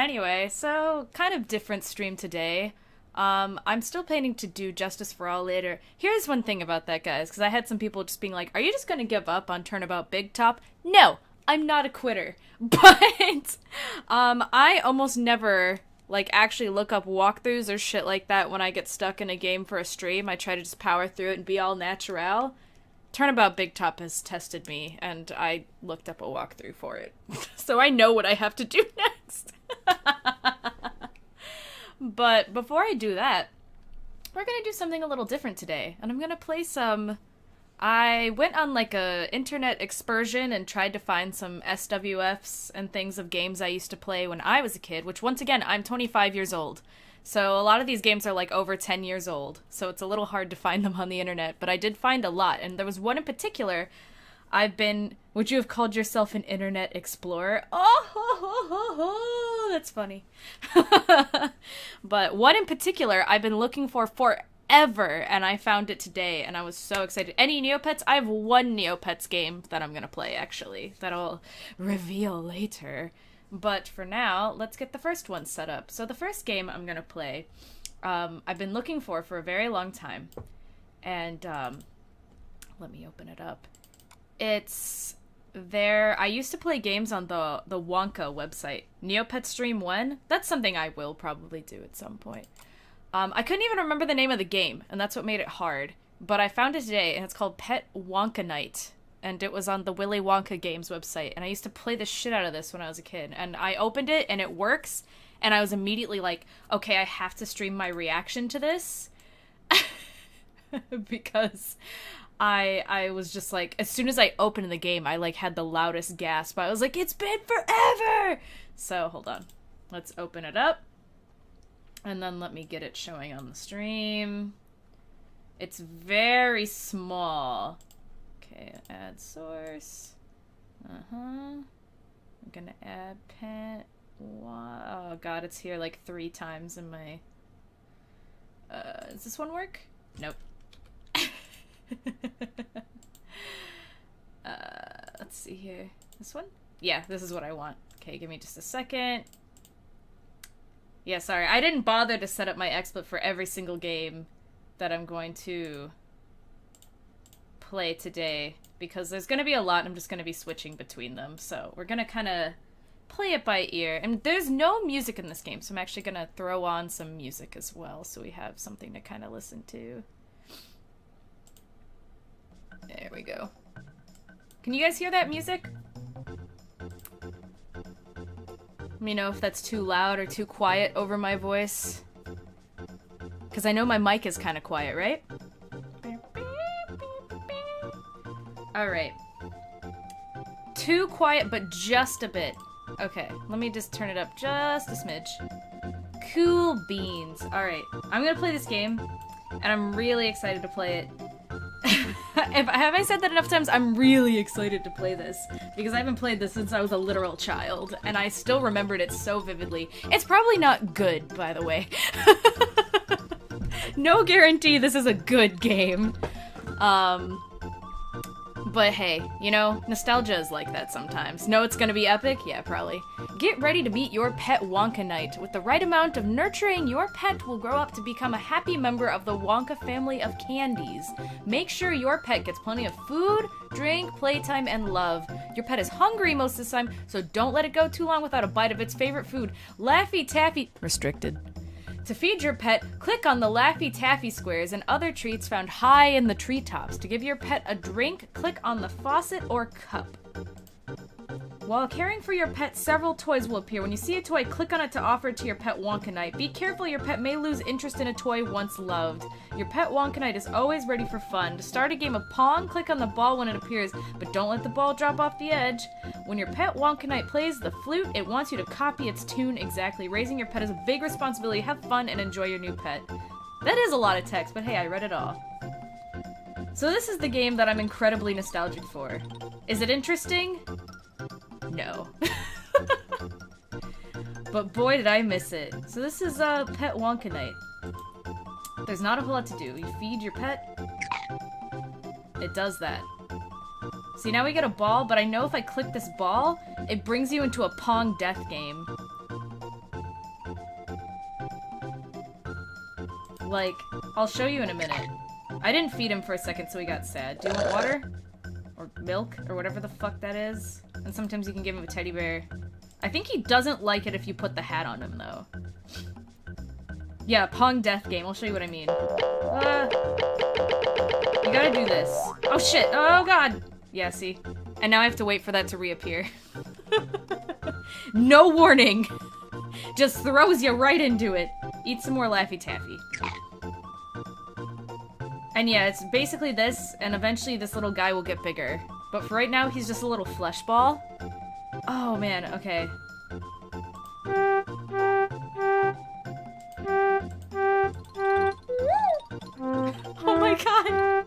Anyway, so kind of different stream today. Um, I'm still planning to do Justice for All later. Here's one thing about that, guys, because I had some people just being like, "Are you just gonna give up on Turnabout Big Top?" No, I'm not a quitter, but um, I almost never like actually look up walkthroughs or shit like that when I get stuck in a game for a stream. I try to just power through it and be all natural. Turnabout Big Top has tested me, and I looked up a walkthrough for it, so I know what I have to do next. but before I do that, we're gonna do something a little different today, and I'm gonna play some. I went on like a internet excursion and tried to find some SWFs and things of games I used to play when I was a kid. Which once again, I'm 25 years old, so a lot of these games are like over 10 years old. So it's a little hard to find them on the internet, but I did find a lot, and there was one in particular. I've been. Would you have called yourself an internet explorer? Oh, ho, ho, ho, that's funny. but one in particular I've been looking for forever, and I found it today, and I was so excited. Any Neopets? I have one Neopets game that I'm gonna play actually, that I'll reveal later. But for now, let's get the first one set up. So the first game I'm gonna play, um, I've been looking for for a very long time, and um, let me open it up. It's there. I used to play games on the the Wonka website, Neopet Stream One. That's something I will probably do at some point. Um, I couldn't even remember the name of the game, and that's what made it hard. But I found it today, and it's called Pet Wonka Night, and it was on the Willy Wonka Games website. And I used to play the shit out of this when I was a kid. And I opened it, and it works. And I was immediately like, okay, I have to stream my reaction to this. because I I was just like as soon as I opened the game, I like had the loudest gasp. I was like, "It's been forever." So, hold on. Let's open it up. And then let me get it showing on the stream. It's very small. Okay, add source. Uh-huh. I'm gonna add pet. Wow. Oh god, it's here like three times in my... Uh, does this one work? Nope. uh, let's see here. This one? Yeah, this is what I want. Okay, give me just a second. Yeah, sorry. I didn't bother to set up my XSplit for every single game that I'm going to play today because there's going to be a lot and I'm just going to be switching between them. So we're going to kind of play it by ear. And there's no music in this game, so I'm actually going to throw on some music as well so we have something to kind of listen to. There we go. Can you guys hear that music? Let me know if that's too loud or too quiet over my voice. Because I know my mic is kind of quiet, right? Alright. Too quiet, but just a bit. Okay, let me just turn it up just a smidge. Cool beans. Alright, I'm gonna play this game, and I'm really excited to play it. If have I said that enough times? I'm really excited to play this because I haven't played this since I was a literal child, and I still remembered it so vividly. It's probably not good, by the way. no guarantee this is a good game. Um, but hey, you know, nostalgia is like that sometimes. Know it's gonna be epic? Yeah, probably. Get ready to meet your pet Wonka Knight. With the right amount of nurturing, your pet will grow up to become a happy member of the Wonka family of candies. Make sure your pet gets plenty of food, drink, playtime, and love. Your pet is hungry most of the time, so don't let it go too long without a bite of its favorite food. Laffy Taffy. Restricted. To feed your pet, click on the Laffy Taffy squares and other treats found high in the treetops. To give your pet a drink, click on the faucet or cup. While caring for your pet, several toys will appear. When you see a toy, click on it to offer it to your pet Wonka Night. Be careful, your pet may lose interest in a toy once loved. Your pet Wonka Night is always ready for fun. To start a game of Pong, click on the ball when it appears, but don't let the ball drop off the edge. When your pet Wonka Night plays the flute, it wants you to copy its tune exactly. Raising your pet is a big responsibility. Have fun and enjoy your new pet. That is a lot of text, but hey, I read it all. So this is the game that I'm incredibly nostalgic for. Is it interesting? No. but boy, did I miss it. So this is uh, Pet Wonka Night. There's not a whole lot to do. You feed your pet. It does that. See, now we get a ball, but I know if I click this ball, it brings you into a Pong death game. Like, I'll show you in a minute. I didn't feed him for a second, so he got sad. Do you want water? Or milk? Or whatever the fuck that is? And sometimes you can give him a teddy bear. I think he doesn't like it if you put the hat on him, though. Yeah, Pong Death game. I'll show you what I mean. Uh, you gotta do this. Oh shit! Oh god! Yeah, see? And now I have to wait for that to reappear. no warning! Just throws you right into it. Eat some more Laffy Taffy. And yeah, it's basically this, and eventually this little guy will get bigger. But for right now, he's just a little flesh ball. Oh man, okay. Oh my god!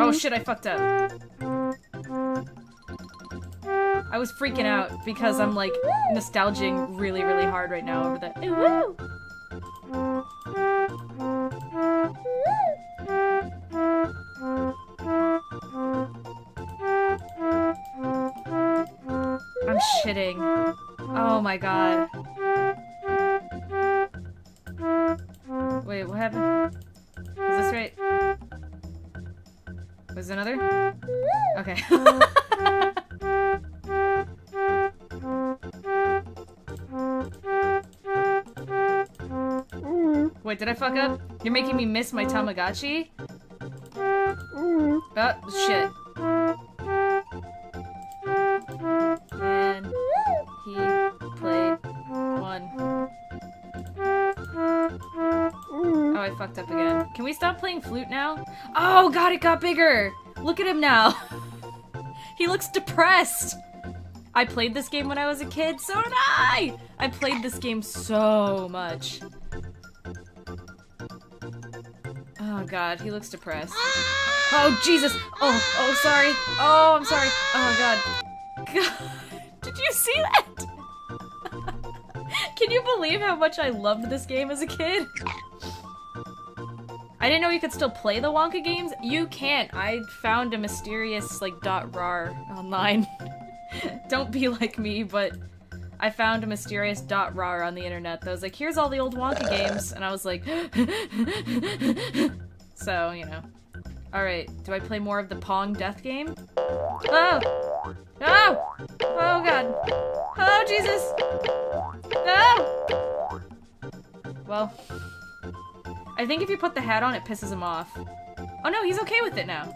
Oh shit, I fucked up. I was freaking out because I'm like nostalging really, really hard right now over the making me miss my Tamagotchi? Mm. Oh, shit. And he played one. Mm. Oh, I fucked up again. Can we stop playing flute now? Oh god, it got bigger! Look at him now! he looks depressed! I played this game when I was a kid, so did I! I played this game so much. God, he looks depressed. Oh Jesus! Oh, oh sorry. Oh, I'm sorry. Oh god. God, did you see that? Can you believe how much I loved this game as a kid? I didn't know you could still play the Wonka games. You can't. I found a mysterious like dot rar online. Don't be like me, but I found a mysterious dot rar on the internet that was like, here's all the old Wonka games, and I was like, so you know. All right, do I play more of the Pong Death game? Oh, oh, oh God, oh Jesus, oh. Well, I think if you put the hat on, it pisses him off. Oh no, he's okay with it now.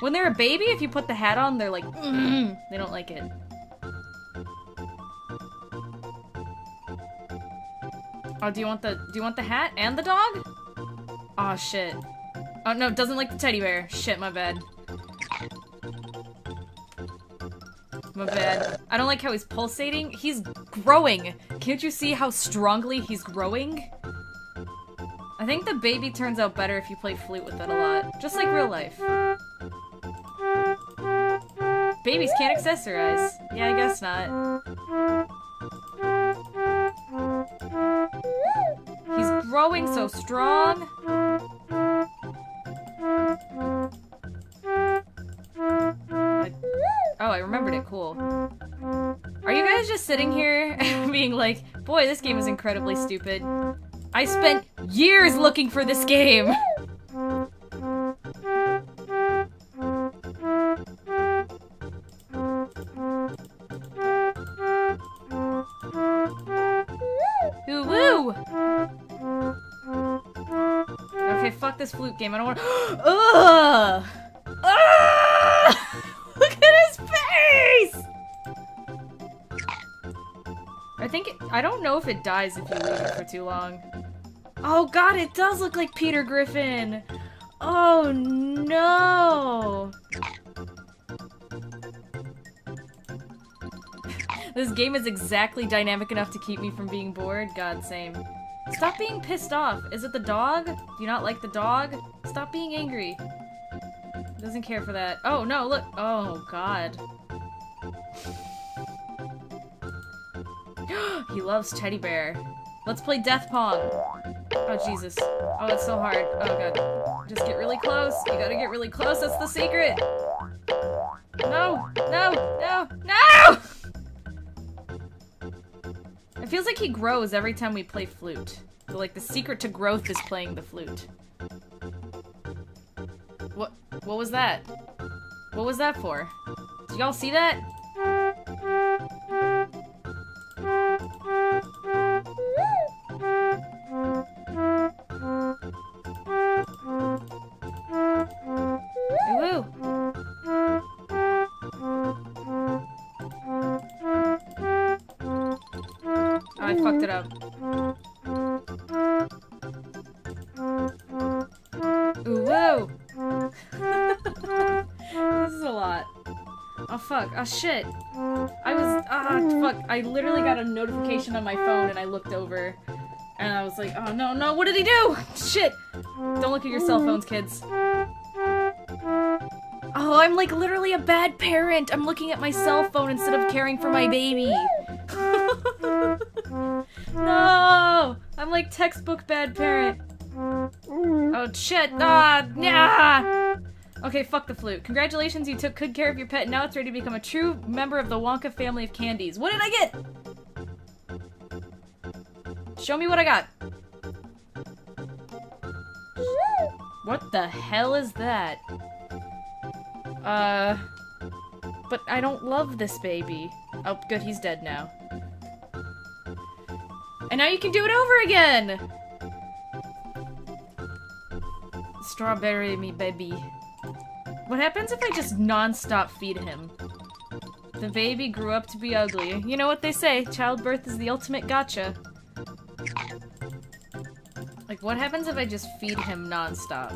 When they're a baby, if you put the hat on, they're like, mm, they don't like it. Oh, do you want the do you want the hat and the dog? Oh shit. Oh no, doesn't like the teddy bear. Shit, my bad. My bad. I don't like how he's pulsating. He's growing. Can't you see how strongly he's growing? I think the baby turns out better if you play flute with it a lot. Just like real life. Babies can't accessorize. Yeah, I guess not. He's growing so strong. Oh, I remembered it. Cool. Are you guys just sitting here being like, boy, this game is incredibly stupid? I spent years looking for this game! Ooh woo! Okay, fuck this flute game. I don't want. Ugh! Ugh! Look at his face! I think it, I don't know if it dies if you leave it for too long. Oh god, it does look like Peter Griffin. Oh no. This game is exactly dynamic enough to keep me from being bored. God, same. Stop being pissed off. Is it the dog? Do you not like the dog? Stop being angry. Doesn't care for that. Oh, no, look. Oh, God. he loves teddy bear. Let's play Death Pong. Oh, Jesus. Oh, it's so hard. Oh, God. Just get really close. You gotta get really close. That's the secret. No! No! No! No! Feels like he grows every time we play flute. So, like, the secret to growth is playing the flute. What- what was that? What was that for? Did y'all see that? Oh shit. I was, ah, fuck. I literally got a notification on my phone and I looked over. And I was like, oh no, no, what did he do? Shit! Don't look at your cell phones, kids. Oh, I'm like literally a bad parent. I'm looking at my cell phone instead of caring for my baby. no! I'm like textbook bad parent. Oh shit! Ah, nah! Okay, fuck the flute. Congratulations, you took good care of your pet, and now it's ready to become a true member of the Wonka family of candies. What did I get? Show me what I got. What the hell is that? Uh... But I don't love this baby. Oh, good, he's dead now. And now you can do it over again! Strawberry me baby. What happens if I just non-stop feed him? The baby grew up to be ugly. You know what they say, childbirth is the ultimate gotcha. Like, what happens if I just feed him non-stop?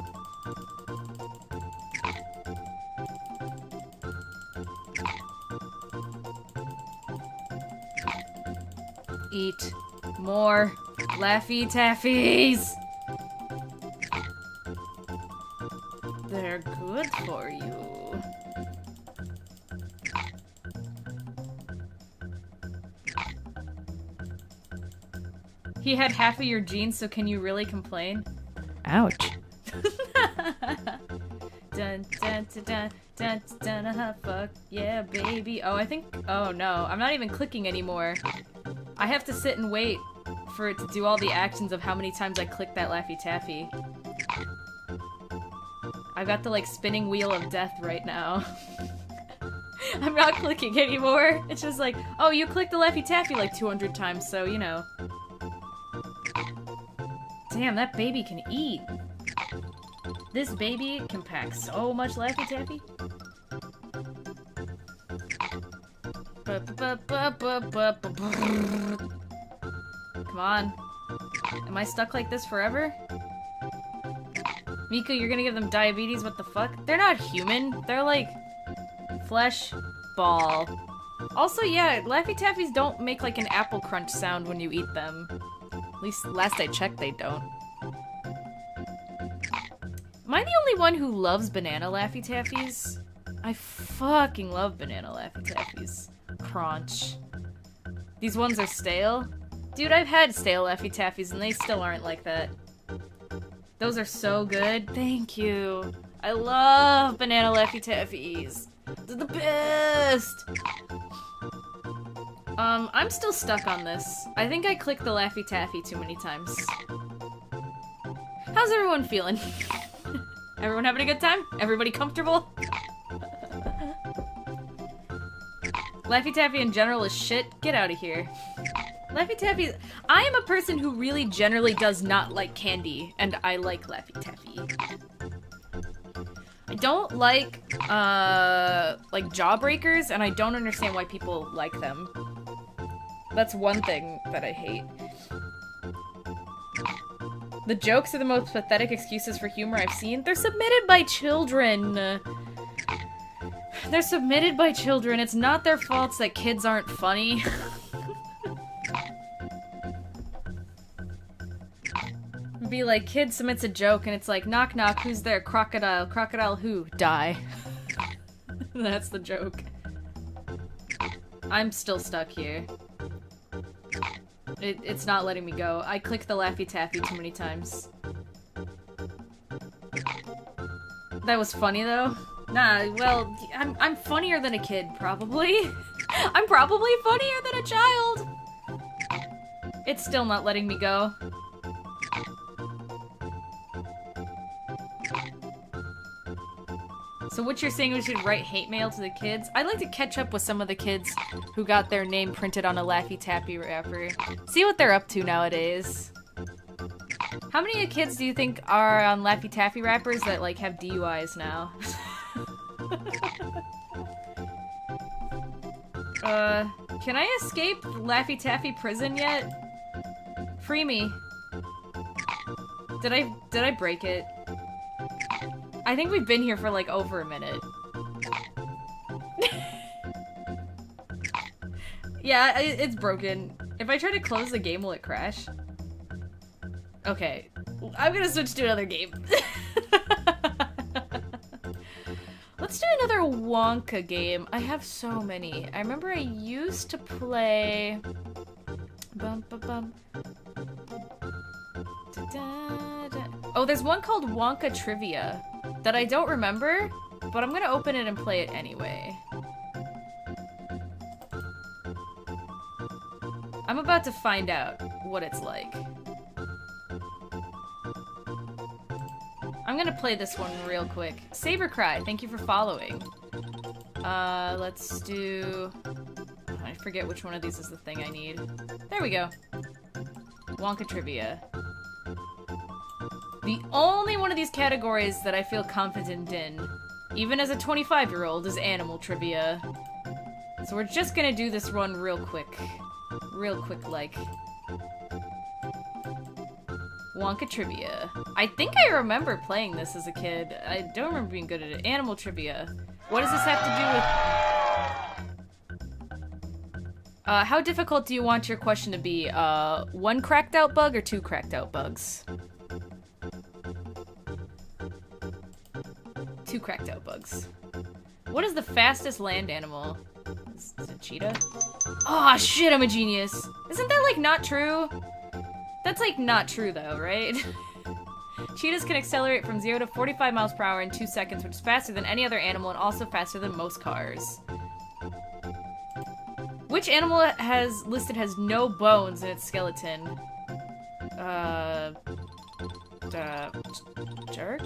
Eat more Laffy Taffies! Good for you. He had half of your genes, so can you really complain? Ouch. dun dun dun dun dun dun dun fuck yeah baby. Oh, I think oh no, I'm not even clicking anymore. I have to sit and wait for it to do all the actions of how many times I click that Laffy Taffy. I've got the like spinning wheel of death right now. I'm not clicking anymore. It's just like, oh, you clicked the Laffy Taffy like 200 times, so you know. Damn, that baby can eat. This baby can pack so much Laffy Taffy. Come on. Am I stuck like this forever? Miku, you're gonna give them diabetes? What the fuck? They're not human. They're like flesh ball. Also, yeah, Laffy Taffies don't make like an apple crunch sound when you eat them. At least last I checked, they don't. Am I the only one who loves banana Laffy Taffies? I fucking love banana Laffy Taffies. Crunch. These ones are stale? Dude, I've had stale Laffy Taffies and they still aren't like that. Those are so good. Thank you. I love banana Laffy Taffies. They're the best! Um, I'm still stuck on this. I think I clicked the Laffy Taffy too many times. How's everyone feeling? everyone having a good time? Everybody comfortable? Laffy Taffy in general is shit. Get out of here. Laffy Taffy. I am a person who really generally does not like candy, and I like Laffy Taffy. I don't like, uh, like jawbreakers, and I don't understand why people like them. That's one thing that I hate. The jokes are the most pathetic excuses for humor I've seen. They're submitted by children. They're submitted by children. It's not their faults that kids aren't funny. Be like, kid submits a joke and it's like, knock knock, who's there? Crocodile. Crocodile who? Die. That's the joke. I'm still stuck here. It, it's not letting me go. I clicked the Laffy Taffy too many times. That was funny though. Nah, well, I'm, I'm funnier than a kid, probably. I'm probably funnier than a child. It's still not letting me go. So what you're saying is we should write hate mail to the kids? I'd like to catch up with some of the kids who got their name printed on a Laffy Taffy wrapper. See what they're up to nowadays. How many kids do you think are on Laffy Taffy wrappers that like have DUIs now? uh, can I escape Laffy Taffy prison yet? Free me. Did I did I break it? I think we've been here for like over a minute. yeah, it's broken. If I try to close the game, will it crash? Okay, I'm gonna switch to another game. Let's do another Wonka game. I have so many. I remember I used to play... Bum, bum, bum. Da, da, da. Oh, there's one called Wonka Trivia that I don't remember, but I'm gonna open it and play it anyway. I'm about to find out what it's like. I'm gonna play this one real quick. Saber Cry, thank you for following. Uh, let's do... I forget which one of these is the thing I need. There we go. Wonka Trivia. The only one of these categories that I feel confident in, even as a 25-year-old, is animal trivia. So we're just gonna do this one real quick. Real quick, like. Wonka Trivia. I think I remember playing this as a kid. I don't remember being good at it. Animal Trivia. What does this have to do with... Uh, how difficult do you want your question to be? Uh, one cracked out bug or two cracked out bugs? Two cracked out bugs. What is the fastest land animal? Is, is it cheetah? Oh shit, I'm a genius. Isn't that like not true? That's like not true though, right? Cheetahs can accelerate from 0 to 45 miles per hour in 2 seconds, which is faster than any other animal and also faster than most cars. Which animal has listed has no bones in its skeleton? Uh... Uh... Jerk?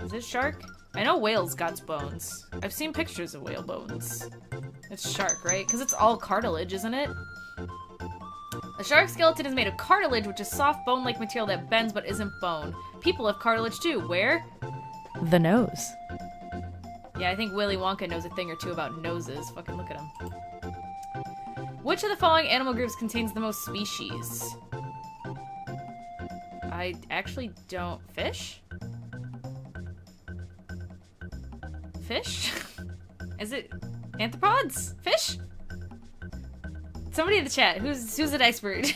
Is it shark? I know whales got bones. I've seen pictures of whale bones. It's shark, right? Because it's all cartilage, isn't it? A shark skeleton is made of cartilage, which is soft bone-like material that bends but isn't bone. People have cartilage too. Where? The nose. Yeah, I think Willy Wonka knows a thing or two about noses. Fucking look at him. Which of the following animal groups contains the most species? I actually don't... Fish? Fish? Is it anthropods? Fish? Somebody in the chat, who's who's an expert?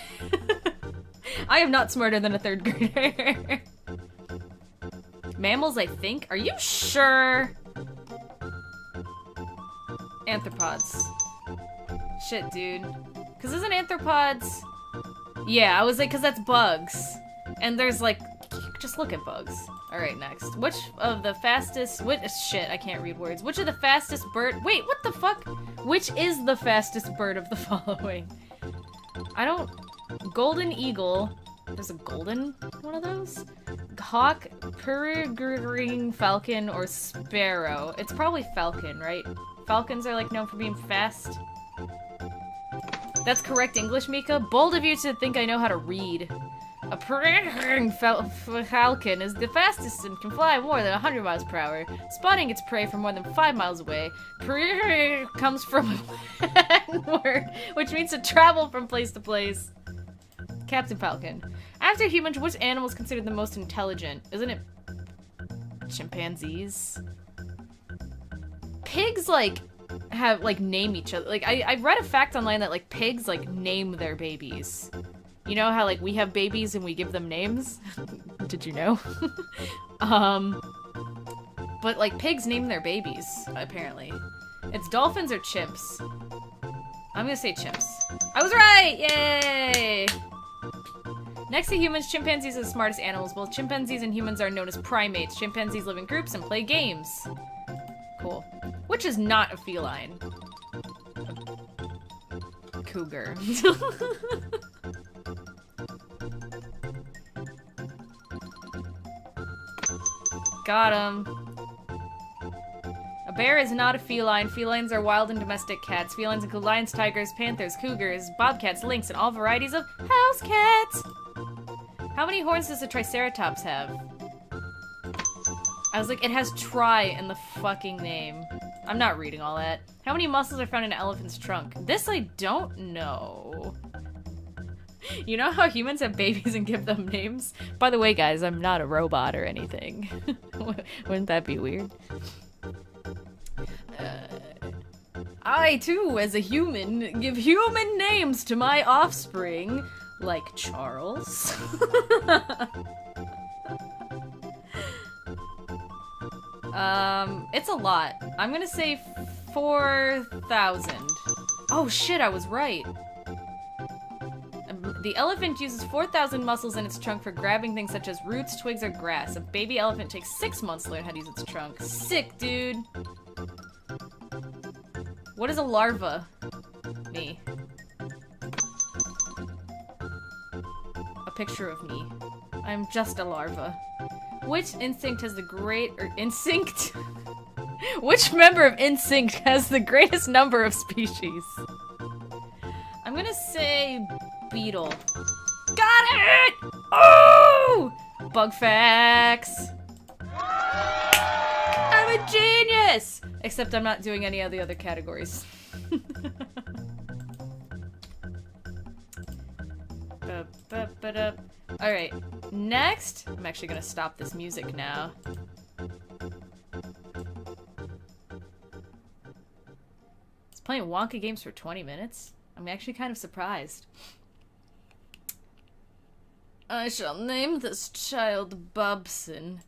I am not smarter than a third grader. Mammals, I think. Are you sure? Anthropods. Shit, dude. Cause isn't anthropods? Yeah, I was like, cause that's bugs. And there's like, just look at bugs. Alright, next. Which of the fastest- what- shit, I can't read words. Which of the fastest bird- wait, what the fuck? Which is the fastest bird of the following? I don't- golden eagle. There's a golden one of those? Hawk, peregrine falcon, or sparrow. It's probably falcon, right? Falcons are like known for being fast. That's correct English, Mika. Bold of you to think I know how to read. A peregrine fal falcon is the fastest and can fly more than 100 miles per hour. Spotting its prey from more than 5 miles away. Peregrine comes from a word, which means to travel from place to place. Captain Falcon. After humans, which animal is considered the most intelligent? Isn't it chimpanzees? Pigs, like, have, like, name each other. Like, I, I read a fact online that, like, pigs, like, name their babies. You know how like we have babies and we give them names? Did you know? um, but like pigs name their babies, apparently. It's dolphins or chimps. I'm gonna say chimps. I was right! Yay! Next to humans, chimpanzees are the smartest animals. Both chimpanzees and humans are known as primates. Chimpanzees live in groups and play games. Cool. Which is not a feline. Cougar. Got him. A bear is not a feline. Felines are wild and domestic cats. Felines include lions, tigers, panthers, cougars, bobcats, lynx, and all varieties of house cats. How many horns does a triceratops have? I was like, it has tri in the fucking name. I'm not reading all that. How many muscles are found in an elephant's trunk? This I don't know. You know how humans have babies and give them names? By the way, guys, I'm not a robot or anything. Wouldn't that be weird? Uh, I, too, as a human, give human names to my offspring, like Charles. um, it's a lot. I'm gonna say 4,000. Oh shit, I was right. The elephant uses 4,000 muscles in its trunk for grabbing things such as roots, twigs, or grass. A baby elephant takes six months to learn how to use its trunk. Sick, dude. What is a larva? Me. A picture of me. I'm just a larva. Which instinct has the great- or instinct? Which member of instinct has the greatest number of species? I'm gonna say beetle. Got it! Oh! Bug facts! I'm a genius! Except I'm not doing any of the other categories. Alright, next, I'm actually gonna stop this music now. It's playing Wonka games for 20 minutes? I'm actually kind of surprised. I shall name this child Bobson.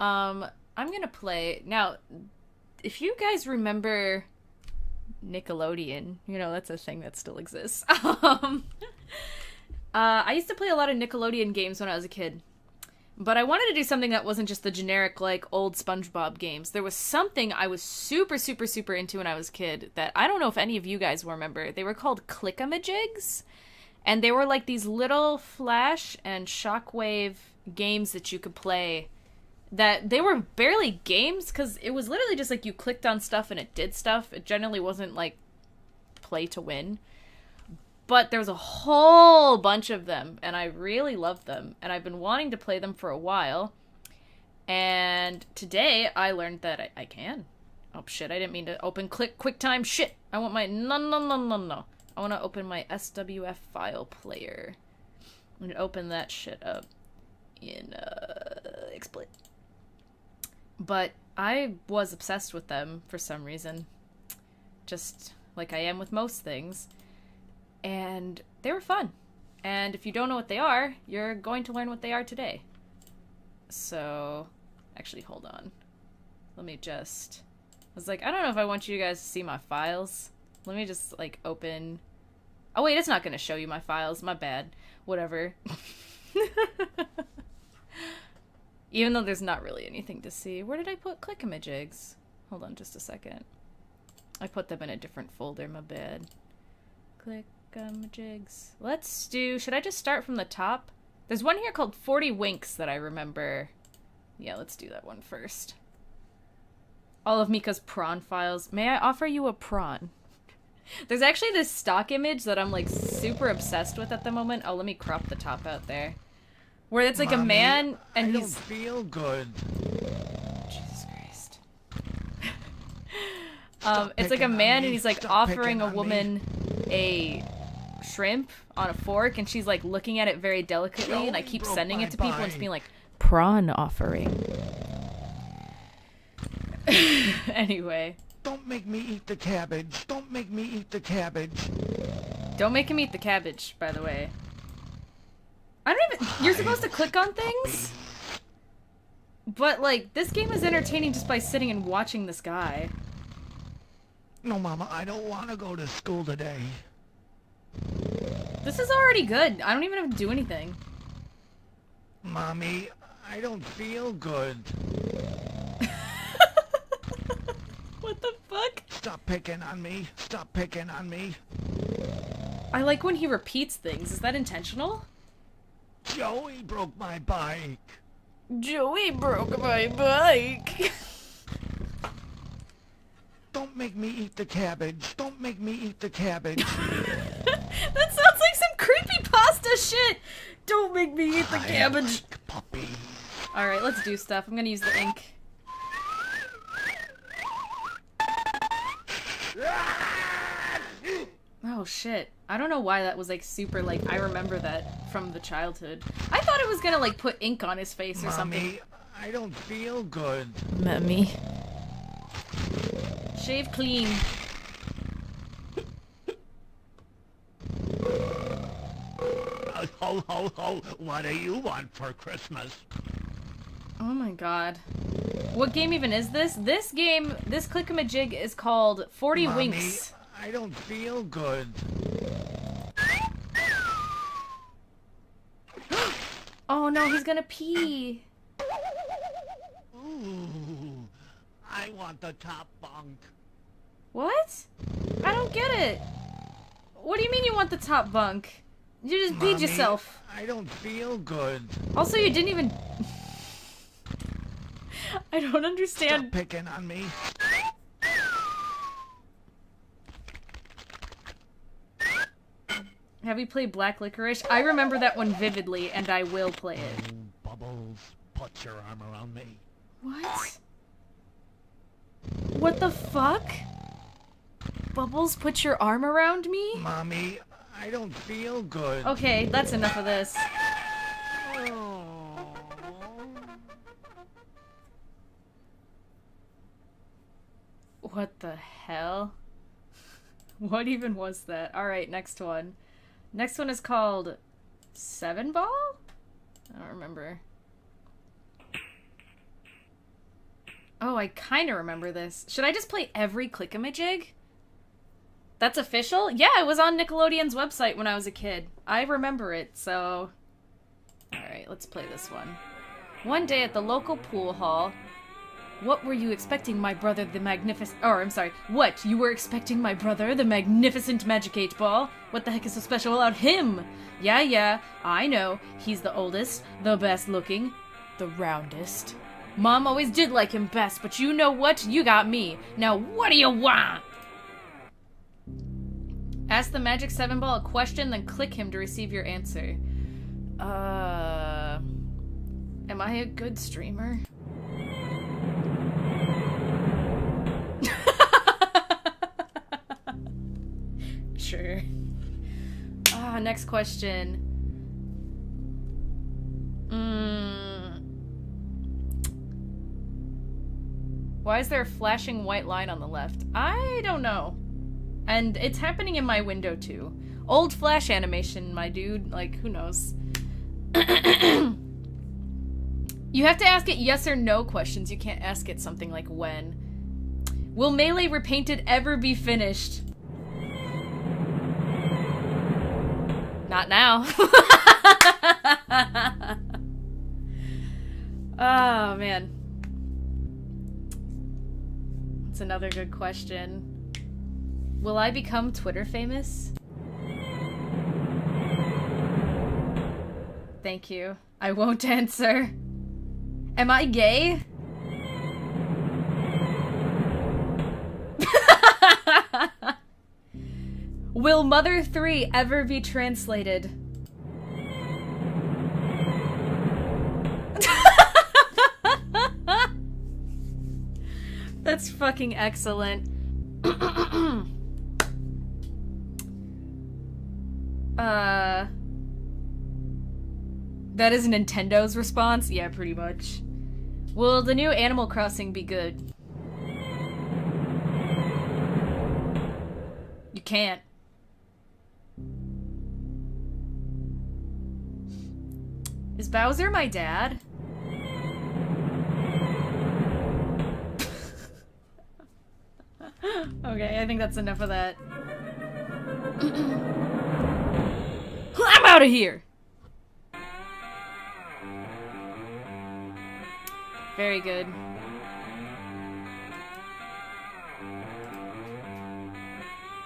Um, I'm gonna play now. If you guys remember Nickelodeon, you know that's a thing that still exists. um, uh, I used to play a lot of Nickelodeon games when I was a kid, but I wanted to do something that wasn't just the generic like old SpongeBob games. There was something I was super super super into when I was a kid that I don't know if any of you guys will remember. They were called Clickamajigs and they were like these little flash and shockwave games that you could play that they were barely games because it was literally just like you clicked on stuff and it did stuff. It generally wasn't like play to win. But there was a whole bunch of them and i really loved them and i've been wanting to play them for a while. And today i learned that i, I can. Oh shit i didn't mean to open click quicktime shit. I want my no no no no no I want to open my SWF file player. I'm gonna open that shit up in uh, XSplit. But I was obsessed with them for some reason. Just like I am with most things. And they were fun. And if you don't know what they are, you're going to learn what they are today. So, actually, hold on. Let me just... I was like, I don't know if I want you guys to see my files. Let me just, like, open Oh wait, it's not going to show you my files. My bad. Whatever. Even though there's not really anything to see. Where did I put Clickamajigs? Hold on just a second. I put them in a different folder, my bad. Clickamajigs. Let's do... Should I just start from the top? There's one here called 40 Winks that I remember. Yeah, let's do that one first. All of Mika's prawn files. May I offer you a prawn? There's actually this stock image that I'm like super obsessed with at the moment. Oh, let me crop the top out there. Where it's like Mommy, a man and I he's don't feel good. Jesus Christ. um, it's like a man and he's like Stop offering a woman a shrimp on a fork and she's like looking at it very delicately and I keep sending it to people and it's bike. being like prawn offering. anyway. Don't make me eat the cabbage. Don't make me eat the cabbage. Don't make him eat the cabbage, by the way. I don't even. You're supposed to click on things? But, like, this game is entertaining just by sitting and watching this guy. No, Mama, I don't want to go to school today. This is already good. I don't even have to do anything. Mommy, I don't feel good. What the fuck? Stop picking on me. Stop picking on me. I like when he repeats things. Is that intentional? Joey broke my bike. Joey broke my bike. Don't make me eat the cabbage. Don't make me eat the cabbage. that sounds like some creepy pasta shit. Don't make me eat the I cabbage. like. All right, let's do stuff. I'm gonna use the ink. Oh shit. I don't know why that was like super like I remember that from the childhood. I thought it was gonna like put ink on his face or something. Mommy, I don't feel good. Mommy. Shave clean. Ho, ho, ho. What do you want for Christmas? Oh my god. What game even is this? This game, this click-a-majig is called 40 Mommy, Winks. I don't feel good. Oh no, he's gonna pee. Ooh, I want the top bunk. What? I don't get it. What do you mean you want the top bunk? You just peed Mommy, yourself. I don't feel good. Also, you didn't even. I don't Stop understand. picking on me. Have you played Black Licorice? I remember that one vividly, and I will play it. Oh, Bubbles, put your arm around me. What? What the fuck? Bubbles, put your arm around me? Mommy, I don't feel good. Okay, that's enough of this. What the hell? What even was that? Alright, next one. Next one is called Seven Ball? I don't remember. Oh, I kind of remember this. Should I just play every Clickamajig? That's official? Yeah, it was on Nickelodeon's website when I was a kid. I remember it, so. Alright, let's play this one. One day at the local pool hall, what were you expecting, my brother, the magnificent? Or I'm sorry. What you were expecting, my brother, the magnificent Magic Eight Ball? What the heck is so special about him? Yeah, yeah, I know. He's the oldest, the best looking, the roundest. Mom always did like him best, but you know what? You got me. Now, what do you want? Ask the Magic Seven Ball a question, then click him to receive your answer. Uh. Am I a good streamer? Sure. Ah, next question. Mm. Why is there a flashing white line on the left? I don't know. And it's happening in my window too. Old flash animation, my dude. Like, who knows? you have to ask it yes or no questions. You can't ask it something like when. Will Melee Repainted ever be finished? Not now. oh, man. That's another good question. Will I become Twitter famous? Thank you. I won't answer. Am I gay? Will Mother 3 ever be translated? That's fucking excellent. uh That is Nintendo's response? Yeah, pretty much. Will the new Animal Crossing be good? You can't. Is Bowser my dad? okay, I think that's enough of that. I'm out of here! Very good.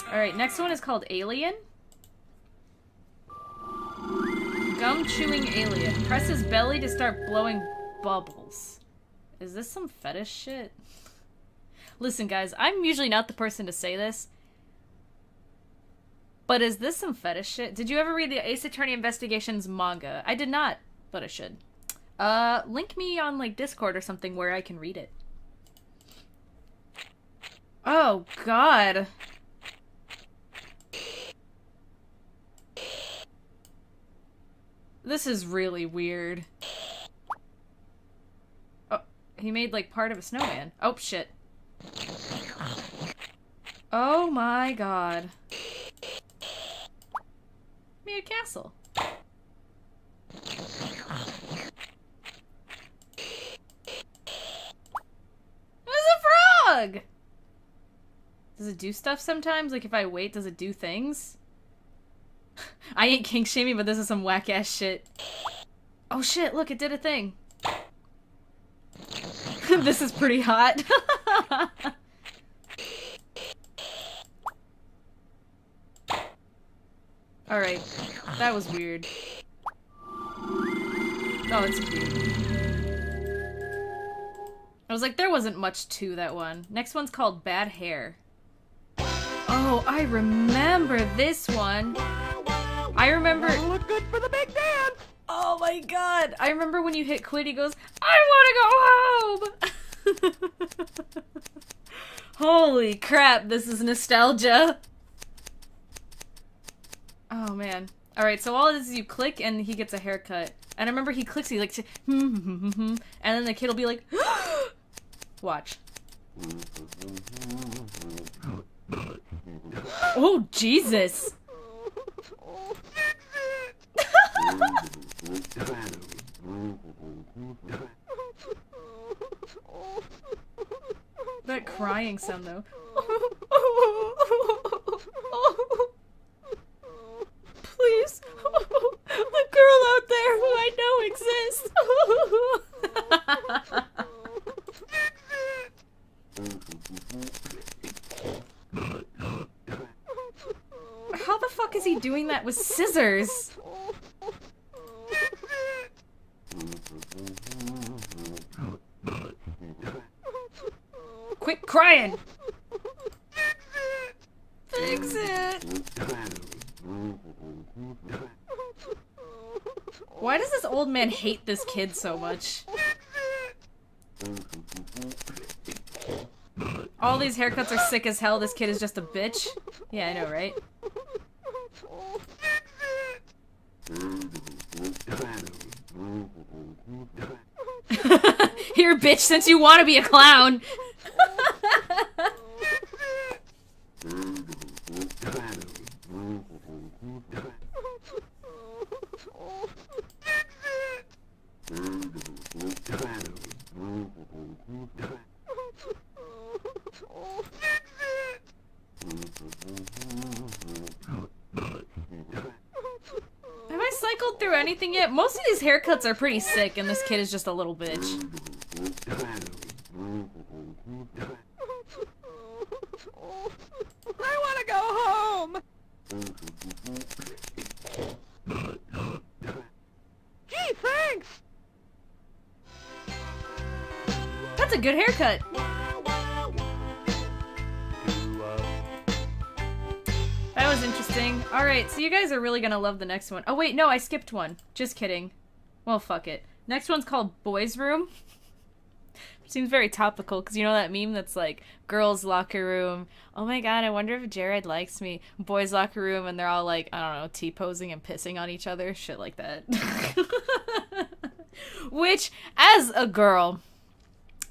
Alright, next one is called Alien. Gum chewing alien. Press his belly to start blowing bubbles. Is this some fetish shit? Listen, guys, I'm usually not the person to say this, but is this some fetish shit? Did you ever read the Ace Attorney Investigations manga? I did not, but I should. Uh, link me on like Discord or something where I can read it. Oh god. This is really weird. Oh, he made like part of a snowman. Oh shit. Oh my god. Made a castle. There's a frog! Does it do stuff sometimes? Like if I wait, does it do things? I ain't kink shaming, but this is some whack ass shit. Oh shit, look, it did a thing. this is pretty hot. Alright, that was weird. Oh, it's cute. I was like, there wasn't much to that one. Next one's called Bad Hair. Oh, I remember this one. I remember. Look good for the big dance. Oh my god! I remember when you hit quit, he goes, I wanna go home! Holy crap, this is nostalgia. Oh man. Alright, so all it is is you click and he gets a haircut. And I remember he clicks, he like, and then the kid will be like, watch. Oh, Jesus! That crying sound though. Please, the girl out there who I know exists. How the fuck is he doing that with scissors? Quit crying! Fix it! Why does this old man hate this kid so much? All these haircuts are sick as hell. This kid is just a bitch. Yeah, I know, right? Here, bitch, since you want to be a clown. Have I cycled through anything yet? Most of these haircuts are pretty sick, and this kid is just a little bitch. You guys are really gonna love the next one. Oh wait, no, I skipped one. Just kidding. Well, fuck it. Next one's called Boys Room. Seems very topical, because you know that meme that's like, girls' locker room. Oh my god, I wonder if Jared likes me. Boys' locker room, and they're all like, I don't know, T-posing and pissing on each other. Shit like that. Which, as a girl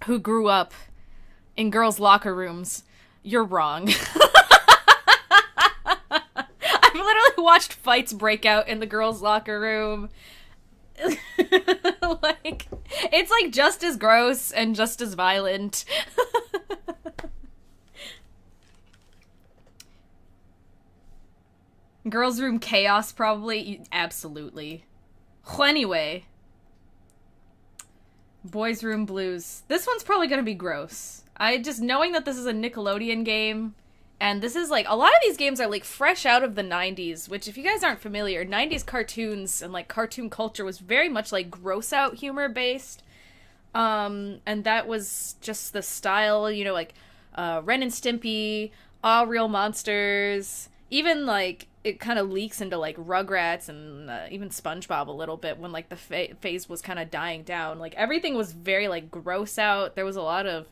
who grew up in girls' locker rooms, you're wrong. Watched fights break out in the girls' locker room. like, it's like just as gross and just as violent. girls' room chaos, probably. Absolutely. Anyway. Boys Room Blues. This one's probably gonna be gross. I just knowing that this is a Nickelodeon game, and this is like a lot of these games are like fresh out of the 90s, which if you guys aren't familiar, 90s cartoons and like cartoon culture was very much like gross out humor based. Um, and that was just the style, you know, like uh, Ren and Stimpy, Aaahh!!! Real Monsters, even like it kind of leaks into like Rugrats and uh, even SpongeBob a little bit when like the fa- phase was kind of dying down. Like everything was very like gross out. There was a lot of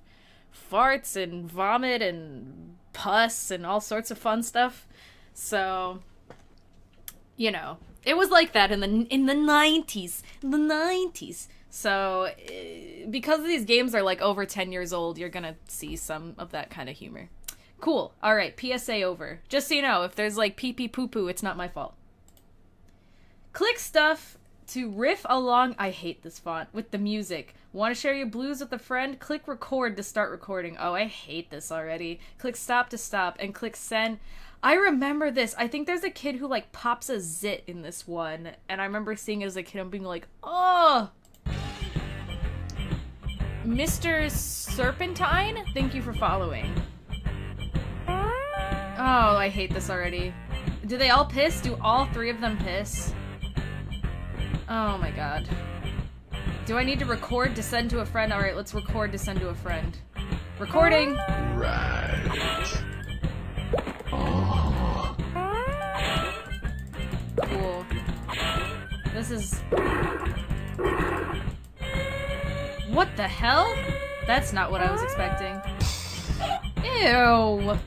farts and vomit and pus and all sorts of fun stuff. So, you know, it was like that in the in the 90s. The 90s. So, uh, because these games are like over 10 years old, you're going to see some of that kind of humor. Cool. All right, PSA over. Just so you know, if there's like pee pee poo poo, it's not my fault. Click stuff to riff along. I hate this font with the music. Want to share your blues with a friend? Click record to start recording. Oh, I hate this already. Click stop to stop and click send. I remember this. I think there's a kid who like pops a zit in this one, and I remember seeing it as a kid and being like, "Oh, Mr. Serpentine, thank you for following." Oh, I hate this already. Do they all piss? Do all three of them piss? Oh my god. Do I need to record to send to a friend? Alright, let's record to send to a friend. Recording! Right. Cool. This is... What the hell? That's not what I was expecting. Ew!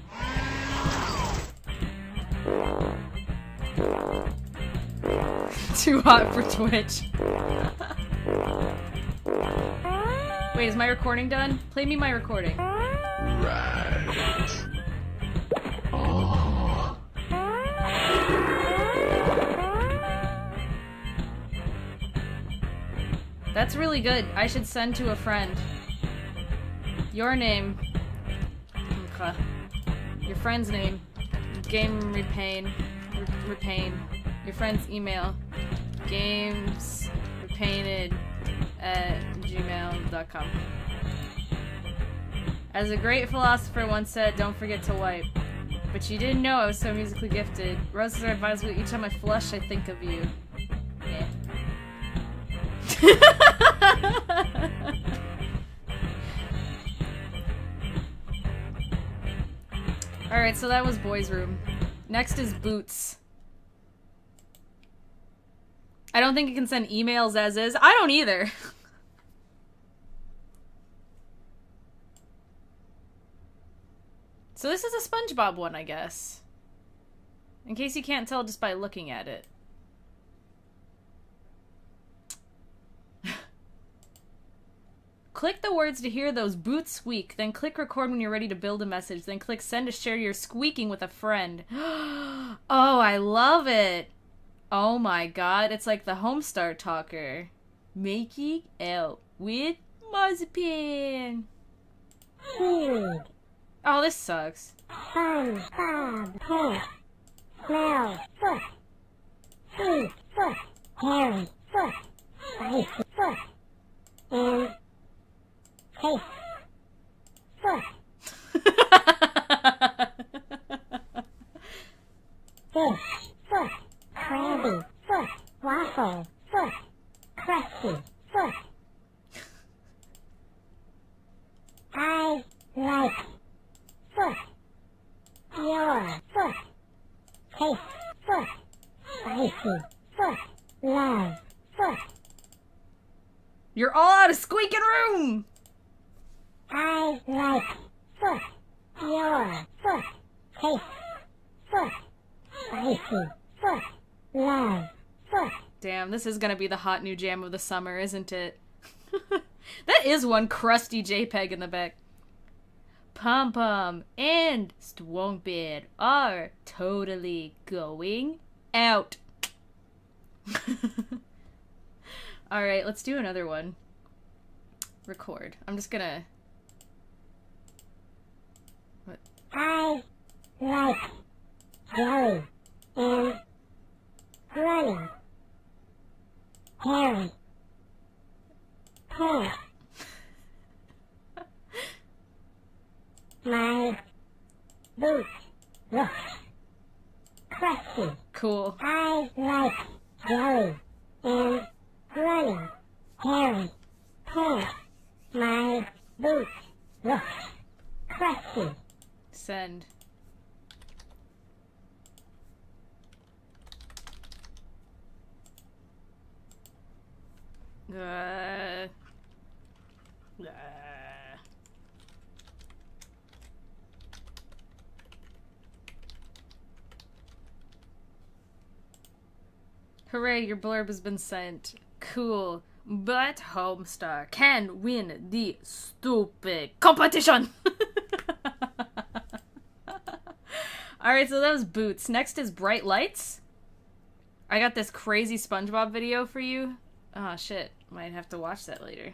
Too hot for Twitch. Wait, is my recording done? Play me my recording. Right. That's really good. I should send to a friend. Your name. Your friend's name. Game Repain. Re- Repain. Your friend's email. Games repainted at gmail.com. As a great philosopher once said, don't forget to wipe. But you didn't know I was so musically gifted. Roses are advisable each time I flush, I think of you. Yeah. Alright, so that was Boys Room. Next is Boots. I don't think it can send emails as is. I don't either. so this is a SpongeBob one, I guess. In case you can't tell just by looking at it. Click the words to hear those boots squeak, then click record when you're ready to build a message, then click send to share your squeaking with a friend. oh, I love it. Oh my god, it's like the Homestar Talker. Making out with. Seed, Oh, this sucks. crabby, foot, waffle, foot, crusty, foot. I like foot, your foot, taste, foot, spicy, foot, love, foot. You're all out of squeaking room! I like foot, your foot, taste, foot, spicy, foot, Damn, this is gonna be the hot new jam of the summer, isn't it? that is one crusty JPEG in the back. Pom Pom and Swampbeard are totally going out. Alright, let's do another one. Record. I'm just gonna. What? I like jelly and running. Harry. Pear. My boots look crusty. Cool. I like jelly and running. Harry. Pear. My boots look crusty. Send. Hooray, your blurb has been sent. Cool. But Homestar can win the stupid competition! Alright, so that was Boots. Next is Bright Lights. I got this crazy SpongeBob video for you. Oh shit, might have to watch that later.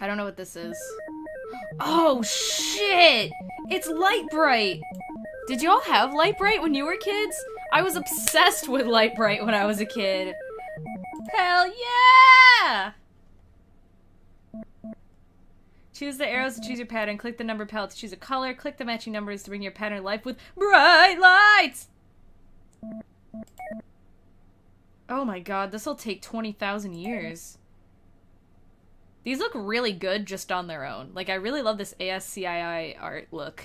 I don't know what this is. Oh shit! It's Lite-Brite! Did y'all have Lite-Brite when you were kids? I was obsessed with Lite-Brite when I was a kid. Hell yeah! Choose the arrows to choose your pattern. Click the number palette to choose a color. Click the matching numbers to bring your pattern to life with bright lights! Oh my god, this'll take 20,000 years. These look really good just on their own. Like, I really love this ASCII art look.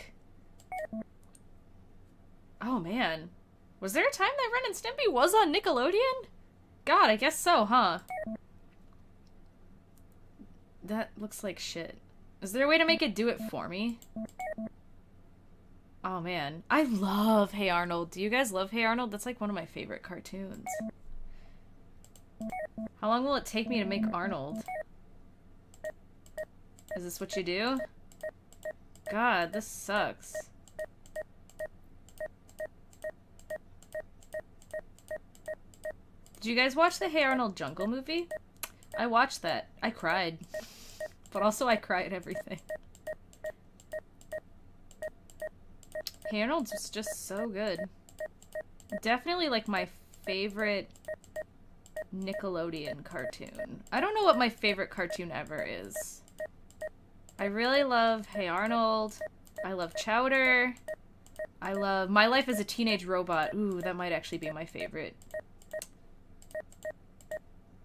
Oh man. Was there a time that Ren and Stimpy was on Nickelodeon? God, I guess so, huh? That looks like shit. Is there a way to make it do it for me? Oh man. I love Hey Arnold. Do you guys love Hey Arnold? That's like one of my favorite cartoons. How long will it take me to make Arnold? Is this what you do? God, this sucks. Did you guys watch the Hey Arnold Jungle movie? I watched that. I cried. But also I at everything. Hey Arnold's was just so good. Definitely like my favorite Nickelodeon cartoon. I don't know what my favorite cartoon ever is. I really love Hey Arnold. I love Chowder. I love My Life as a Teenage Robot. Ooh, that might actually be my favorite.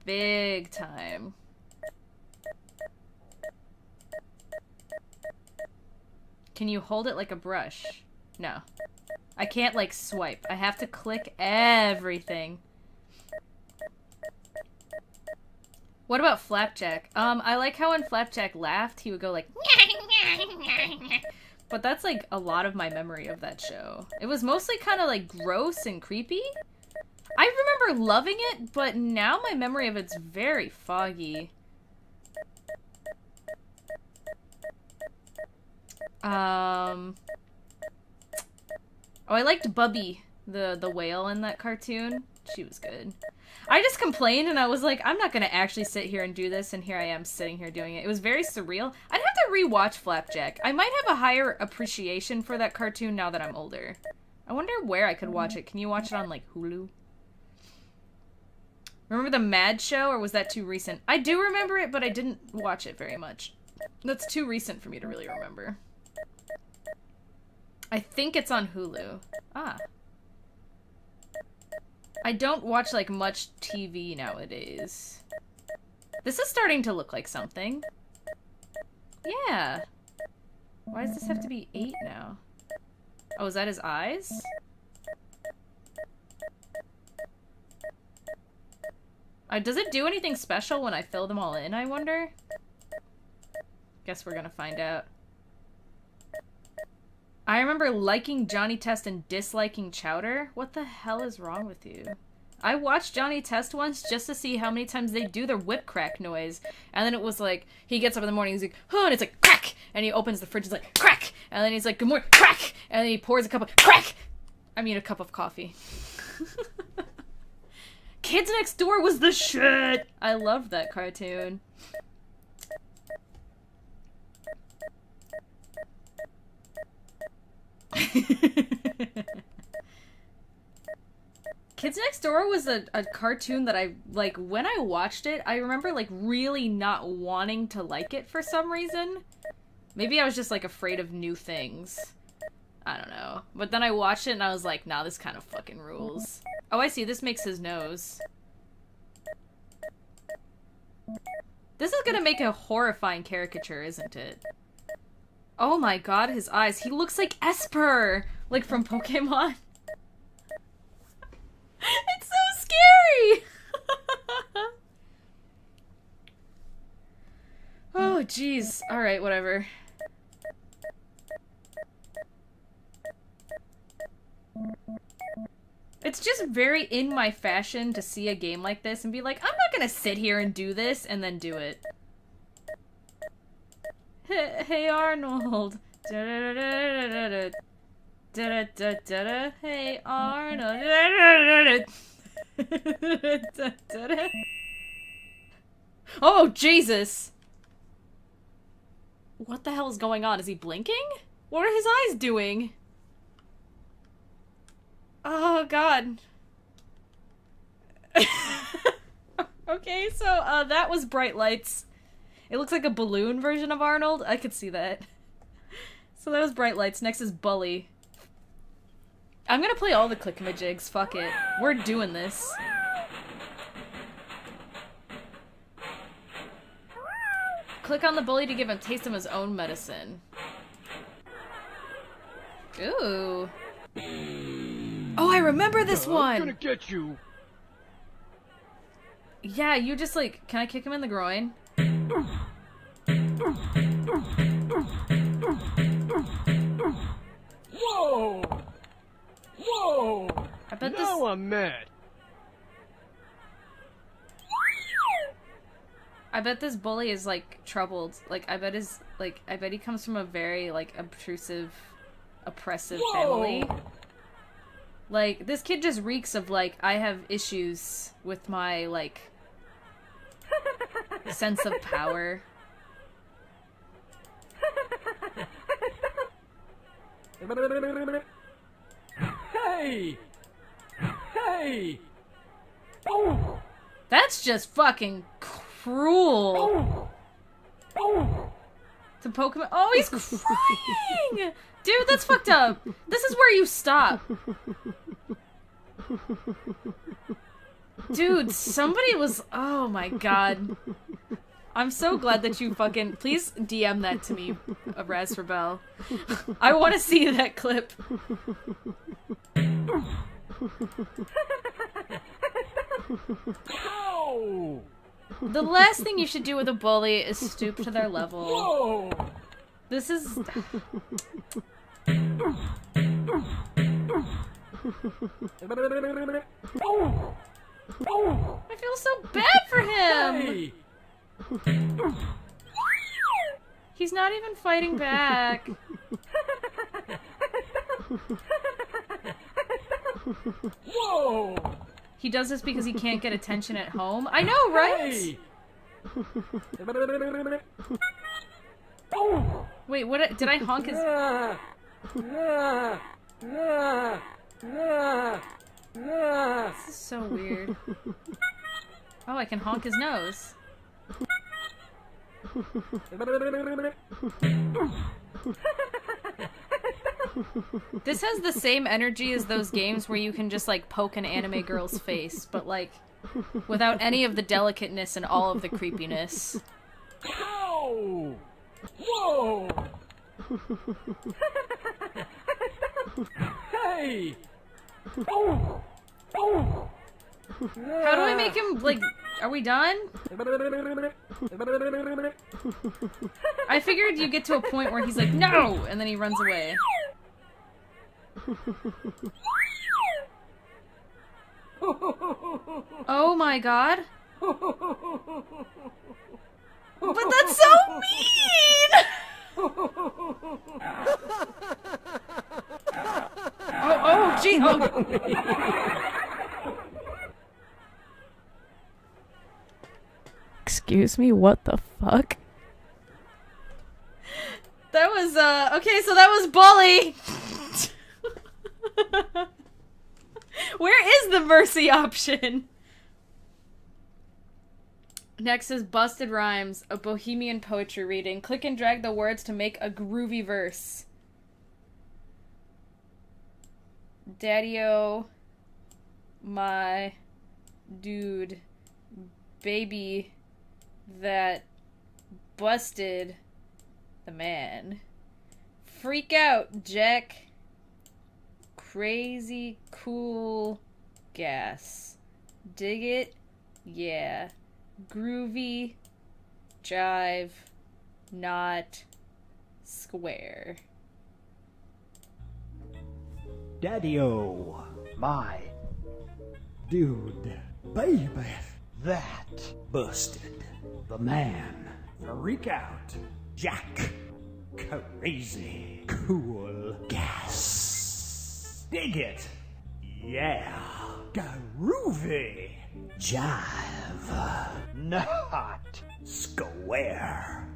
Big time. Can you hold it like a brush? No. I can't, like, swipe. I have to click everything. What about Flapjack? Um, I like how when Flapjack laughed, he would go like... But that's, like, a lot of my memory of that show. It was mostly kind of, like, gross and creepy. I remember loving it, but now my memory of it's very foggy. Um... Oh, I liked Bubbie, the, the whale in that cartoon. She was good. I just complained and I was like, I'm not gonna actually sit here and do this, and here I am sitting here doing it. It was very surreal. I'd have to rewatch Flapjack. I might have a higher appreciation for that cartoon now that I'm older. I wonder where I could watch it. Can you watch it on, like, Hulu? Remember the Mad Show, or was that too recent? I do remember it, but I didn't watch it very much. That's too recent for me to really remember. I think it's on Hulu. Ah. I don't watch, like, much TV nowadays. This is starting to look like something. Yeah. Why does this have to be 8 now? Oh, is that his eyes? Uh, does it do anything special when I fill them all in, I wonder? Guess we're gonna find out. I remember liking Johnny Test and disliking Chowder. What the hell is wrong with you? I watched Johnny Test once just to see how many times they do their whip crack noise. And then it was like, he gets up in the morning, he's like, oh, and it's like, crack! And he opens the fridge, it's like, crack! And then he's like, good morning, crack! And then he pours a cup of, crack! I mean, a cup of coffee. Kids Next Door was the shit! I loved that cartoon. Kids Next Door was a, a cartoon that I, like, when I watched it, I remember, like, really not wanting to like it for some reason. Maybe I was just, like, afraid of new things. I don't know. But then I watched it and I was like, nah, this kind of fucking rules. Oh, I see. This makes his nose. This is gonna make a horrifying caricature, isn't it? Oh my god, his eyes. He looks like Espurr! Like from Pokemon. it's so scary! oh, jeez. Alright, whatever. It's just very in my fashion to see a game like this and be like, I'm not gonna sit here and do this and then do it. Hey, Arnold. Hey Arnold. Oh, Jesus! What the hell is going on? Is he blinking? What are his eyes doing? Oh god. okay, so uh, that was Bright Lights. It looks like a balloon version of Arnold. I could see that. So that was Bright Lights. Next is Bully. I'm gonna play all the clickamajigs. Fuck it. We're doing this. Click on the bully to give him taste of his own medicine. Ooh. Oh, I remember this one. I'm gonna get you. Yeah, you just like, can I kick him in the groin? Whoa! Whoa! I bet this. I'm mad. I bet this bully is like troubled. Like I bet his like I bet he comes from a very like obtrusive, oppressive family. Like this kid just reeks of like I have issues with my like sense of power. Hey! Hey! Oh! That's just fucking cruel. Oh, oh! To Pokemon. Oh, he's crying! Dude, that's fucked up. This is where you stop. Dude, somebody was. Oh my god. I'm so glad that you fucking. Please DM that to me, Raz for Bell. I want to see that clip. Ow! The last thing you should do with a bully is stoop to their level. Whoa! This is. Oh! I feel so bad for him! Hey! He's not even fighting back. Whoa! He does this because he can't get attention at home. I know, right? Hey! Wait, what? Did I honk his? Ah! Ah! Ah! Ah! Ah! This is so weird. Oh, I can honk his nose. This has the same energy as those games where you can just like poke an anime girl's face, but like without any of the delicateness and all of the creepiness. Ow! Whoa! hey! How do I make him like? Are we done? I figured you get to a point where he's like, no, and then he runs away. Oh my god. But that's so mean! Oh, oh, gee, oh. Excuse me, what the fuck? That was, uh, okay, so that was Bully! Where is the mercy option? Next is Busted Rhymes, a bohemian poetry reading. Click and drag the words to make a groovy verse. Daddy-o, my dude, baby, that busted the man. Freak out, Jack. Crazy cool gas. Dig it? Yeah. Groovy. Jive. Not square. Daddy-o, my dude, baby, that busted the man. Freak out, Jack. Crazy, cool gas. Dig it, yeah. Groovy, jive, not square.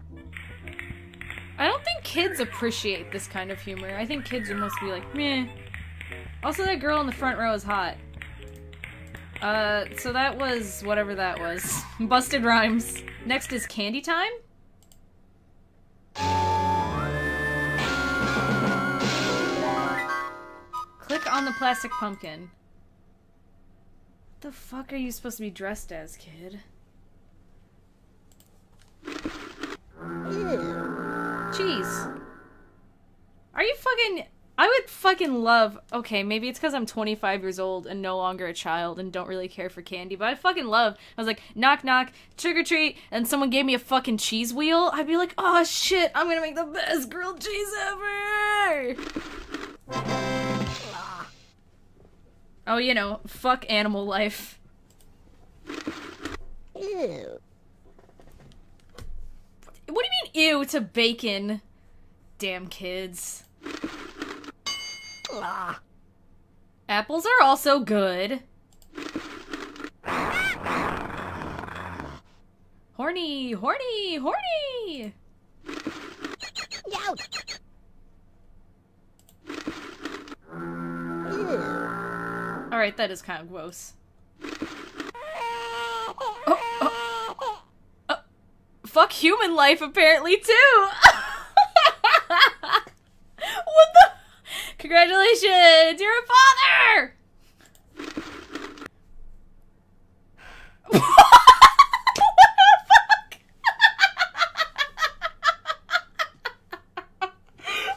I don't think kids appreciate this kind of humor. I think kids would mostly like, meh. Also, that girl in the front row is hot. Uh, so that was whatever that was. Busted rhymes. Next is candy time? Click on the plastic pumpkin. What the fuck are you supposed to be dressed as, kid? Jeez. Are you fucking. I would fucking love. Okay, maybe it's because I'm 25 years old and no longer a child and don't really care for candy, but I fucking love. I was like, knock knock, trick or treat, and someone gave me a fucking cheese wheel. I'd be like, oh shit, I'm gonna make the best grilled cheese ever! Oh, you know, fuck animal life. Ew. What do you mean, ew, to bacon? Damn kids. Apples are also good. Horny, horny, horny! Alright, that is kind of gross. Oh, oh. Uh, fuck human life, apparently, too! what the? Congratulations! You're a father! what the fuck?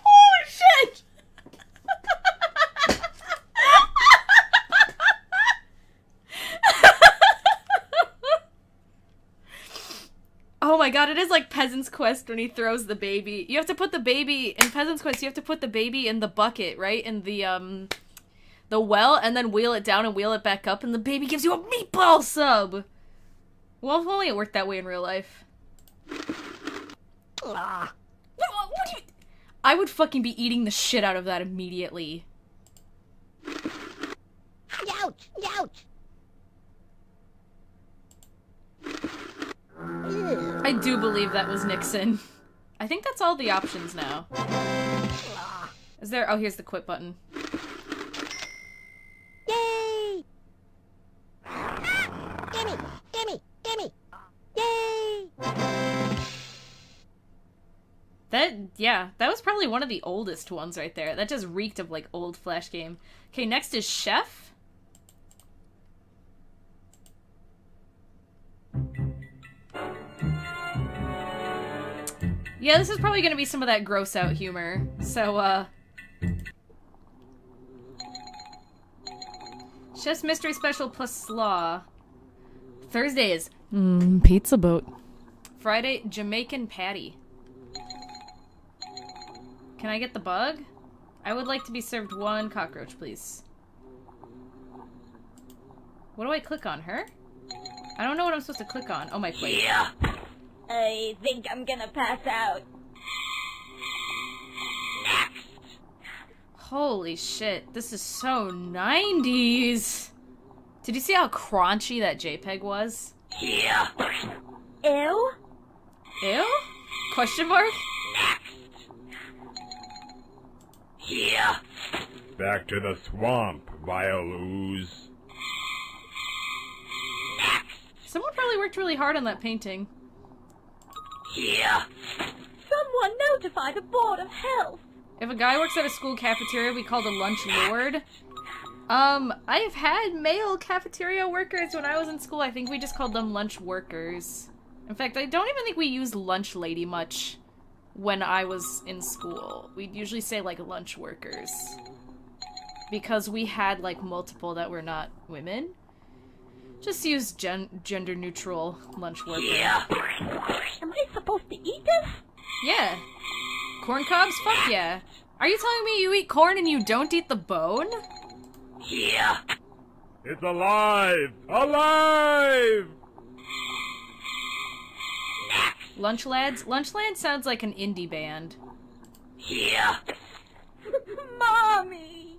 Holy shit! Oh my god, it is like Peasant's Quest when he throws the baby. You have to put the baby in Peasant's Quest, you have to put the baby in the bucket, right? In the um the well and then wheel it down and wheel it back up and the baby gives you a meatball sub. Well, if only it worked that way in real life. What, what, what do you I would fucking be eating the shit out of that immediately. Ouch. Ouch. Ew. I do believe that was Nixon. I think that's all the options now. Is there Oh, here's the quit button. Yay! Gimme! Gimme! Gimme! Yay! That yeah, that was probably one of the oldest ones right there. That just reeked of like old flash game. Okay, next is chef. Yeah, this is probably gonna be some of that gross out humor. So uh Chef's Mystery Special plus Slaw. Thursday is mm, Pizza Boat. Friday, Jamaican Patty. Can I get the bug? I would like to be served one cockroach, please. What do I click on? Her? I don't know what I'm supposed to click on. Oh, my plate. Yeah. I think I'm gonna pass out. Next! Holy shit. This is so 90s. Did you see how crunchy that JPEG was? Yeah. Ew? Ew? Question mark? Yeah. Back to the swamp, vile ooze. Someone probably worked really hard on that painting. Yeah. Someone notify the Board of Health. If a guy works at a school cafeteria, we call the lunch lord. Um, I've had male cafeteria workers when I was in school. I think we just called them lunch workers. In fact, I don't even think we used lunch lady much when I was in school. We'd usually say like lunch workers. Because we had like multiple that were not women. Just use gen- gender neutral lunch worker. Yeah. Am I supposed to eat this? Yeah. Corn cobs? Fuck yeah. Are you telling me you eat corn and you don't eat the bone? Yeah. It's alive! Alive! Lunch Lads? Lunch Lads sounds like an indie band. Yeah. Mommy!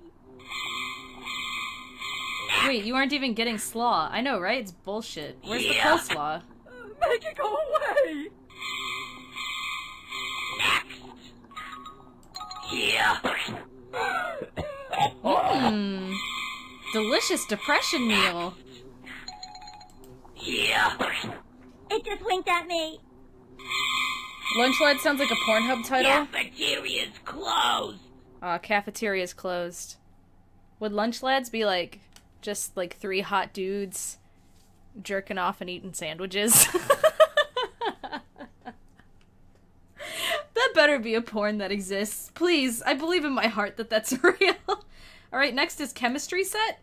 Wait, you aren't even getting slaw. I know, right? It's bullshit. Where's the Yeah. coleslaw? Make it go away! Yeah. Mmm. Delicious depression meal. Yeah. It just winked at me. Lunch Lad sounds like a Pornhub title. Cafeteria's closed. Uh, cafeteria's closed. Would lunch lads be like just like three hot dudes jerking off and eating sandwiches? that better be a porn that exists. Please, I believe in my heart that that's real. All right, next is chemistry set.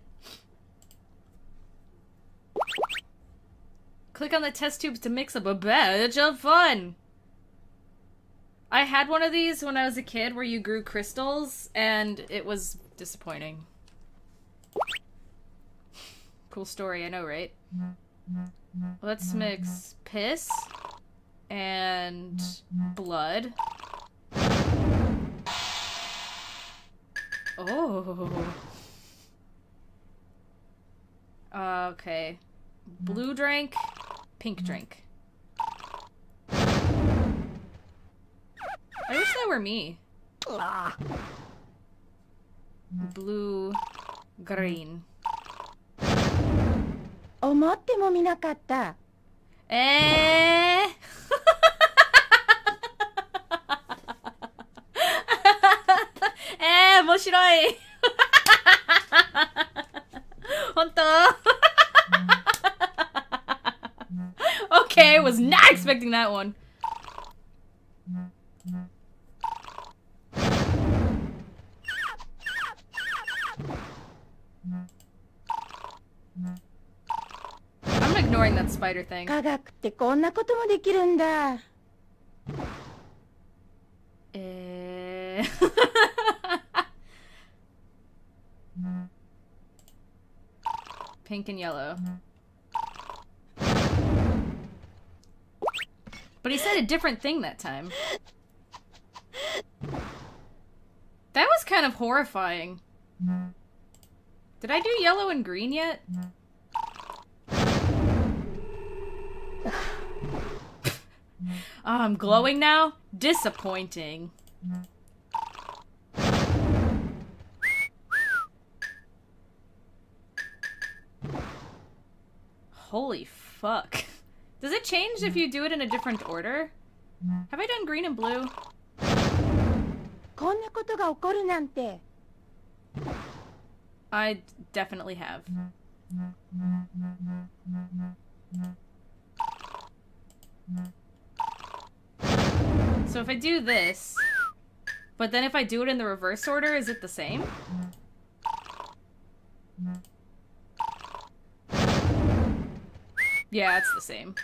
Click on the test tubes to mix up a batch of fun. I had one of these when I was a kid where you grew crystals, and it was disappointing. Cool story, I know, right? Let's mix piss and blood. Oh. Uh, okay. Blue drink, pink drink. I wish that were me. Blue, green. 思ってもみなかった。Eh. eh, 面白い。本当 Okay, was not expecting that one. spider thing. 科学ってこんなこともできるんだ。えー Pink and yellow. But he said a different thing that time. That was kind of horrifying. Did I do yellow and green yet? Oh, I'm glowing now? Disappointing. Holy fuck. Does it change if you do it in a different order? Have I done green and blue? こんなことが起こるなんて。 I definitely have. So if I do this, but then if I do it in the reverse order, is it the same? Yeah, it's the same.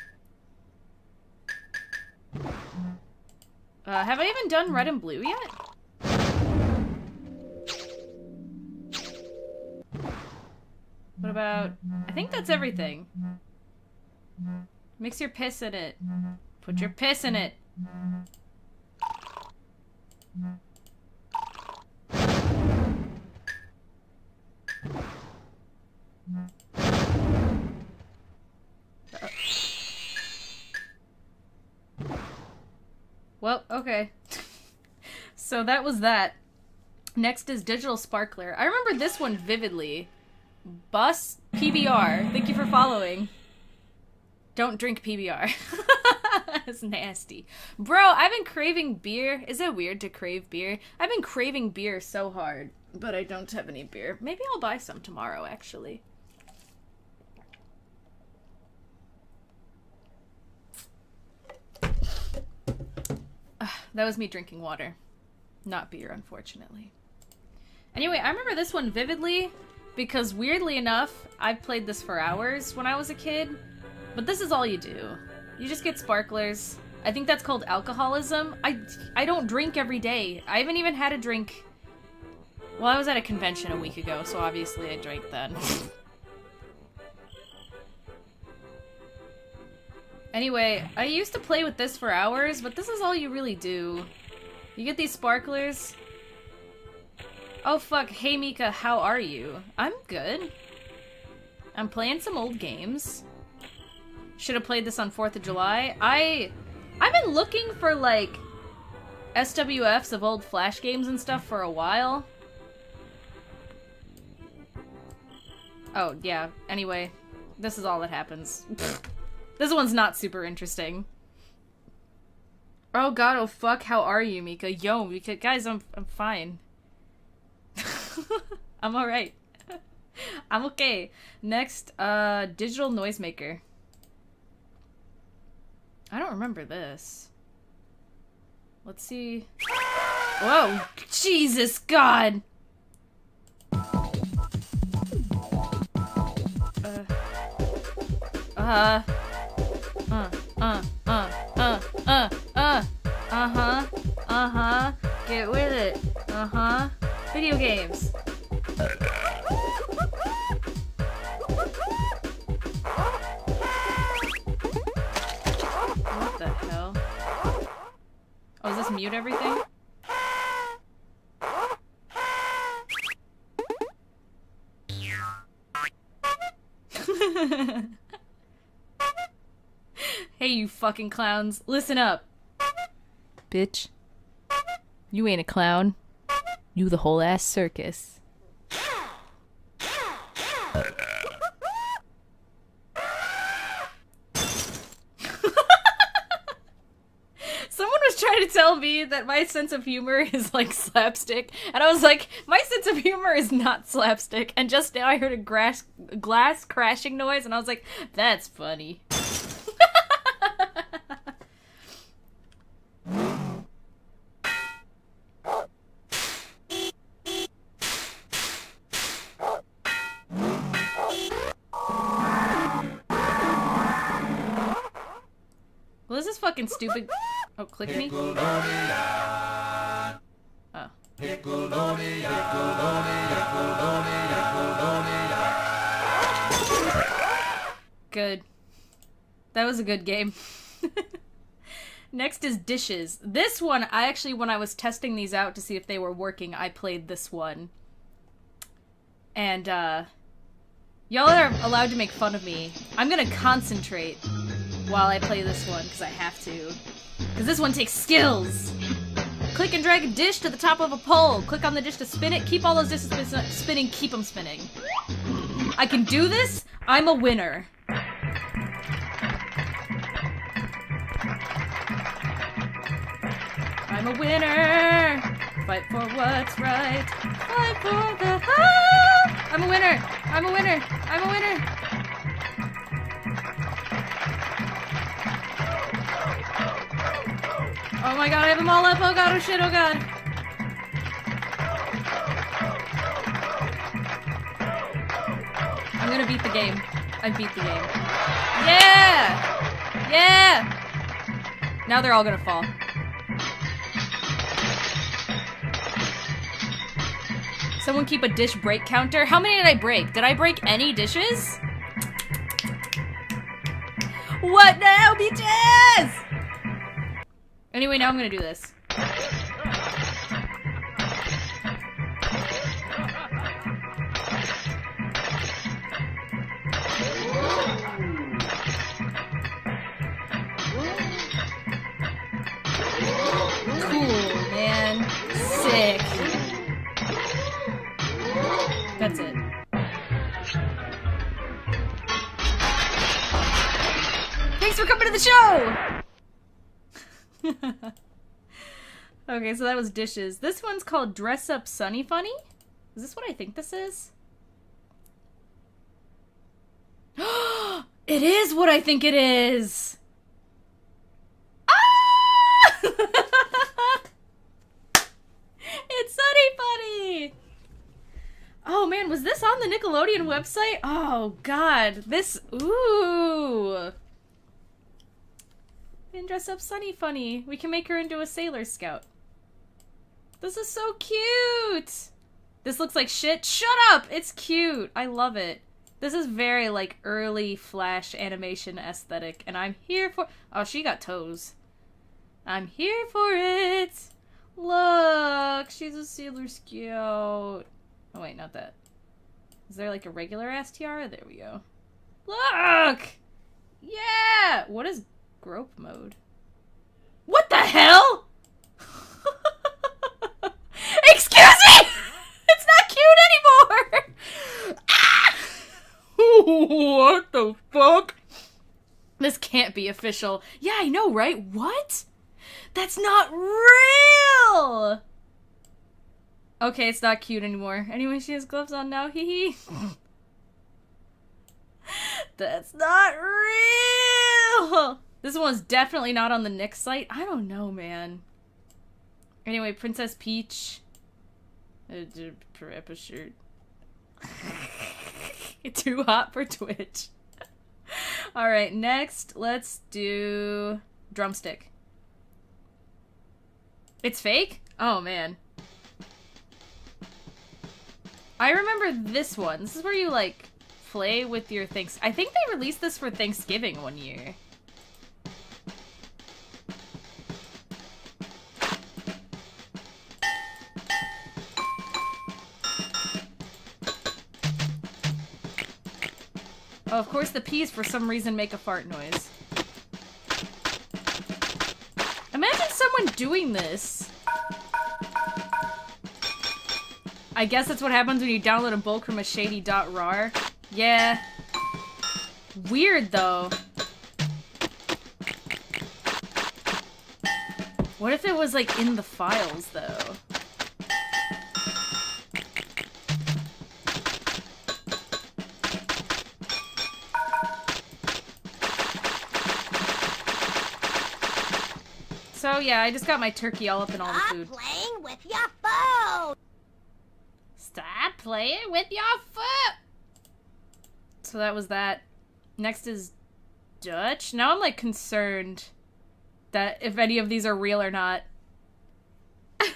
Uh, have I even done red and blue yet? What about... I think that's everything. Mix your piss in it. Put your piss in it. Uh, well, okay. so that was that. Next is Digital Sparkler. I remember this one vividly. Bus PBR. Thank you for following. Don't drink PBR. it's nasty. Bro, I've been craving beer. Is it weird to crave beer? I've been craving beer so hard, but I don't have any beer. Maybe I'll buy some tomorrow, actually. That was me drinking water. Not beer, unfortunately. Anyway, I remember this one vividly because weirdly enough, I've played this for hours when I was a kid. But this is all you do. You just get sparklers. I think that's called alcoholism. I I don't drink every day. I haven't even had a drink. Well, I was at a convention a week ago, so obviously I drank then. anyway, I used to play with this for hours, but this is all you really do. You get these sparklers. Oh fuck, hey Mika, how are you? I'm good. I'm playing some old games. Should have played this on 4th of July. I I've been looking for like SWFs of old Flash games and stuff for a while. Oh, yeah. Anyway, this is all that happens. this one's not super interesting. Oh god, oh fuck, how are you, Mika? Yo, Mika, guys, I'm I'm fine. I'm alright. I'm okay. Next, uh, digital noisemaker. I don't remember this. Let's see. Whoa! Jesus God! Uh. Uh. Uh. Uh. Uh. Uh. Uh. Uh. Uh-huh. Uh-huh. Get with it. Uh-huh. Video games. Mute everything? hey, you fucking clowns. Listen up. Bitch. You ain't a clown. You the whole ass circus. Someone was trying to tell me that my sense of humor is like slapstick, and I was like, my sense of humor is not slapstick. And just now I heard a grass glass crashing noise, and I was like, that's funny. Well, this is fucking stupid. Oh, click me. Oh. Good. That was a good game. Next is dishes. This one, I actually, when I was testing these out to see if they were working, I played this one. And, uh, y'all are allowed to make fun of me. I'm gonna concentrate while I play this one, because I have to. Because this one takes skills! Click and drag a dish to the top of a pole. Click on the dish to spin it. Keep all those dishes spin- spinning. Keep them spinning. I can do this. I'm a winner. I'm a winner. Fight for what's right. Fight for the. Ah! I'm a winner. I'm a winner. I'm a winner. Oh my god, I have them all up. Oh god, oh shit, oh god. I'm gonna beat the game. I beat the game. Yeah! Yeah! Now they're all gonna fall. Someone keep a dish break counter. How many did I break? Did I break any dishes? What now, bitches? Anyway, now I'm gonna do this. That's it. Thanks for coming to the show! okay, so that was dishes. This one's called Dress Up Sunny Funny. Is this what I think this is? it is what I think it is! Ah! It's Sunny Funny! Oh man, was this on the Nickelodeon website? Oh god, this. Ooh! And dress up Sunny Funny. We can make her into a Sailor Scout. This is so cute. This looks like shit. Shut up. It's cute. I love it. This is very like early flash animation aesthetic and I'm here for Oh, she got toes. I'm here for it. Look, she's a Sailor Scout. Oh wait, not that. Is there like a regular ass tiara? There we go. Look! Yeah! What is grope mode? What the hell? Excuse me! It's not cute anymore! What the fuck? This can't be official. Yeah, I know, right? What? That's not real! Okay, it's not cute anymore. Anyway, she has gloves on now. Hee hee. That's not real! This one's definitely not on the Nick site. I don't know, man. Anyway, Princess Peach. Uh, Parappa shirt. Too hot for Twitch. Alright, next, let's do Drumstick. It's fake? Oh, man. I remember this one. This is where you, like, play with your things. I think they released this for Thanksgiving one year. Oh, of course the peas for some reason make a fart noise. Imagine someone doing this. I guess that's what happens when you download a bulk from a shady.rar. Yeah. Weird, though. What if it was, like, in the files, though? So, yeah, I just got my turkey all up in all the food. Stop playing with your phone. Stop playing with your foot! So that was that. Next is Dutch. Now I'm like concerned that if any of these are real or not.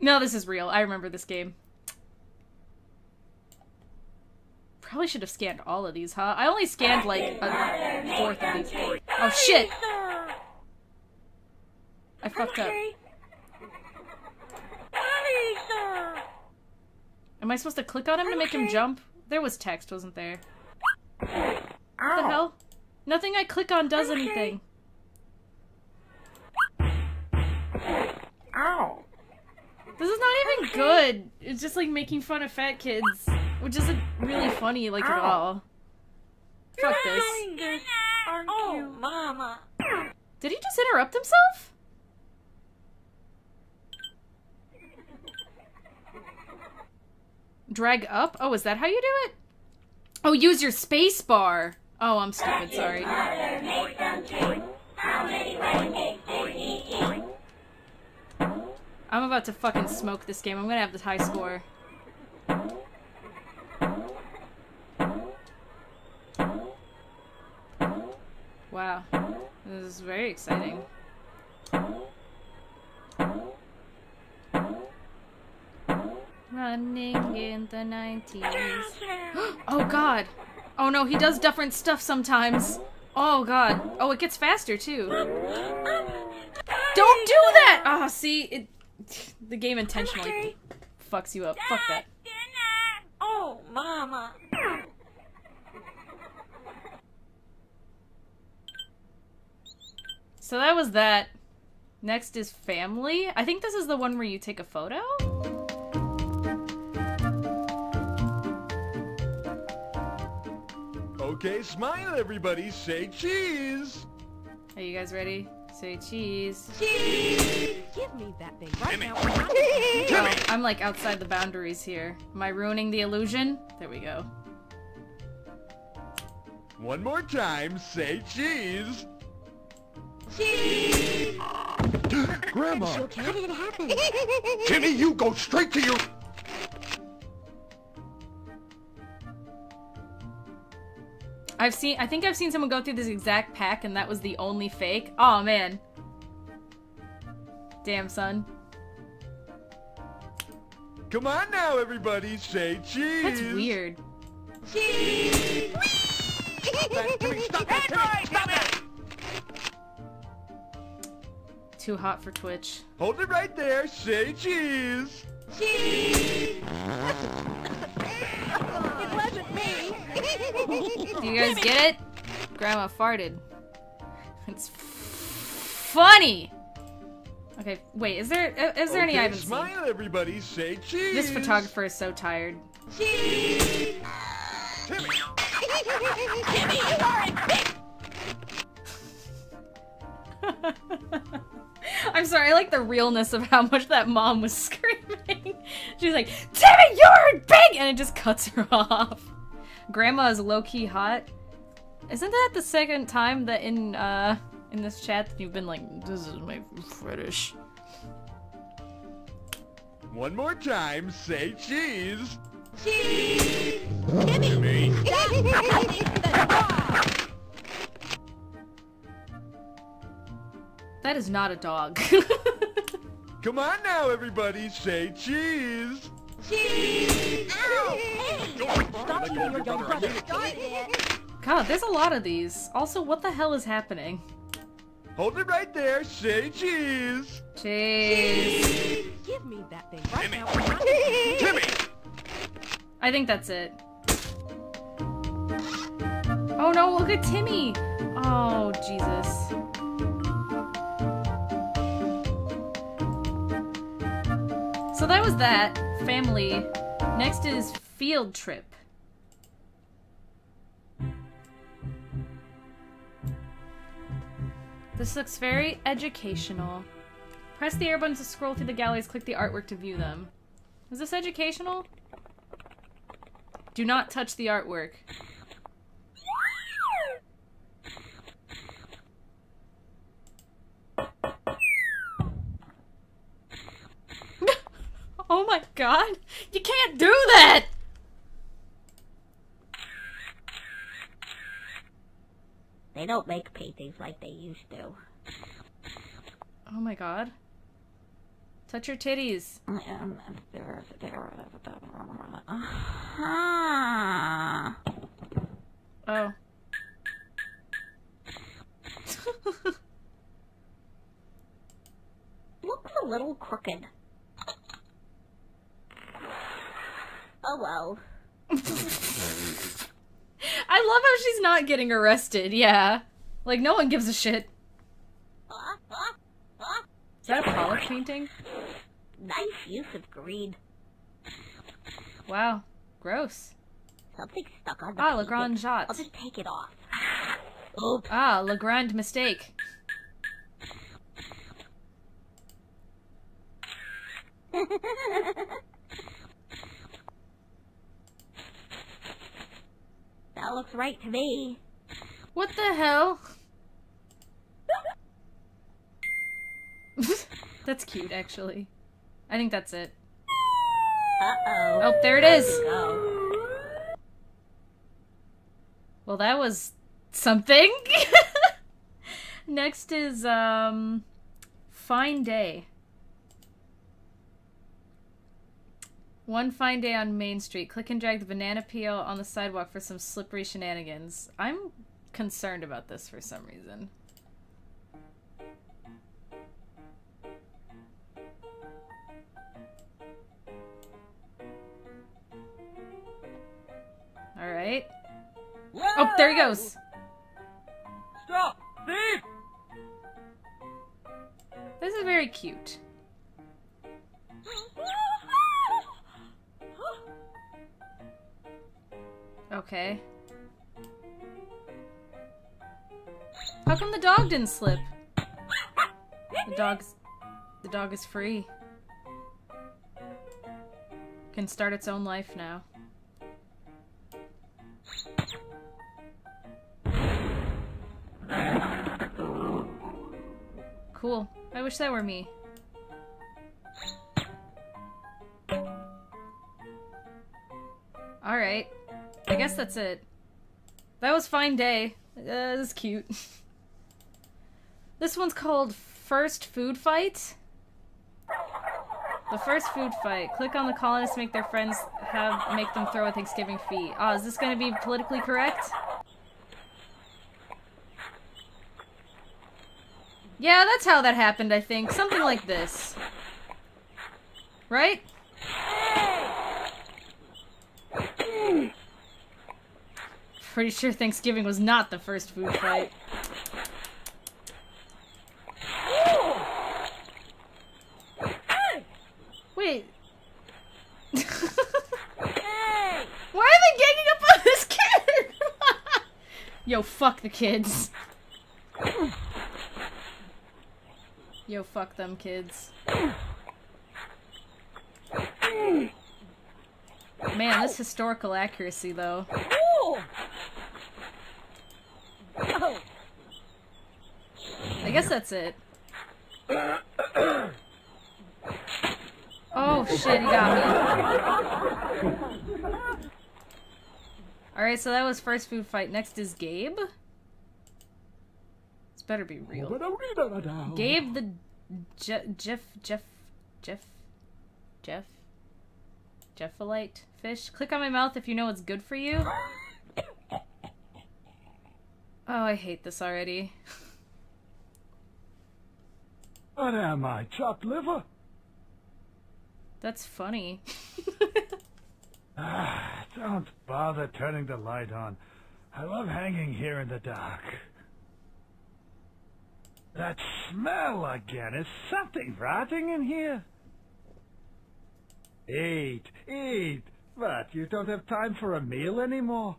no, this is real. I remember this game. Probably should have scanned all of these, huh? I only scanned like a fourth of these. Oh shit! I fucked up. Am I supposed to click on him to make him jump? There was text, wasn't there? What the hell? Nothing I click on does anything. Ow. This is not even good. It's just like making fun of fat kids, which isn't really funny like at all. Fuck this. Aren't oh, Mama. Did he just interrupt himself? Drag up? Oh, is that how you do it? Oh, use your space bar. Oh, I'm stupid, sorry. I'm about to fucking smoke this game. I'm gonna have this high score. Wow. This is very exciting. Running in the 90s. oh god! Oh no, he does different stuff sometimes. Oh god. Oh, it gets faster too. Don't do that! Ah, oh, see, it. The game intentionally fucks you up. Fuck that. Oh, Mama. So that was that. Next is family. I think this is the one where you take a photo? Okay, smile, everybody. Say cheese. Are you guys ready? Say cheese. Give me that thing right now. Oh, I'm like outside the boundaries here. Am I ruining the illusion? There we go. One more time. Say cheese. Grandma! How did it happen? Jimmy, you go straight to your... I've seen. I think I've seen someone go through this exact pack, and that was the only fake. Oh man. Damn son. Come on now, everybody, say cheese. That's weird. Cheese. Too hot for Twitch. Hold it right there, say cheese. It wasn't me. Do you guys get it? Grandma farted. It's funny. Okay, wait. Is there uh, is there any okay, haven't seen? smile, everybody, say cheese. This photographer is so tired. Timmy. Timmy, you are a big I'm sorry, I like the realness of how much that mom was screaming. She's like, Timmy, you're big! And it just cuts her off. Grandma is low-key hot. Isn't that the second time that in, uh, in this chat that you've been like, this is my fetish? One more time, say cheese. Cheese! That's. That is not a dog. Come on now, everybody, say cheese. Ow! Hey! Stop eating your young brother. Stop it. God, there's a lot of these. Also, what the hell is happening? Hold it right there, say cheese. Jeez. Give me that thing right now. Timmy. I think that's it. Oh no, look at Timmy! Oh, Jesus. So that was that. Family. Next is field trip. This looks very educational. Press the air buttons to scroll through the galleries, click the artwork to view them. Is this educational? Do not touch the artwork. Oh my god! You can't do that! They don't make paintings like they used to. Oh my god. Touch your titties. Oh. Looks a little crooked. Oh well. I love how she's not getting arrested, yeah. Like, no one gives a shit. Is that a Pollock painting? Nice use of green. Wow. Gross. Something stuck on the Ah. Legrand I'll just take it off. Oops. Ah, Legrand mistake. That looks right to me. What the hell? that's cute, actually. I think that's it. Uh-oh. Oh, there it is! Well, that was something. Next is, um, Fine Day. One fine day on Main Street. Click and drag the banana peel on the sidewalk for some slippery shenanigans. I'm concerned about this for some reason. Alright. Oh, there he goes! Stop, thief! This is very cute. Okay. How come the dog didn't slip? The dog's the dog is free. Can start its own life now. Cool. I wish that were me. Alright. Guess that's it. That was fine day. Uh, this is cute. this one's called First Food Fight. The first food fight. Click on the colonists, make their friends have make them throw a Thanksgiving feast. Ah, is this gonna be politically correct? Yeah, that's how that happened, I think. Something like this. Right? Pretty sure Thanksgiving was not the first food fight. Wait. Why are they ganging up on this kid? Yo, fuck the kids. Yo, fuck them kids. Man, this historical accuracy, though. I guess that's it. Oh shit, he got me. Alright, so that was first food fight. Next is Gabe. This better be real. Gabe the Je Jeff Jeff Jeff Jeff Jeffalite fish. Click on my mouth if you know what's good for you. Oh, I hate this already. What am I, chopped liver? That's funny. Ah, don't bother turning the light on. I love hanging here in the dark. That smell again. Is something rotting in here? Eat, eat. What, you don't have time for a meal anymore?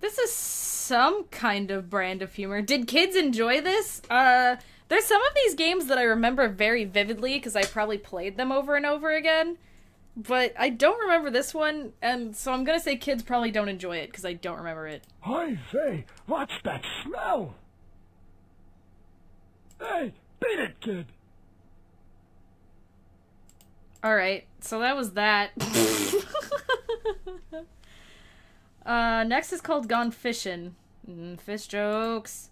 This is some kind of brand of humor. Did kids enjoy this? Uh, there's some of these games that I remember very vividly because I probably played them over and over again. But I don't remember this one, and so I'm gonna say kids probably don't enjoy it because I don't remember it. I say, what's that smell? Hey, beat it, kid. Alright, so that was that. uh, next is called Gone Fishin'. Mm, fish jokes.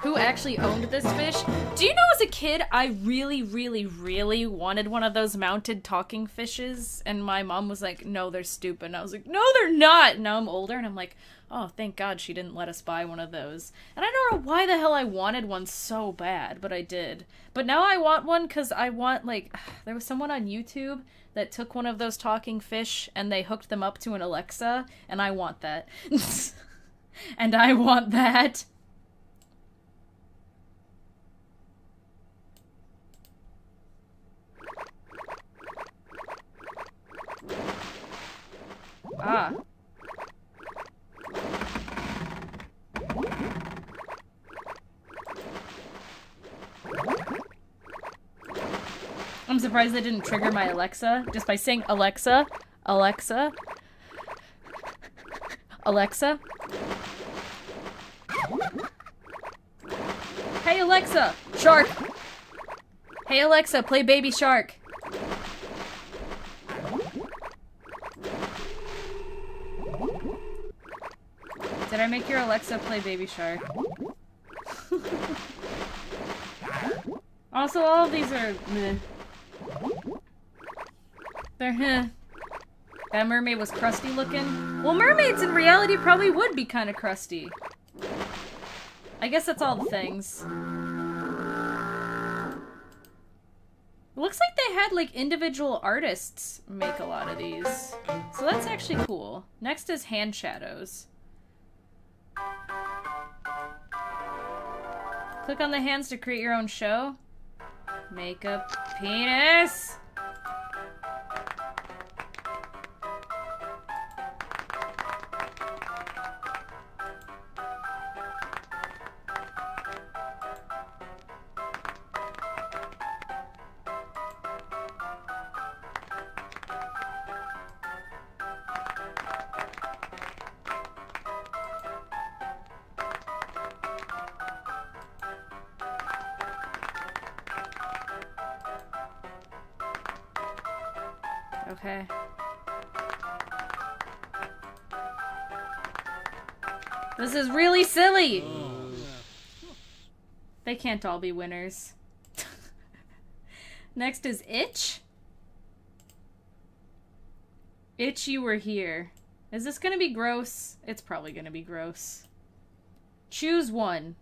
Who actually owned this fish? Do you know as a kid, I really, really, really wanted one of those mounted talking fishes? And my mom was like, no, they're stupid. And I was like, no, they're not. Now I'm older and I'm like, oh, thank God she didn't let us buy one of those. And I don't know why the hell I wanted one so bad, but I did. But now I want one because I want, like, there was someone on YouTube that took one of those talking fish and they hooked them up to an Alexa, and I want that. and I want that. Ah. I'm surprised they didn't trigger my Alexa just by saying Alexa, Alexa, Alexa. Hey Alexa, shark. Hey Alexa, play Baby Shark. Did I make your Alexa play Baby Shark? also, all of these are meh. They're heh. That mermaid was crusty looking. Well, mermaids in reality probably would be kind of crusty. I guess that's all the things. Looks like they had like individual artists make a lot of these. So that's actually cool. Next is hand shadows. Click on the hands to create your own show. Make a penis. Can't all be winners. Next is Itch. Itch, you were here. Is this gonna be gross? It's probably gonna be gross. Choose one.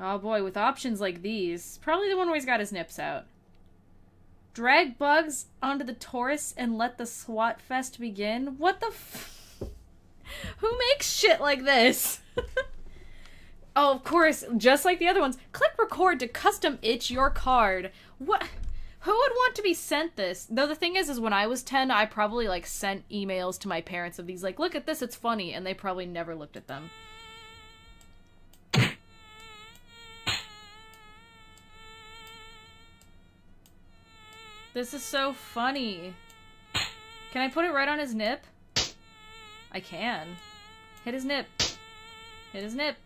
Oh boy, with options like these, probably the one where he's got his nips out. Drag bugs onto the Taurus and let the SWAT fest begin? What the f- Who makes shit like this? oh, of course, just like the other ones, click record to custom itch your card. What? Who would want to be sent this? Though the thing is, is when I was 10, I probably like sent emails to my parents of these, like, look at this, it's funny, and they probably never looked at them. This is so funny. Can I put it right on his nip? I can. Hit his nip. Hit his nip.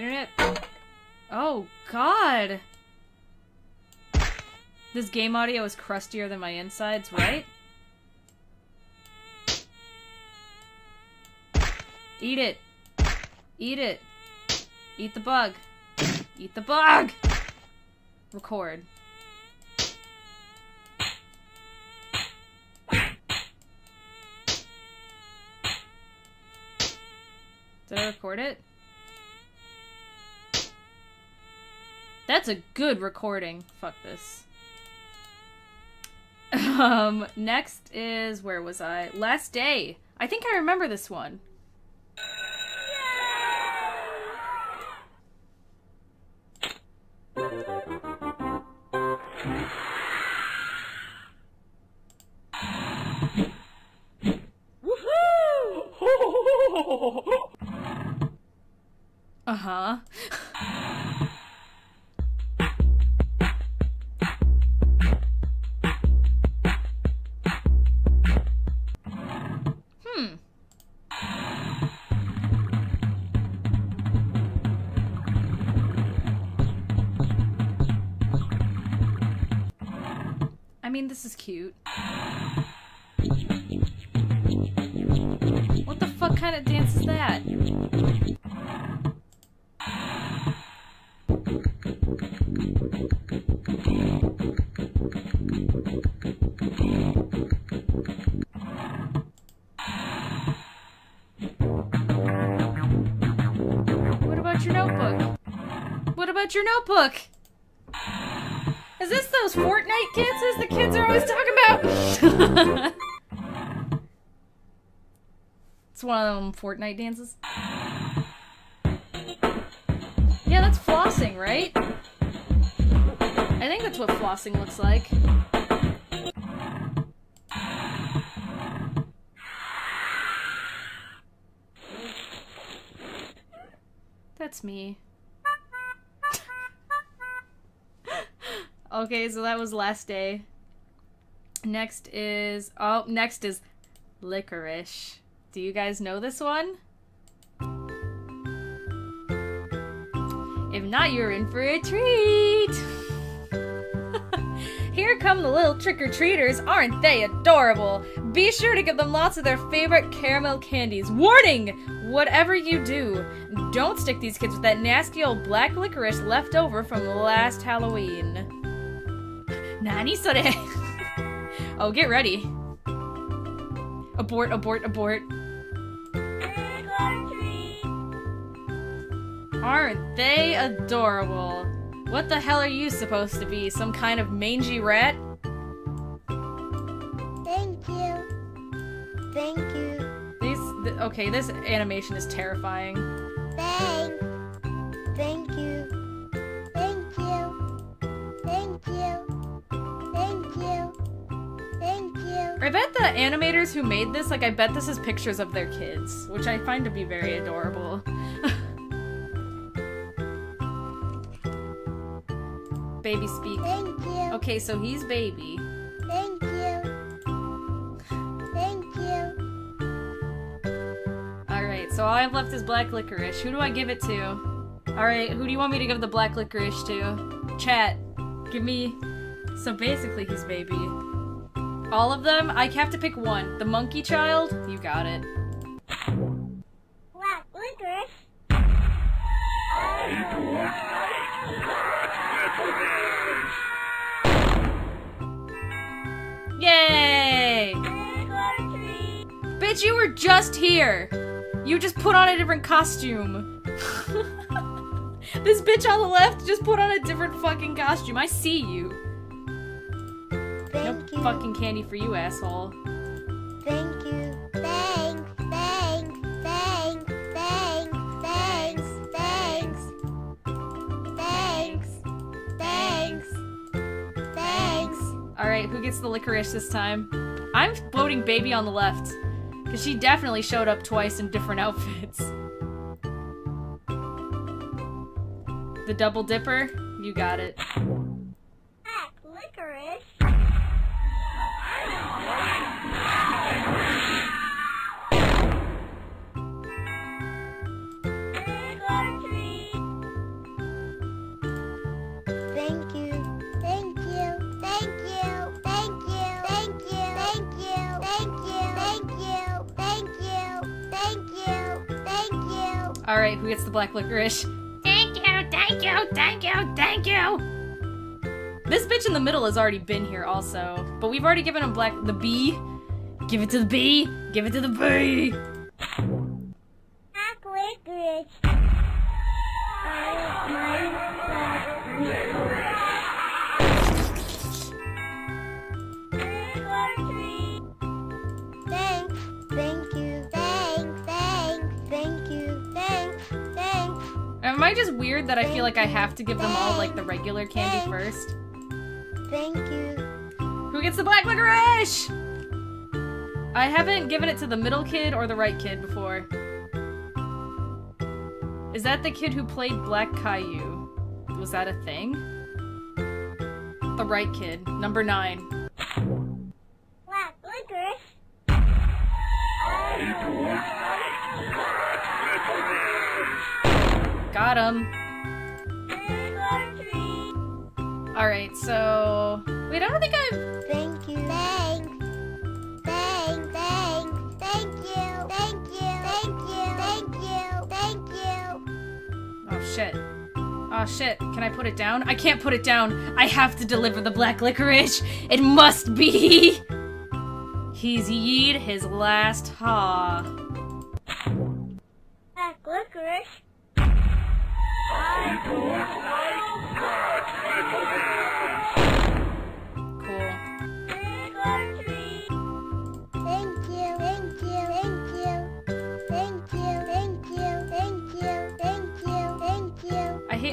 Nip. Oh, God. This game audio is crustier than my insides, right? Eat it. Eat it. Eat the bug. Eat the bug! Record. Did I record it? That's a good recording. Fuck this. Um, next is where was I? Last day. I think I remember this one. This is cute. What the fuck kind of dance is that? What about your notebook? What about your notebook? Dances the kids are always talking about? it's one of them Fortnite dances. Yeah, that's flossing, right? I think that's what flossing looks like. That's me. Okay, so that was last day. Next is oh, next is licorice. Do you guys know this one? If not, you're in for a treat. Here come the little trick-or-treaters, aren't they adorable? Be sure to give them lots of their favorite caramel candies. Warning! Whatever you do, don't stick these kids with that nasty old black licorice left over from last Halloween. Nani sore? oh, get ready. Abort, abort, abort. Aren't they adorable? What the hell are you supposed to be? Some kind of mangy rat? Thank you. Thank you. These, th- okay, this animation is terrifying. Thank. Thank you. Thank you. Thank you. I bet the animators who made this, like, I bet this is pictures of their kids, which I find to be very adorable. baby speak. Thank you. Okay, so he's baby. Thank you. Thank you. Alright, so all I have left is black licorice. Who do I give it to? Alright, who do you want me to give the black licorice to? Chat, give me. So basically, he's baby. All of them? I have to pick one. The monkey child? You got it. Yay! Bitch, you were just here! You just put on a different costume. this bitch on the left just put on a different fucking costume. I see you. Thank no you. fucking candy for you, asshole. Thank you. Thanks, thanks, thanks, thanks, thanks, thanks. Thanks, thanks, thanks. Alright, who gets the licorice this time? I'm voting baby on the left. Because she definitely showed up twice in different outfits. The double dipper? You got it. You. Alright, who gets the black licorice? Thank you, thank you, thank you, thank you. This bitch in the middle has already been here also. But we've already given him black the bee. Give it to the bee. Give it to the bee. Weird that I feel like I have to give them all like the regular candy first? Thank you. Who gets the black licorice? I haven't given it to the middle kid or the right kid before. Is that the kid who played Black Caillou? Was that a thing? The right kid, number nine. Black licorice. Got him. Treat. Alright, so. Wait, I don't think I've. Thank you. Thanks. Thanks. Thanks. Thank you. Thank you. Thank you. Thank you. Thank you. Oh shit. Oh shit. Can I put it down? I can't put it down. I have to deliver the black licorice. It must be. He's yeed his last haw. Black licorice.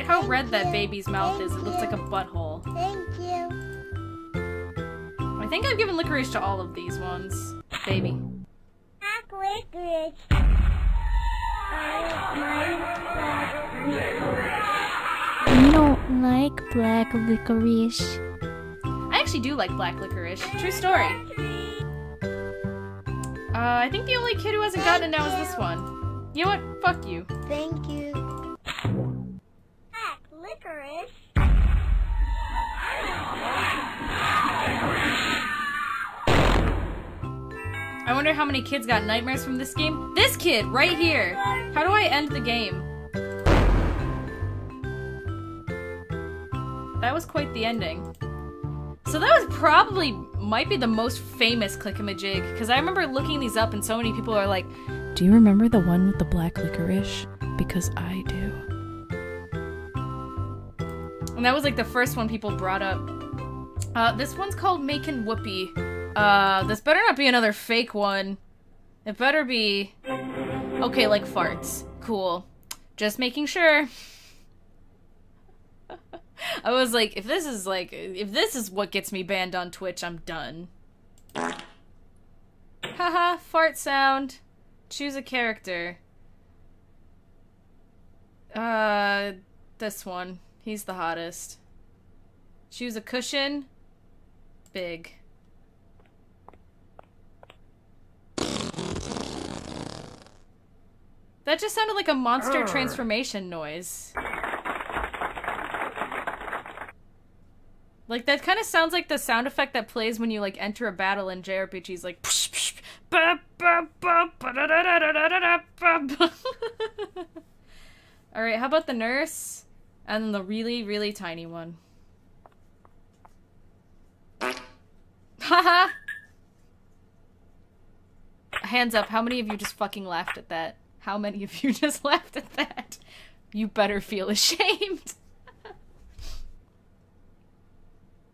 How red that baby's mouth is. It looks like a butthole. Thank you. I think I've given licorice to all of these ones. Baby. Black licorice. You don't like black licorice. I actually do like black licorice. True story. Uh, I think the only kid who hasn't gotten it now is this one. You know what? Fuck you. Thank you. Black licorice. I wonder how many kids got nightmares from this game. This kid, right here. How do I end the game? That was quite the ending. So that was probably, might be the most famous Click-a-Majig, because I remember looking these up and so many people are like, Do you remember the one with the black licorice? Because I do. And that was like the first one people brought up. Uh, this one's called Makin' Whoopee. Uh, this better not be another fake one. It better be. Okay, like farts. Cool. Just making sure. I was like, if this is like, if this is what gets me banned on Twitch, I'm done. Haha, fart sound. Choose a character. Uh, this one. He's the hottest. Choose a cushion. Big. That just sounded like a monster transformation noise. Like that kind of sounds like the sound effect that plays when you like enter a battle in JRPGs, like. psh, psh, ba, ba, ba, ba. Alright, how about the nurse? And the really, really tiny one. Haha! Hands up, how many of you just fucking laughed at that? How many of you just laughed at that? You better feel ashamed.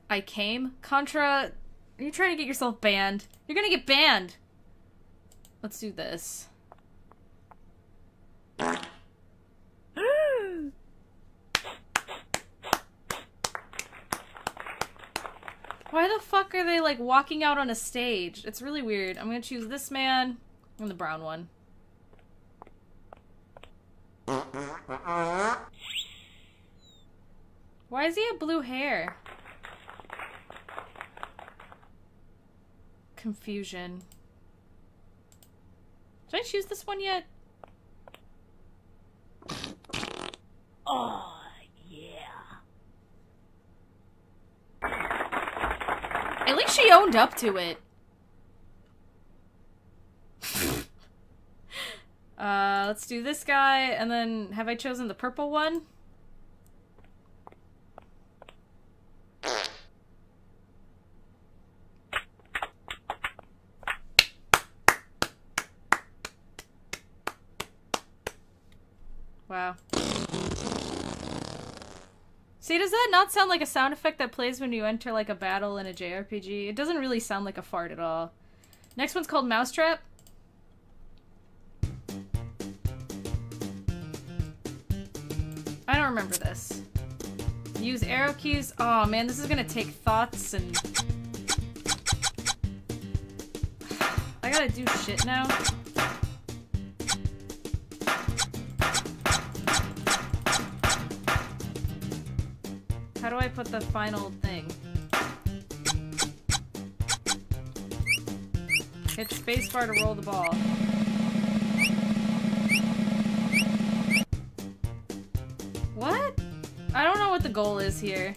I came? Contra, you're you trying to get yourself banned? You're gonna get banned! Let's do this. Why the fuck are they like walking out on a stage? It's really weird. I'm gonna choose this man and the brown one. Why does he have blue hair? Confusion. Did I choose this one yet? Oh, yeah. At least she owned up to it. Uh, let's do this guy, and then have I chosen the purple one? Wow. See, does that not sound like a sound effect that plays when you enter like a battle in a JRPG? It doesn't really sound like a fart at all. Next one's called Mousetrap. Don't remember this. Use arrow keys. Oh man, this is gonna take thoughts and... I gotta do shit now. How do I put the final thing? Hit spacebar to roll the ball. The goal is here.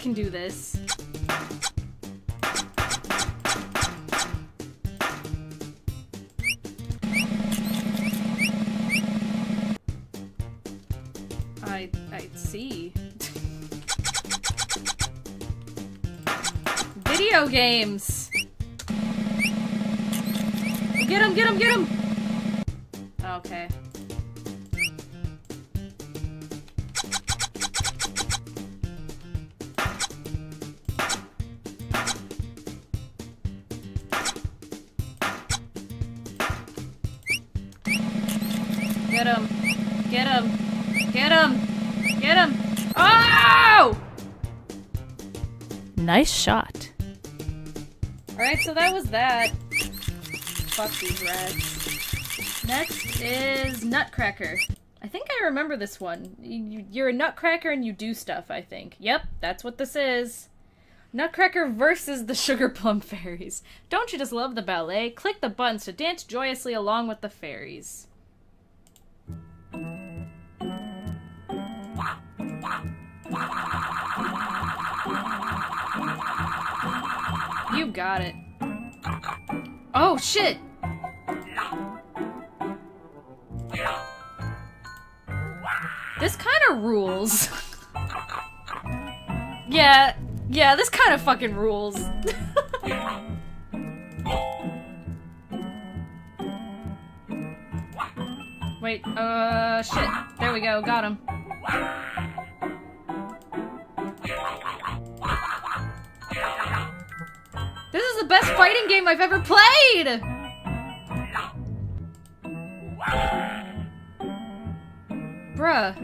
Can do this. Nice shot. Alright, so that was that. Fuck these rats. Next is Nutcracker. I think I remember this one. You- You're a nutcracker and you do stuff, I think. Yep, that's what this is. Nutcracker versus the Sugar Plum Fairies. Don't you just love the ballet? Click the buttons to dance joyously along with the fairies. You got it. Oh, shit! This kind of rules. yeah, yeah, this kind of fucking rules. Wait, uh, shit. There we go, got him. This is the best fighting game I've ever played! Bruh.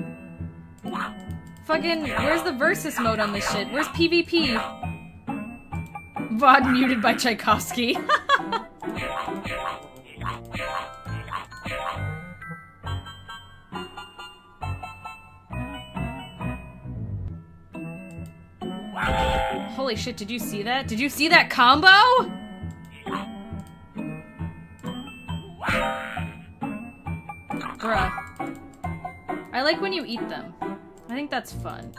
Fucking, where's the versus mode on this shit? Where's PvP? VOD muted by Tchaikovsky. Holy shit, did you see that? Did you see that combo? Bruh. I like when you eat them. I think that's fun.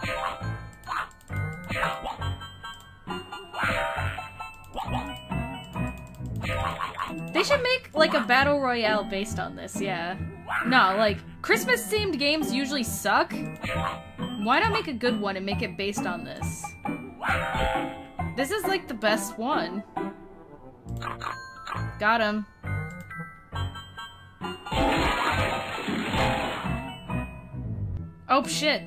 They should make like a battle royale based on this, yeah. No, like Christmas themed games usually suck. Why not make a good one and make it based on this? This is like the best one. Got him. Oh shit.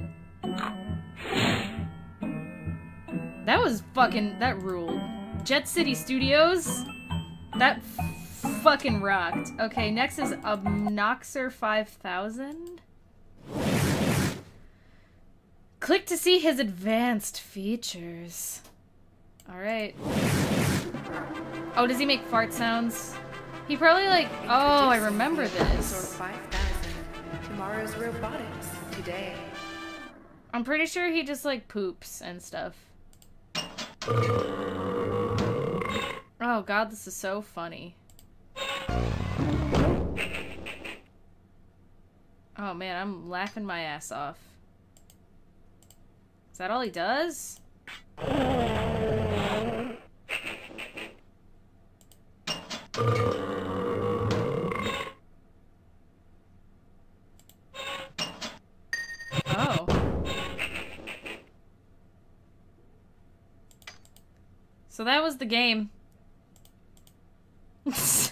That was fucking that ruled. Jet City Studios? That fucking rocked. Okay, next is Obnoxer 5000. Click to see his advanced features. Alright. Oh, does he make fart sounds? He probably like. Oh, I remember this. Sort of 5000. Tomorrow's robotics. Today. I'm pretty sure he just like poops and stuff. Oh god, this is so funny. Oh man, I'm laughing my ass off. Is that all he does? Oh. So that was the game.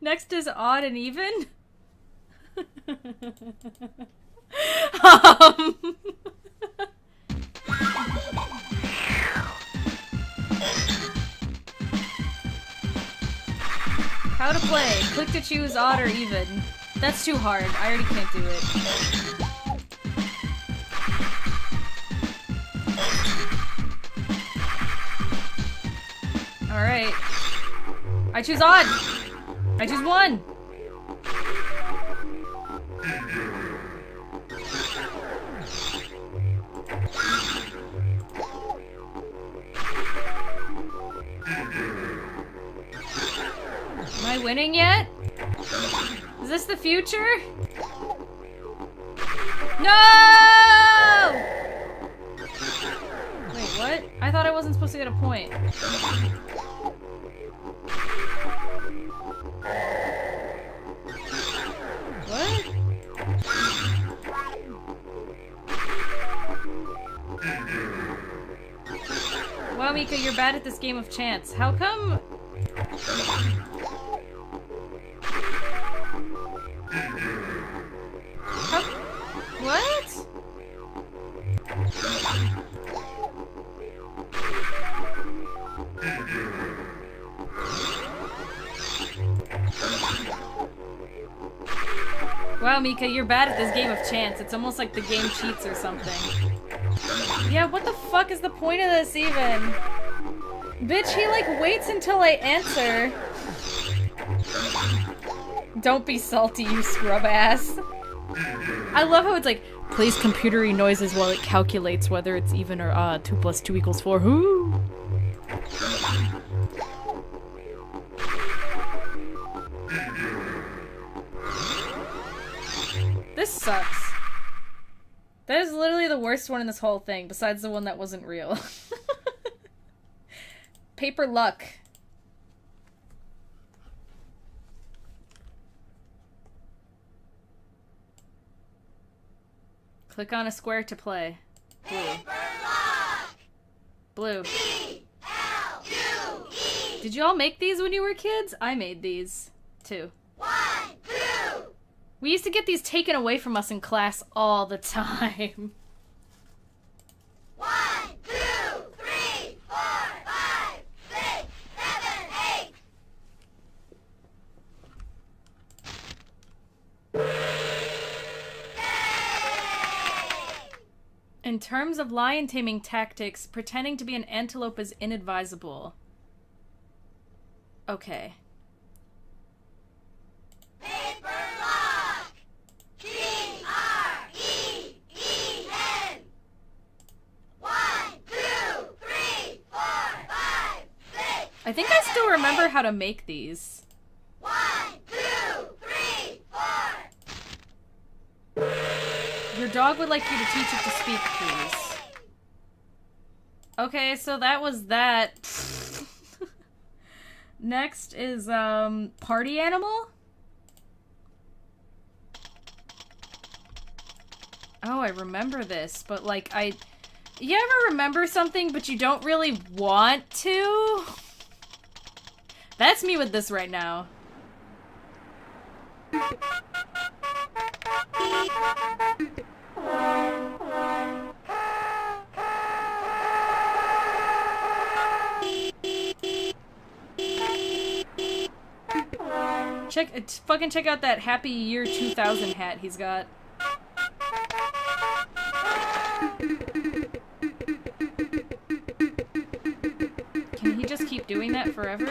Next is odd and even. um. How to play. Click to choose odd or even. That's too hard. I already can't do it. Alright. I choose odd! I choose one! Am I winning yet? Is this the future? No! Wait, what? I thought I wasn't supposed to get a point. What? Wow, Mika, you're bad at this game of chance. How come... How... What? Wow, Mika, you're bad at this game of chance. It's almost like the game cheats or something. Yeah, what the fuck is the point of this even? Bitch, he like waits until I answer. Don't be salty, you scrub ass. I love how it's like, plays computery noises while it calculates whether it's even or odd. 2 plus 2 equals 4. Whoo! Sucks. That is literally the worst one in this whole thing, besides the one that wasn't real. Paper luck. Click on a square to play. Blue. Blue. Did you all make these when you were kids? I made these, too. One, two, We used to get these taken away from us in class all the time. One, two, three, four, five, six, seven, eight. In terms of lion taming tactics, pretending to be an antelope is inadvisable. Okay. Paper lock. T R E E N. One, two, three, four, five, six. I think I still remember how to make these. One, two, three, four. Your dog would like you to teach it to speak, please. Okay, so that was that. Next is um party animal. Oh, I remember this, but like I you ever remember something but you don't really want to? That's me with this right now. Check, fucking check out that Happy Year 2000 hat he's got. Can he just keep doing that forever?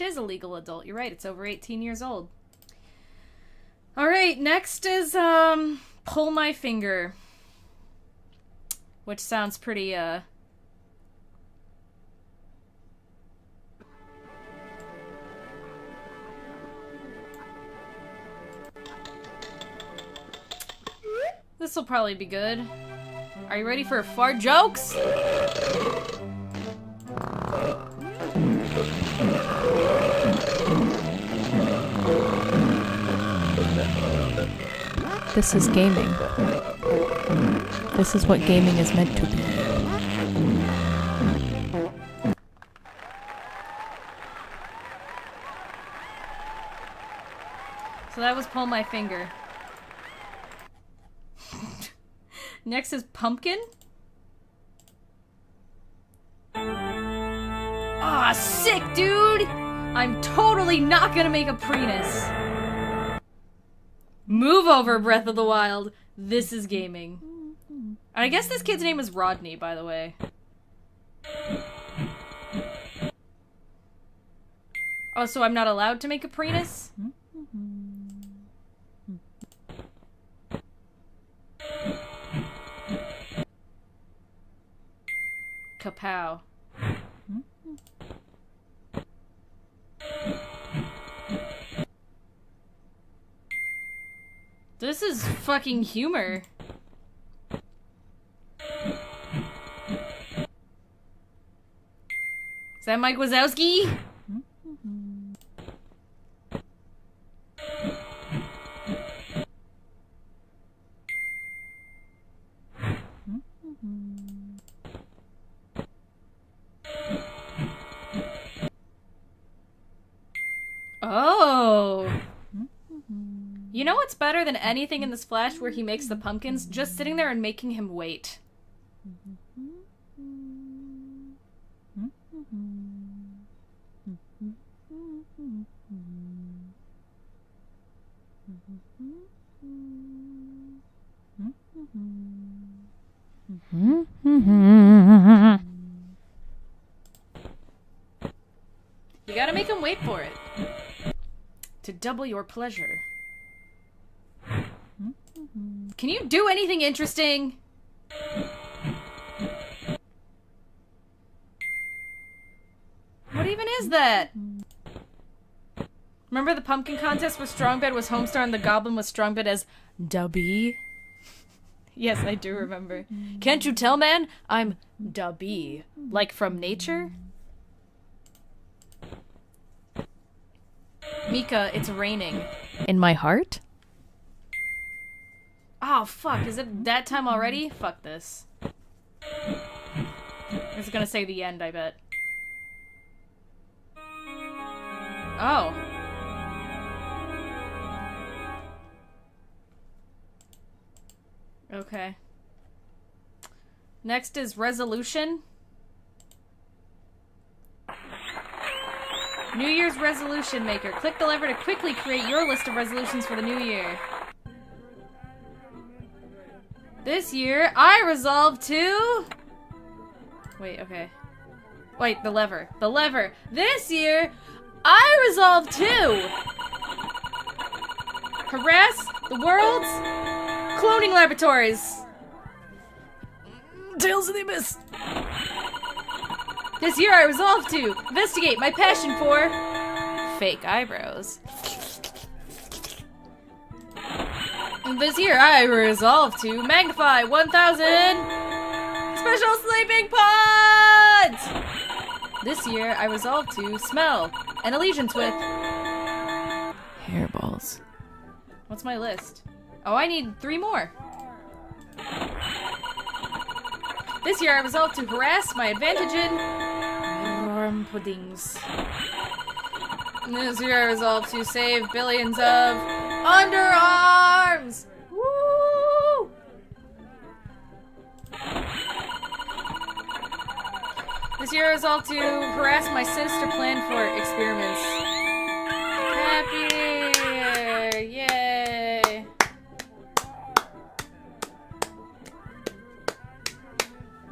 Is a legal adult. You're right. It's over 18 years old. All right, next is um pull my finger. Which sounds pretty uh This will probably be good. Are you ready for fart jokes? This is gaming. This is what gaming is meant to be. So that was pull my finger. Next is pumpkin. Ah, sick, dude! I'm totally not gonna make a Prenus. Move over, Breath of the Wild. This is gaming. I guess this kid's name is Rodney, by the way. Oh, so I'm not allowed to make a Prenus? Kapow. This is fucking humor. Is that Mike Wazowski? Oh. You know what's better than anything in this flash where he makes the pumpkins? Just sitting there and making him wait. You gotta make him wait for it. To double your pleasure. Can you do anything interesting? What even is that? Remember the pumpkin contest where Strong Bad was Homestar and the Goblin was Strong Bad as Dubby? Yes, I do remember. Can't you tell, man? I'm Dubby. Like from nature? Mika, it's raining. In my heart? Oh, fuck. Is it that time already? Fuck this. It's gonna say the end, I bet. Oh. Okay. Next is resolution. New Year's resolution maker. Click the lever to quickly create your list of resolutions for the new year. This year, I resolve to. Wait, okay. Wait, the lever. The lever. This year, I resolve to harass the world's cloning laboratories. Tales of the Abyss. This year, I resolve to investigate my passion for fake eyebrows. This year, I resolve to magnify 1,000 special sleeping pods! This year, I resolve to smell an allegiance with. Hairballs. What's my list? Oh, I need three more. This year, I resolve to harass my advantage in. warm puddings. This year, I resolve to save billions of underarms! Woo! This year, I resolve to harass my sinister plan for experiments.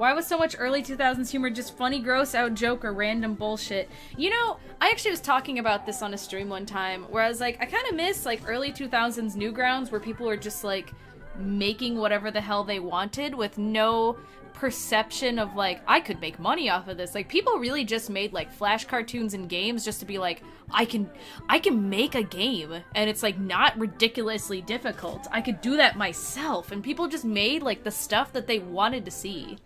Why was so much early 2000s humor just funny, gross out joke or random bullshit? You know, I actually was talking about this on a stream one time where I was like, I kind of miss like early 2000s Newgrounds where people were just like making whatever the hell they wanted with no perception of like I could make money off of this. Like people really just made like flash cartoons and games just to be like I can I can make a game and it's like not ridiculously difficult. I could do that myself and people just made like the stuff that they wanted to see.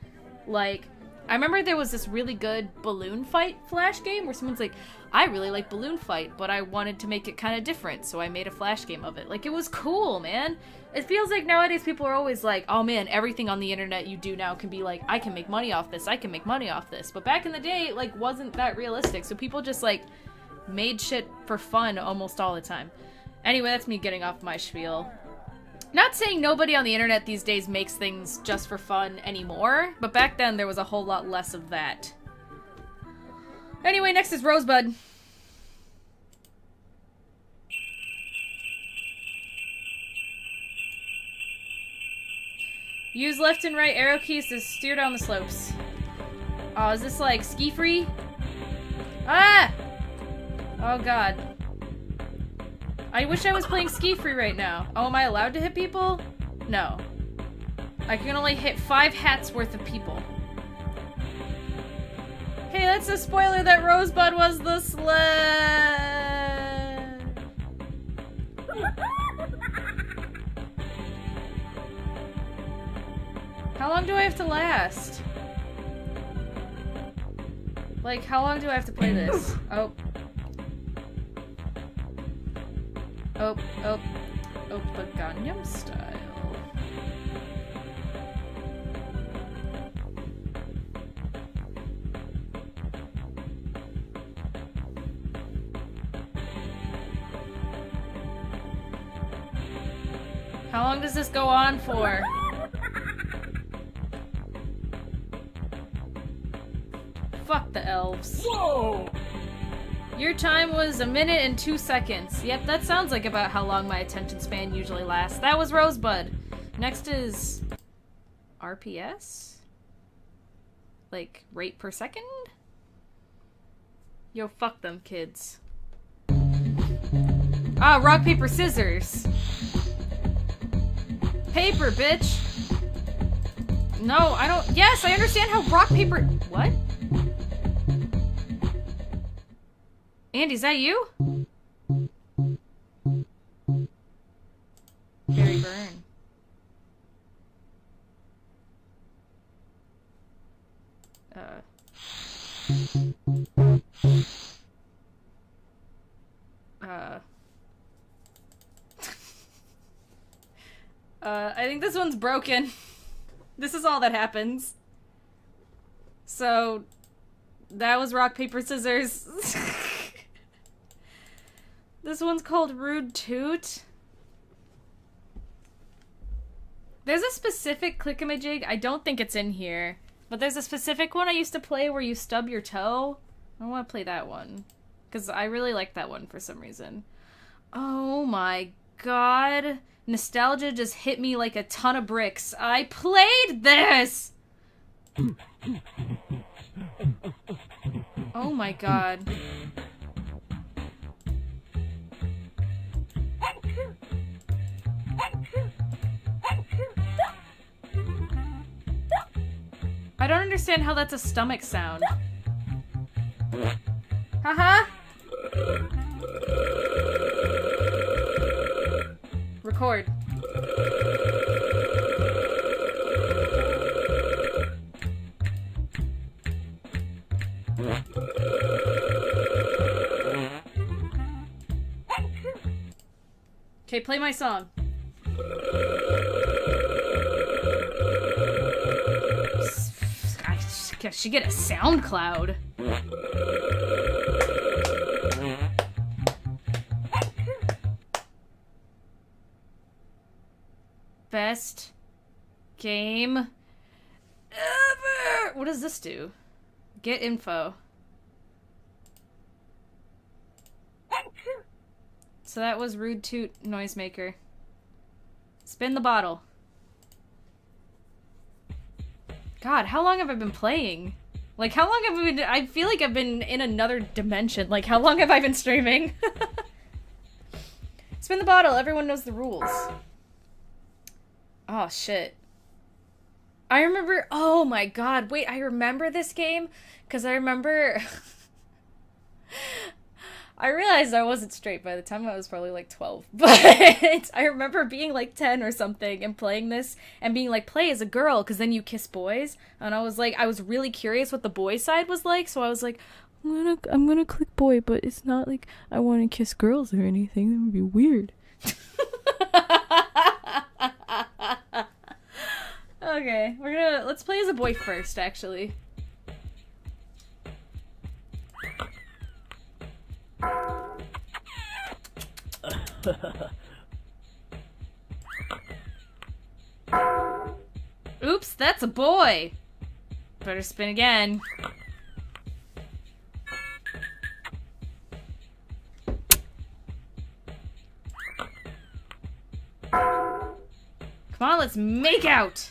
Like I remember there was this really good balloon fight flash game where someone's like, I really like balloon fight, but I wanted to make it kind of different, so I made a flash game of it. Like, it was cool, man. It feels like nowadays people are always like, oh man, everything on the internet you do now can be like, I can make money off this, I can make money off this. But back in the day, like, wasn't that realistic. So people just, like, made shit for fun almost all the time. Anyway, that's me getting off my spiel. Not saying nobody on the internet these days makes things just for fun anymore, but back then there was a whole lot less of that. Anyway, next is Rosebud. Use left and right arrow keys to steer down the slopes. Oh, is this like SkiFree? Ah! Oh god. I wish I was playing SkiFree right now. Oh, am I allowed to hit people? No. I can only hit five hats worth of people. Hey, that's a spoiler that Rosebud was the sled. How long do I have to last? Like, how long do I have to play this? Oh. Oh, oh, oh, but Gangnam style. How long does this go on for? Fuck the elves. Whoa! Your time was a minute and two seconds. Yep, that sounds like about how long my attention span usually lasts. That was Rosebud. Next is RPS? Like rate per second? Yo, fuck them kids. Ah, rock, paper, scissors. Paper, bitch. No, I don't. Yes, I understand how rock, paper. What? Andy, is that you? Barry Byrne. Uh. Uh. Uh, I think this one's broken. this is all that happens. So, that was rock, paper, scissors. this one's called Rude Toot. There's a specific clickamajig. I don't think it's in here. But there's a specific one I used to play where you stub your toe. I want to play that one. Because I really like that one for some reason. Oh my god. Nostalgia just hit me like a ton of bricks. I played this! Oh my god. I don't understand how that's a stomach sound. Haha. Record. Okay, play my song. I sh- should get a SoundCloud. Best game ever. What does this do? Get info. So that was Rude Toot Noisemaker. Spin the bottle. God, how long have I been playing? Like, how long have I been- I feel like I've been in another dimension. Like, how long have I been streaming? Spin the bottle. Everyone knows the rules. Oh, shit. I remember- oh my god, wait, I remember this game? Because I remember... I realized I wasn't straight by the time I was probably like 12. But I remember being like 10 or something and playing this and being like, play as a girl because then you kiss boys. And I was like, I was really curious what the boy side was like. So I was like, I'm gonna I'm gonna click boy, but it's not like I want to kiss girls or anything. That would be weird. okay, we're gonna, let's play as a boy first, actually. Oops, that's a boy! Better spin again. Come on, let's make out!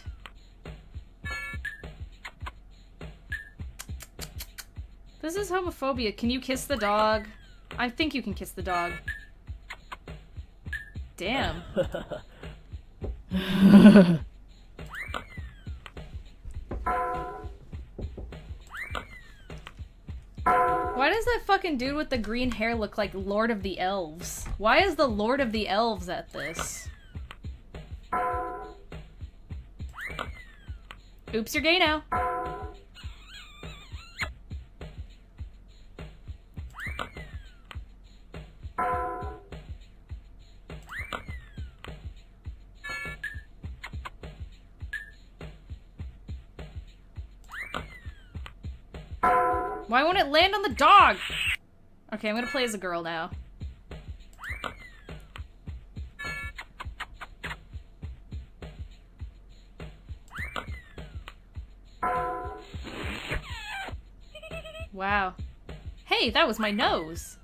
This is homophobia. Can you kiss the dog? I think you can kiss the dog. Damn. Why does that fucking dude with the green hair look like Lord of the Elves? Why is the Lord of the Elves at this? Oops, you're gay now. Land on the dog? Okay, I'm gonna play as a girl now. Wow. Hey, that was my nose.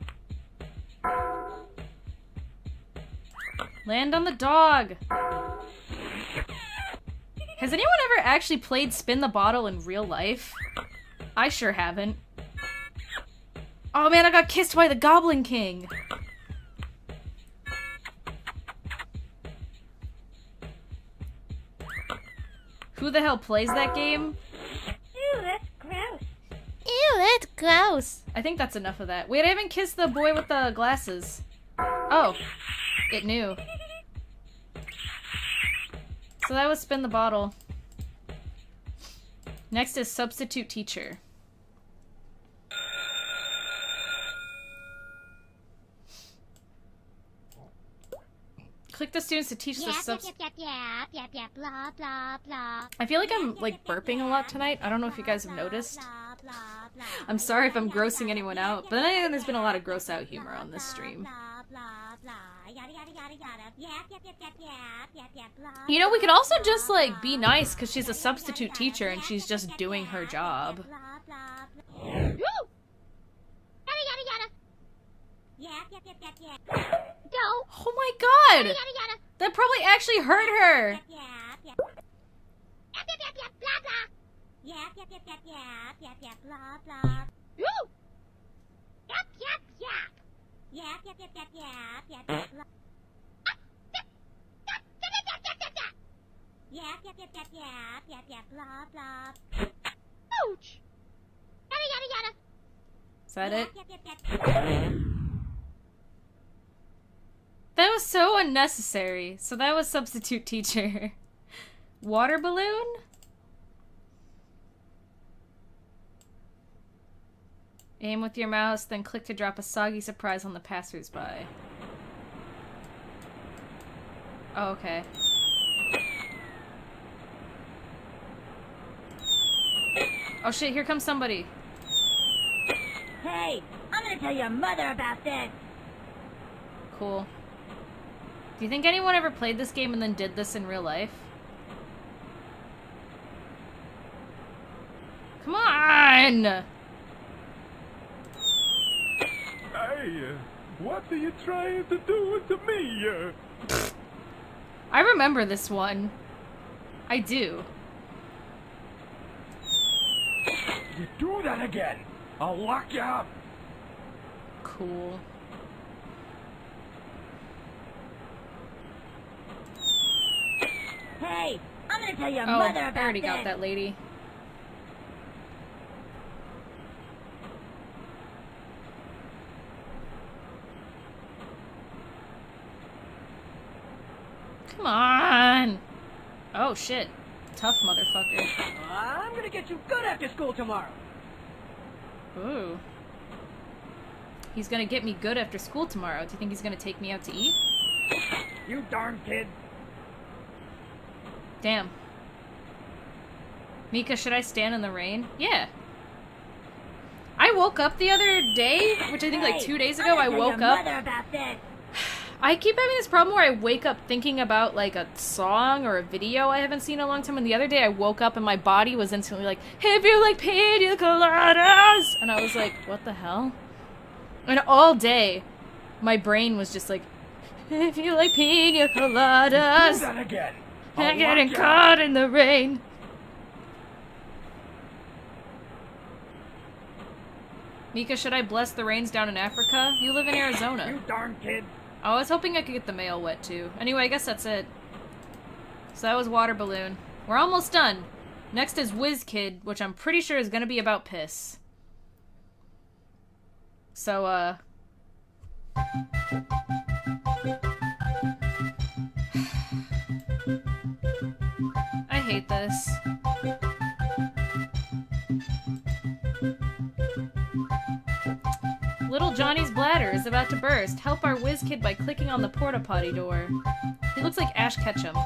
Land on the dog. Has anyone ever actually played Spin the Bottle in real life? I sure haven't. Oh man, I got kissed by the Goblin King. Who the hell plays that game? Ew, that's gross. Ew, that's gross. I think that's enough of that. Wait, I haven't kissed the boy with the glasses. Oh, it knew. So that was spin the bottle. Next is substitute teacher. Click the students to teach blah, blah. I feel like I'm like burping a lot tonight. I don't know if you guys have noticed. I'm sorry if I'm grossing anyone out, but there's been a lot of gross out humor on this stream. You know, we could also just like be nice because she's a substitute teacher and she's just doing her job. Go. Oh my god! That probably actually hurt her! Woo! Yap, yap, yap. Yap, yap, yap, yap, yap, yap, yap, blah. Yap, yap, yap, yap, yap, yap, yap, blah, blah. Ouch! Yada, yada, yada. Is that it? Yap, yap, yap, yap. That was so unnecessary. So that was substitute teacher. Water balloon? Aim with your mouse, then click to drop a soggy surprise on the passersby. Oh, okay. Oh shit, here comes somebody. Hey, I'm gonna tell your mother about this. Cool. Do you think anyone ever played this game and then did this in real life? Come on! Hey, uh, what are you trying to do to me? Uh? I remember this one. I do. You do that again, I'll lock you up. Cool. Hey, I'm gonna tell your Oh, mother I already got that lady. Come on! Oh shit. Tough motherfucker. I'm gonna get you good after school tomorrow. Ooh. He's gonna get me good after school tomorrow. Do you think he's gonna take me out to eat? You darn kid. Damn. Mika, should I stand in the rain? Yeah. I woke up the other day, which I think like two days ago, I woke up. I keep having this problem where I wake up thinking about like a song or a video I haven't seen in a long time. And the other day I woke up and my body was instantly like, "If you like pina coladas," and I was like, "What the hell?" And all day, my brain was just like, "If you like pina Do coladas, that again. I'm getting caught in the rain." Mika, should I bless the rains down in Africa? You live in Arizona. You darn kid. Oh, I was hoping I could get the mail wet too. Anyway, I guess that's it. So that was Water Balloon. We're almost done. Next is Whiz Kid, which I'm pretty sure is gonna be about piss. So, uh. Hate this. Little Johnny's bladder is about to burst. Help our whiz kid by clicking on the porta potty door. He looks like Ash Ketchum.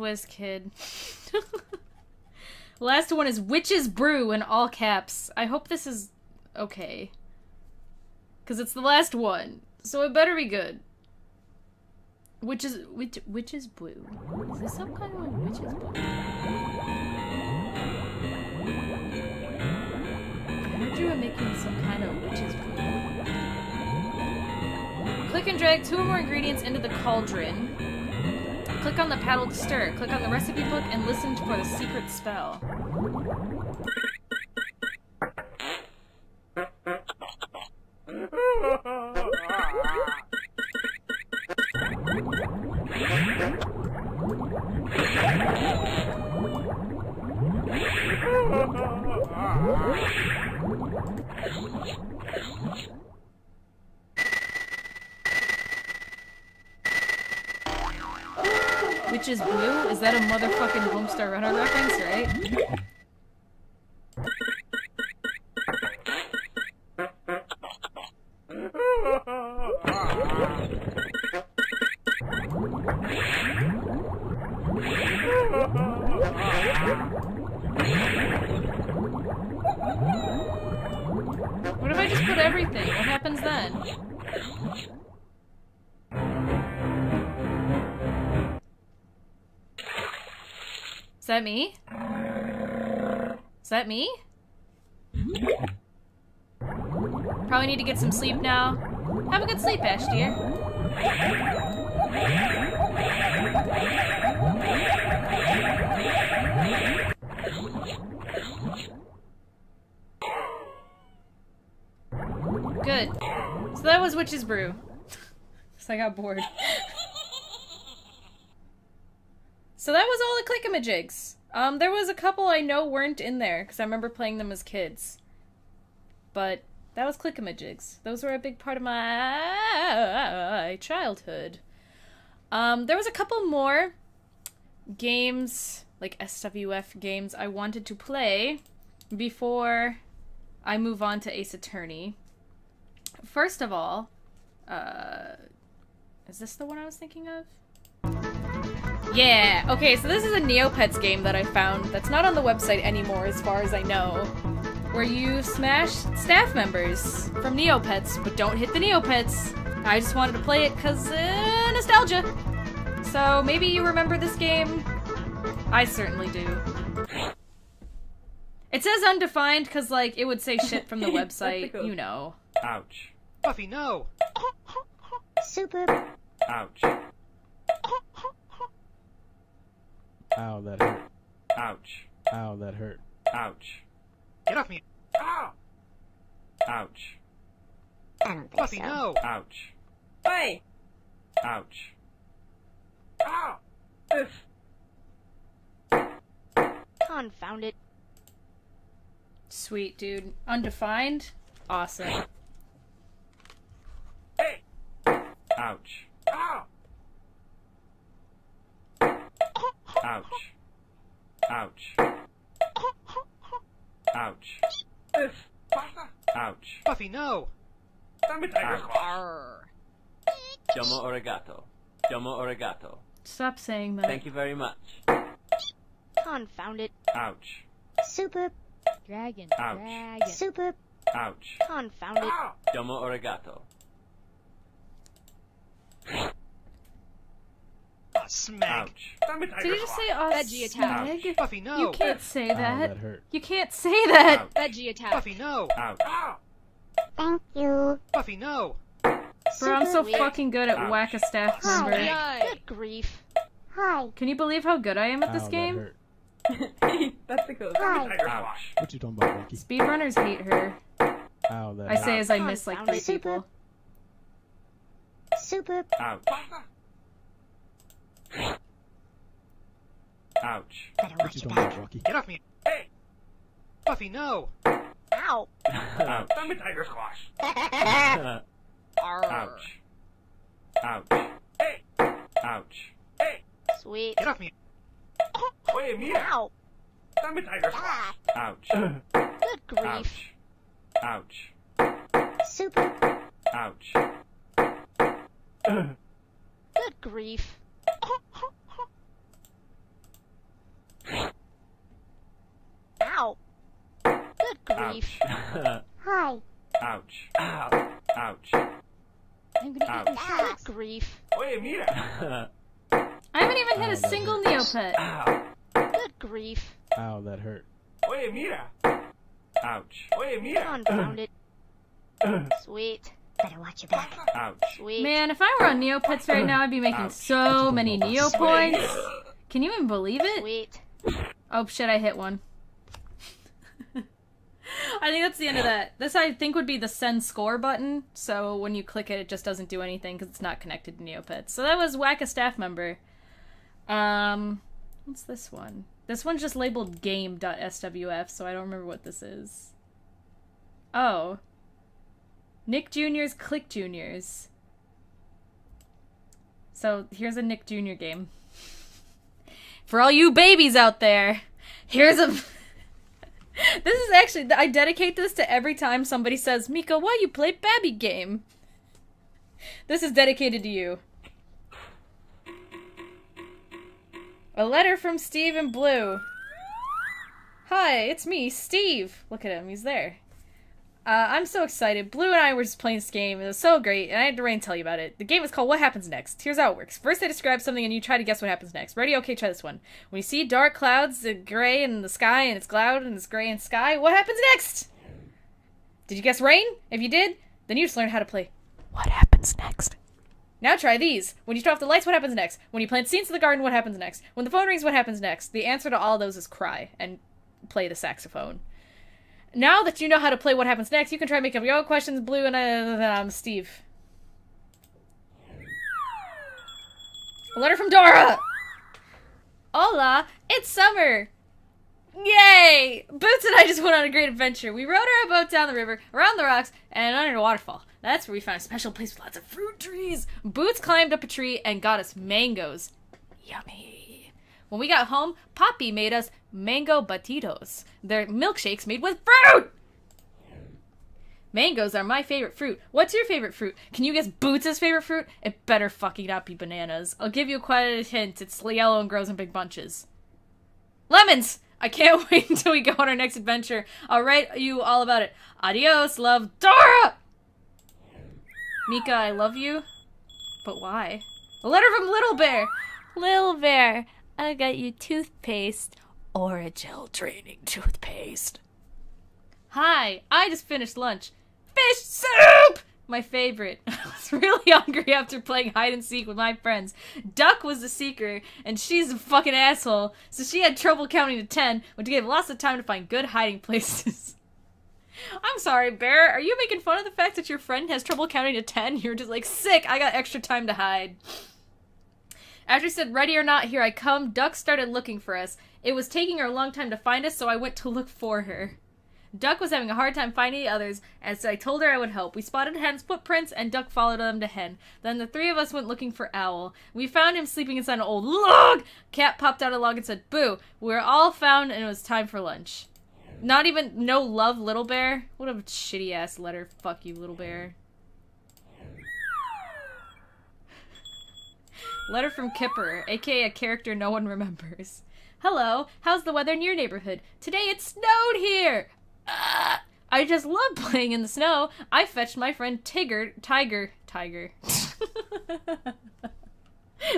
So was Whiz Kid. Last one is Witch's Brew in all caps. I hope this is okay. Because it's the last one. So it better be good. Which is which is blue? Is this some kind of is blue? I heard you were making some kind of is blue. Click and drag two or more ingredients into the cauldron. Click on the paddle to stir. Click on the recipe book and listen for the secret spell. Which is blue? Is that a motherfucking Homestar Runner reference, right? What if I just put everything? What happens then? That me? Is that me? Probably need to get some sleep now. Have a good sleep, Ash dear. Good. So that was Witch's Brew. so I got bored. so that was all the clickamajigs. Um, there was a couple I know weren't in there because I remember playing them as kids. But that was clickamajigs. Those were a big part of my childhood. Um, there was a couple more games, like SWF games, I wanted to play before I move on to Ace Attorney. First of all, uh, is this the one I was thinking of? Yeah, okay, so this is a Neopets game that I found that's not on the website anymore as far as I know. Where you smash staff members from Neopets, but don't hit the Neopets. I just wanted to play it because uh, nostalgia. So maybe you remember this game? I certainly do. It says undefined because, like, it would say shit from the website, you know. Ouch. Buffy, no! Super. Ouch. Ow, that hurt. Ouch. Ow, that hurt. Ouch. Get off me! Ow! Ouch. I don't think Buffy, so. no! Ouch. Hey! Ouch. Ah! Confound it. Sweet, dude. Undefined? Awesome. Hey! Ouch. Ah! Ouch. Ouch. Ouch. Basta! Ouch. Buffy, no! Dame tiger Ouch. Arr. Domo arigato. Domo arigato. Stop saying that. Thank you very much. Confound it. Ouch. Super. Dragon. Ouch. Dragon. Super. Ouch. Confound it. Domo arigato. Oh, smeg! Ouch. Dame tiger Did you just say Veggie attack. Osmeg? Buffy, no! You can't say Ow, that. that hurt. You can't say that. Ouch. Veggie attack. Buffy, no! Ouch. Ah! Thank you. Buffy, no! Bro, I'm so Weird. fucking good at Ouch. whack a staff Hi. member. Yay. Good grief. Hi. Can you believe how good I am at this that game? hurt. That's the cool. Hi. Tiger Ouch. What you talking about, Monkey? Speedrunners hate her. Ow, that I hurt. say as I miss like three people. Super. Ouch. Basta! Ouch. Better What watch you back. Rocky? Get off me! Hey! Buffy, no! Ow. Ouch. Dame tiger squash! Arr. Ouch. Ouch. Hey! Ouch. Hey! Sweet. Get off me! Oye, mira! Ow. Dame tiger squash! Ouch. Good grief. Ouch. Ouch. Super. Ouch. Good grief. Ow. Good grief. Ouch. Hi. Ouch. Ow! Ouch. I'm gonna eat Ouch. your Good grief. Oye, mira. I haven't even hit a single Neopet. Good grief. Ow, that hurt. Oye, mira. Ouch. wait Oye, mira. Confound it. Sweet. Better watch your back. Ouch. Sweet. Man, if I were on Neopets right now, I'd be making so many Neo points. Can you even believe it? Sweet. Oh shit, I hit one. I think that's the end of that. This I think would be the send score button. So when you click it, it just doesn't do anything because it's not connected to Neopets. So that was whack a staff member. Um, what's this one? This one's just labeled game.swf, so I don't remember what this is. Oh. Nick Jr.'s Click Juniors. So here's a Nick Jr. game. For all you babies out there, here's a. this is actually. I dedicate this to every time somebody says, Mika, why you play Babby game? This is dedicated to you. A letter from Steve and Blue. Hi, it's me, Steve. Look at him, he's there. Uh, I'm so excited. Blue and I were just playing this game. It was so great, and I had to rain tell you about it. The game is called What Happens Next. Here's how it works. First, I describe something, and you try to guess what happens next. Ready? Okay, try this one. When you see dark clouds, the gray in the sky, and it's cloud, and it's gray in the sky, what happens next? Did you guess rain? If you did, then you just learned how to play. What happens next? Now try these. When you turn off the lights, what happens next? When you plant seeds in the garden, what happens next? When the phone rings, what happens next? The answer to all those is cry and play the saxophone. Now that you know how to play what happens next, you can try up your own questions, Blue, and uh, um, Steve. A letter from Dora! Hola, it's summer! Yay! Boots and I just went on a great adventure. We rode our boat down the river, around the rocks, and under a waterfall. That's where we found a special place with lots of fruit trees. Boots climbed up a tree and got us mangoes. Yummy. When we got home, Poppy made us mango batidos. They're milkshakes made with fruit! Mangoes are my favorite fruit. What's your favorite fruit? Can you guess Boots' favorite fruit? It better fucking not be bananas. I'll give you quite a hint. It's yellow and grows in big bunches. Lemons! I can't wait until we go on our next adventure. I'll write you all about it. Adios, love, Dora! Mika, I love you. But why? A letter from Little Bear! Little Bear, I got you toothpaste or a gel draining toothpaste. Hi, I just finished lunch. Fish soup! My favorite. I was really hungry after playing hide and seek with my friends. Duck was the seeker, and she's a fucking asshole, so she had trouble counting to ten, which gave lots of time to find good hiding places. I'm sorry, Bear. Are you making fun of the fact that your friend has trouble counting to ten? You're just like, sick, I got extra time to hide. After he said, ready or not, here I come, Duck started looking for us. It was taking her a long time to find us, so I went to look for her. Duck was having a hard time finding the others, and so I told her I would help. We spotted Hen's footprints, and Duck followed them to Hen. Then the three of us went looking for Owl. We found him sleeping inside an old log! Cat popped out a log and said, Boo! We were all found, and it was time for lunch. Not even, no love, Little Bear? What a shitty ass letter. Fuck you, Little Bear. Letter from Kipper, aka a character no one remembers. Hello, how's the weather in your neighborhood? Today it snowed here! Ah, I just love playing in the snow. I fetched my friend Tigger, Tiger, Tiger.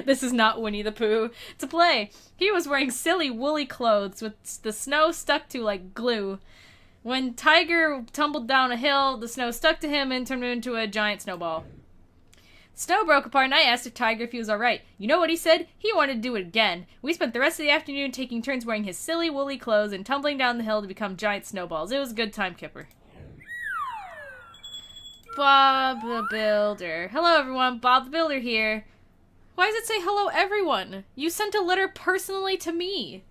this is not Winnie the Pooh. To play. He was wearing silly woolly clothes with the snow stuck to like glue. When Tiger tumbled down a hill, the snow stuck to him and turned into a giant snowball. Snow broke apart and I asked if Tiger if he was alright. You know what he said? He wanted to do it again. We spent the rest of the afternoon taking turns wearing his silly woolly clothes and tumbling down the hill to become giant snowballs. It was a good time, Kipper. Bob the Builder. Hello everyone, Bob the Builder here. Why does it say hello everyone? You sent a letter personally to me.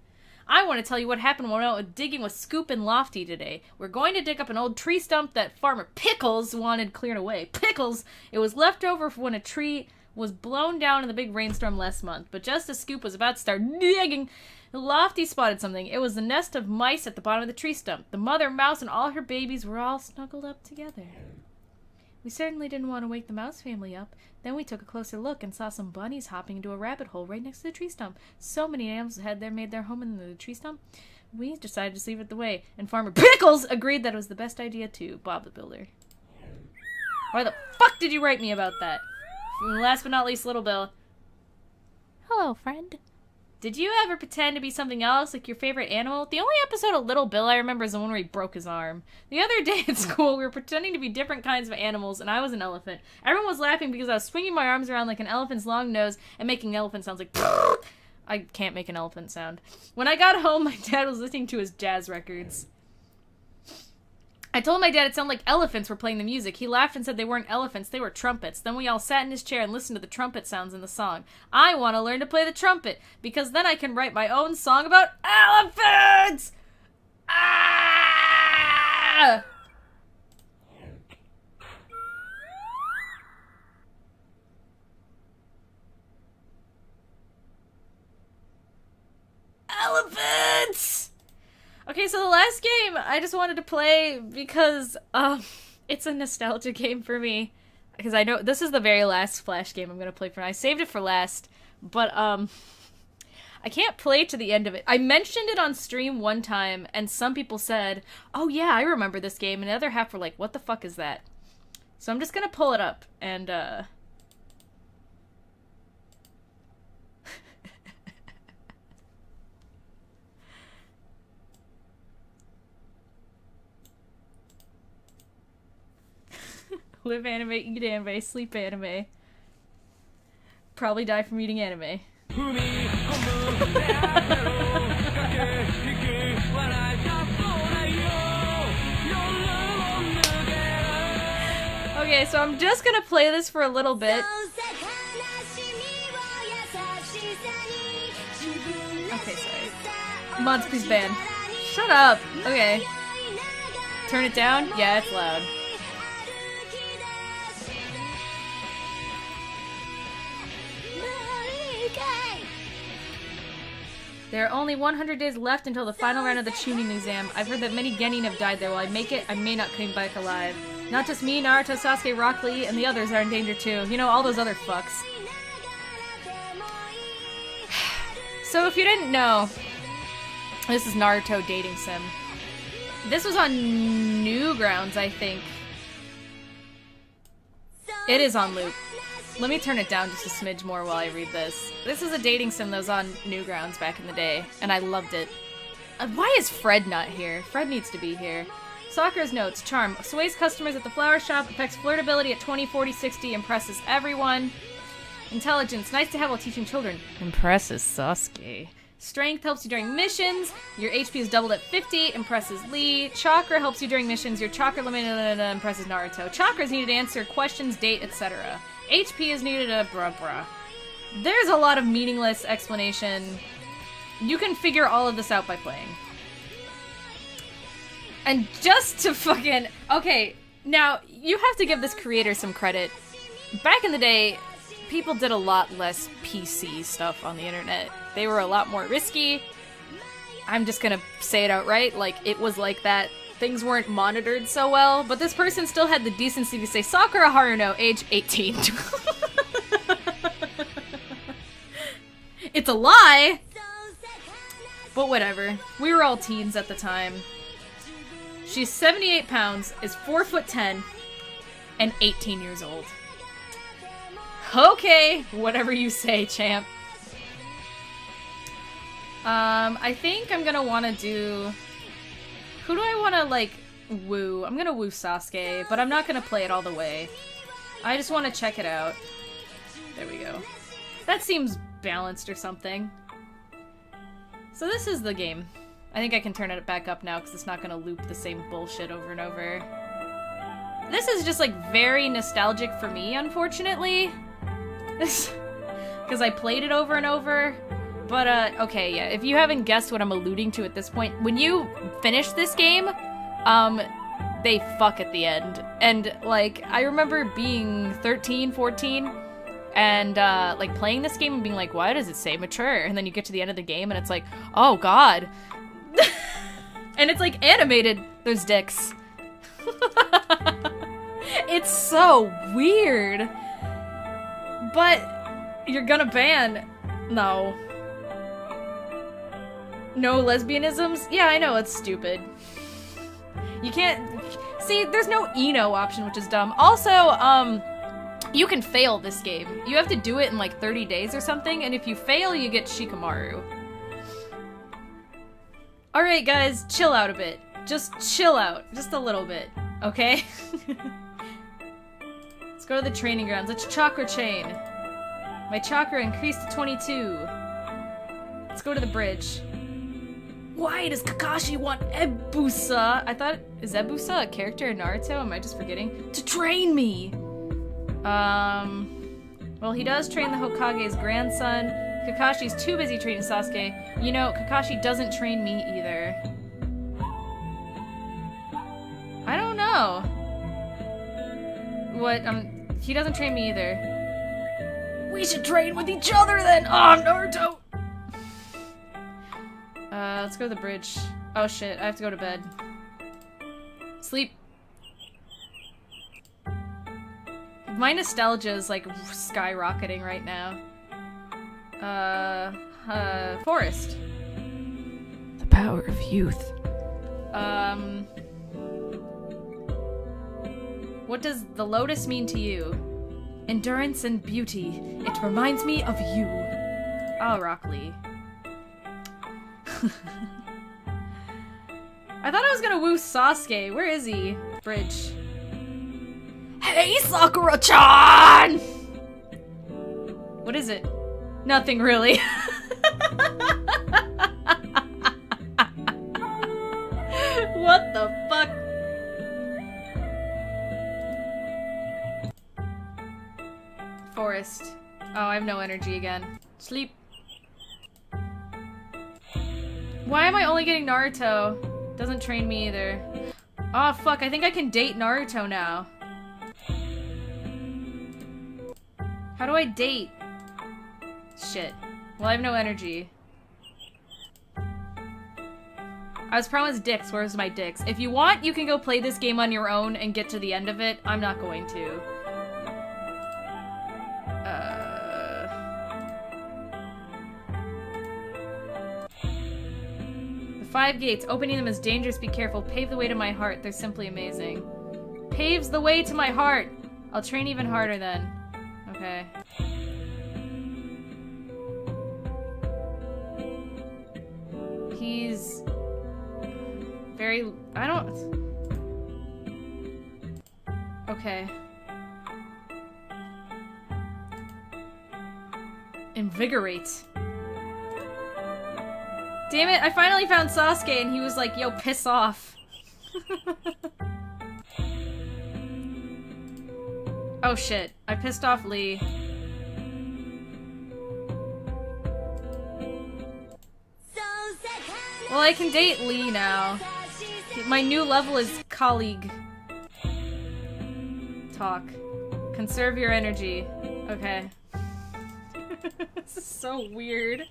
I want to tell you what happened when I went digging with Scoop and Lofty today. We're going to dig up an old tree stump that Farmer Pickles wanted cleared away. Pickles! It was left over when a tree was blown down in the big rainstorm last month, but just as Scoop was about to start digging, Lofty spotted something. It was the nest of mice at the bottom of the tree stump. The mother mouse and all her babies were all snuggled up together. We certainly didn't want to wake the mouse family up. Then we took a closer look and saw some bunnies hopping into a rabbit hole right next to the tree stump. So many animals had there made their home in the tree stump. We decided to leave it the way, and Farmer Pickles agreed that it was the best idea too, Bob the Builder. Why the fuck did you write me about that? last but not least, Little Bill. Hello, friend. Did you ever pretend to be something else, like your favorite animal? The only episode of Little Bill I remember is the one where he broke his arm. The other day at school, we were pretending to be different kinds of animals, and I was an elephant. Everyone was laughing because I was swinging my arms around like an elephant's long nose and making elephant sounds like. I can't make an elephant sound. When I got home, my dad was listening to his jazz records. I told my dad it sounded like elephants were playing the music. He laughed and said they weren't elephants, they were trumpets. Then we all sat in his chair and listened to the trumpet sounds in the song. I want to learn to play the trumpet because then I can write my own song about elephants! Ah! Elephants! Okay, so the last game I just wanted to play because um it's a nostalgia game for me. Because I know this is the very last Flash game I'm gonna play for. I saved it for last, but um I can't play to the end of it. I mentioned it on stream one time, and some people said, "Oh yeah, I remember this game," and the other half were like, "What the fuck is that?" So I'm just gonna pull it up and uh live anime, eat anime, sleep anime. Probably die from eating anime. Okay, so I'm just gonna play this for a little bit. Okay, sorry. Mods, please ban. Shut up! Okay. Turn it down? Yeah, it's loud. There are only 100 days left until the final round of the Chunin exam. I've heard that many Genin have died there. While I make it? I may not come back alive. Not just me, Naruto, Sasuke, Rock Lee, and the others are in danger too. You know, all those other fucks. so if you didn't know, this is Naruto Dating Sim. This was on Newgrounds, I think. It is on loop. Let me turn it down just a smidge more while I read this. This is a dating sim that was on Newgrounds back in the day, and I loved it. Uh, why is Fred not here? Fred needs to be here. Sakura's notes. Charm. Sways customers at the flower shop. Affects flirtability at 20, 40, 60. Impresses everyone. Intelligence. Nice to have while teaching children. Impresses Sasuke. Strength helps you during missions. Your HP is doubled at 50. Impresses Lee. Chakra helps you during missions. Your chakra limit impresses Naruto. Chakra is needed to answer questions, date, etc. HP is needed to bruh bruh. There's a lot of meaningless explanation. You can figure all of this out by playing. And just to fucking okay, now you have to give this creator some credit. Back in the day, people did a lot less PC stuff on the internet. They were a lot more risky. I'm just gonna say it outright, like it was like that. Things weren't monitored so well, but this person still had the decency to say Sakura Haruno, age 18. it's a lie! But whatever. We were all teens at the time. She's 78 pounds, is 4 foot 10, and 18 years old. Okay, whatever you say, champ. Um, I think I'm gonna want to do... Who do I want to, like, woo? I'm gonna woo Sasuke, but I'm not gonna play it all the way. I just want to check it out. There we go. That seems balanced or something. So this is the game. I think I can turn it back up now because it's not gonna loop the same bullshit over and over. This is just, like, very nostalgic for me, unfortunately. Because I played it over and over. But, uh, okay, yeah, if you haven't guessed what I'm alluding to at this point, when you finish this game, um, they fuck at the end. And, like, I remember being 13, 14, and, uh, like, playing this game and being like, why does it say mature? And then you get to the end of the game and it's like, oh god. and it's, like, animated. There's dicks. it's so weird. But, you're gonna ban... No. No lesbianisms? Yeah, I know, it's stupid. You can't... See, there's no Ino option, which is dumb. Also, um... You can fail this game. You have to do it in like 30 days or something, and if you fail, you get Shikamaru. Alright, guys, chill out a bit. Just chill out. Just a little bit, okay? Let's go to the training grounds. Let's chakra chain. My chakra increased to 22. Let's go to the bridge. Why does Kakashi want Ebisu? I thought, is Ebisu a character in Naruto? Am I just forgetting? To train me! Um, well, he does train the Hokage's grandson. Kakashi's too busy training Sasuke. You know, Kakashi doesn't train me either. I don't know. What, um, he doesn't train me either. We should train with each other then! Oh, Naruto! Uh, let's go to the bridge. Oh shit, I have to go to bed. Sleep. My nostalgia is like skyrocketing right now. Uh, uh, forest. The power of youth. Um, what does the lotus mean to you? Endurance and beauty. It reminds me of you. Oh, Rock Lee. I thought I was gonna woo Sasuke. Where is he? Bridge. Hey, Sakura-chan! What is it? Nothing really. what the fuck? Forest. Oh, I have no energy again. Sleep. Why am I only getting Naruto? Doesn't train me either. Oh fuck, I think I can date Naruto now. How do I date? Shit. Well, I have no energy. I was promised dicks. Where's my dicks? If you want, you can go play this game on your own and get to the end of it. I'm not going to. Five gates. Opening them is dangerous. Be careful. Pave the way to my heart. They're simply amazing. Paves the way to my heart. I'll train even harder then. Okay. He's very I don't Okay. Invigorate. Damn it, I finally found Sasuke and he was like, yo, piss off. oh shit, I pissed off Lee. Well, I can date Lee now. My new level is colleague. Talk. Conserve your energy. Okay. this is so weird.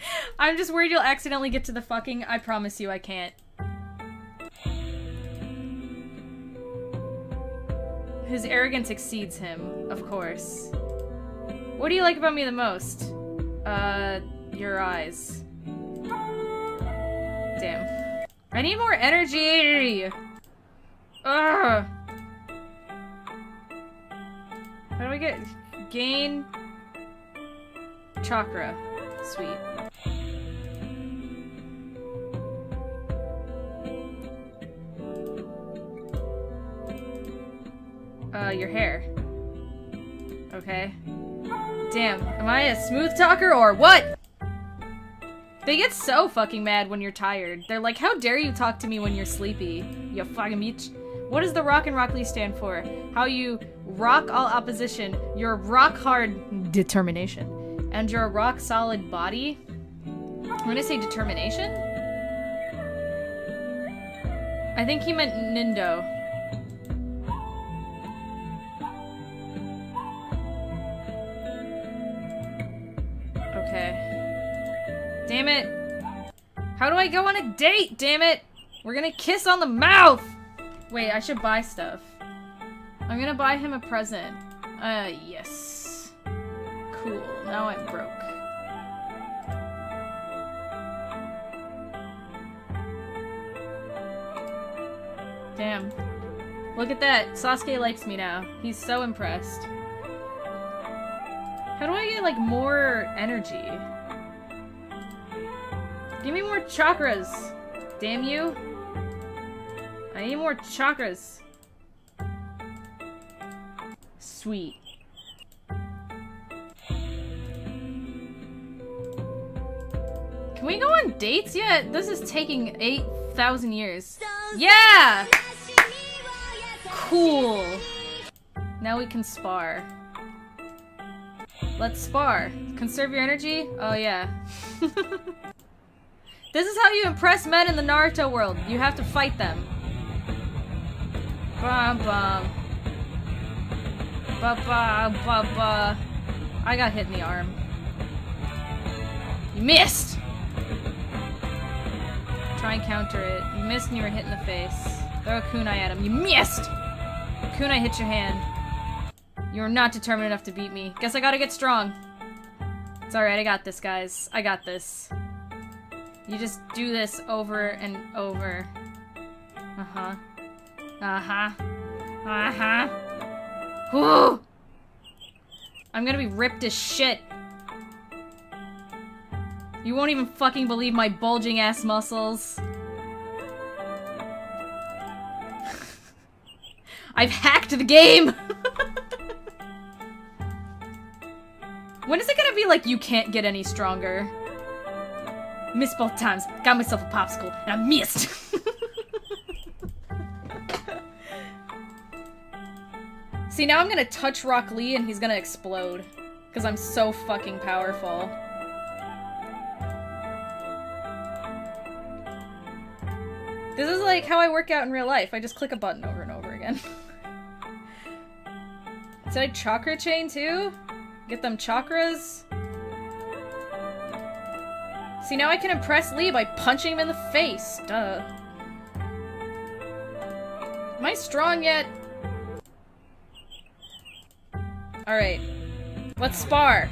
I'm just worried you'll accidentally get to the fucking- I promise you I can't. His arrogance exceeds him, of course. What do you like about me the most? Uh, your eyes. Damn. I need more energy! Ugh! How do we get- gain... Chakra. Sweet. Uh, your hair. Okay. Damn, am I a smooth talker or what? They get so fucking mad when you're tired. They're like, how dare you talk to me when you're sleepy, you fucking bitch. What does the Rock and Rock Lee stand for? How you rock all opposition, your rock hard determination, and your rock solid body. When I'm say determination? I think he meant Nindo. Damn it. How do I go on a date? Damn it. We're gonna kiss on the mouth. Wait, I should buy stuff. I'm gonna buy him a present. Uh, yes. Cool. Now I'm broke. Damn. Look at that. Sasuke likes me now. He's so impressed. How do I get, like, more energy? Give me more chakras! Damn you. I need more chakras. Sweet. Can we go on dates yet? This is taking 8,000 years. Yeah! Cool. Now we can spar. Let's spar. Conserve your energy? Oh yeah. this is how you impress men in the Naruto world. You have to fight them. Bum bum. Ba ba ba ba. I got hit in the arm. You missed! Try and counter it. You missed and you were hit in the face. Throw a kunai at him. You missed! Kunai hit your hand. You are not determined enough to beat me. Guess I gotta get strong. It's alright, I got this, guys. I got this. You just do this over and over. Uh-huh. Uh-huh. Uh-huh. Whoo! I'm gonna be ripped as shit. You won't even fucking believe my bulging ass muscles. I've hacked the game! when is it gonna be like you can't get any stronger? Missed both times. Got myself a popsicle, and I missed! See, now I'm gonna touch Rock Lee and he's gonna explode. Because I'm so fucking powerful. This is like how I work out in real life. I just click a button over and over again. Did I chakra chain too? Get them chakras? See, now I can impress Lee by punching him in the face. Duh. Am I strong yet? Alright. Let's spar.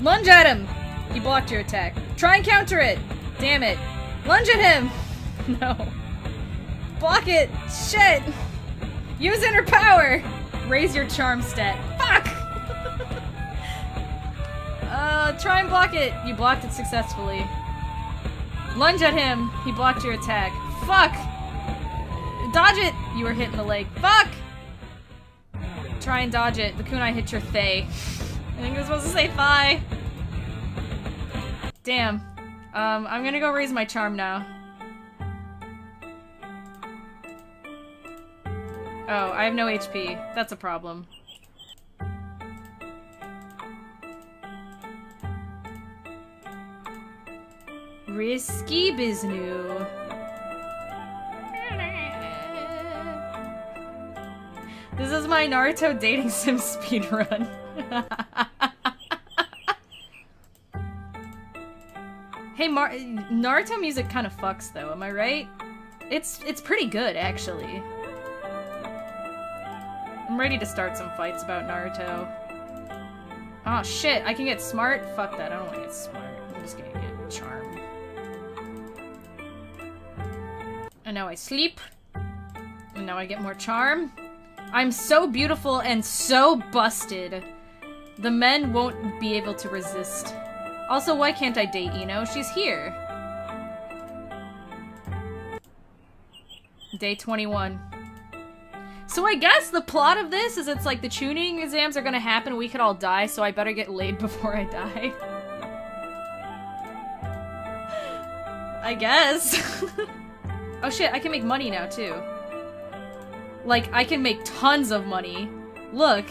Lunge at him! He blocked your attack. Try and counter it! Damn it. Lunge at him! No. Block it! Shit! Use inner power! Raise your charm stat. Fuck! Uh, try and block it. You blocked it successfully. Lunge at him. He blocked your attack. Fuck! Dodge it! You were hit in the leg. Fuck! Try and dodge it. The kunai hit your thay. I think it was supposed to say thigh. Damn. Um, I'm gonna go raise my charm now. Oh, I have no HP. That's a problem. Risky Biznu. This is my Naruto dating sim speedrun. hey, Mar Naruto music kind of fucks though, am I right? It's it's pretty good actually. I'm ready to start some fights about Naruto. Oh shit, I can get smart? Fuck that, I don't want to get smart. I'm just gonna get charm. And now I sleep. And now I get more charm. I'm so beautiful and so busted. The men won't be able to resist. Also, why can't I date Ino? She's here. Day 21. So I guess the plot of this is it's like the Chunin exams are gonna happen, we could all die, so I better get laid before I die. I guess. oh shit, I can make money now too. Like, I can make tons of money. Look.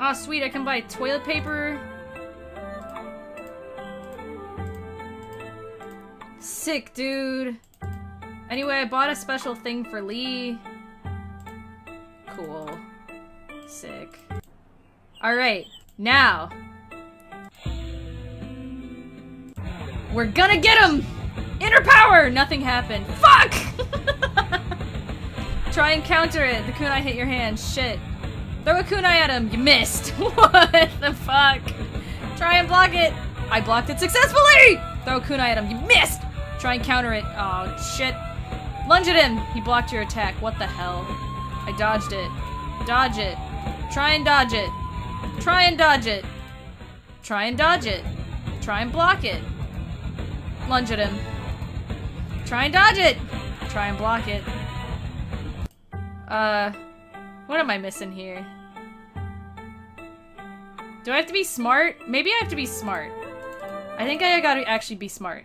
oh sweet, I can buy toilet paper. Sick, dude. Anyway, I bought a special thing for Lee. Cool. Sick. Alright, now. We're gonna get him! Inner power! Nothing happened. Fuck! Try and counter it. The kunai hit your hand. Shit. Throw a kunai at him. You missed. what the fuck? Try and block it. I blocked it successfully! Throw a kunai at him. You missed! Try and counter it. Oh, shit. Lunge at him! He blocked your attack. What the hell? I dodged it. Dodge it. Try and dodge it. Try and dodge it. Try and dodge it. Try and block it. Lunge at him. Try and dodge it! Try and block it. Uh, what am I missing here? Do I have to be smart? Maybe I have to be smart. I think I gotta actually be smart.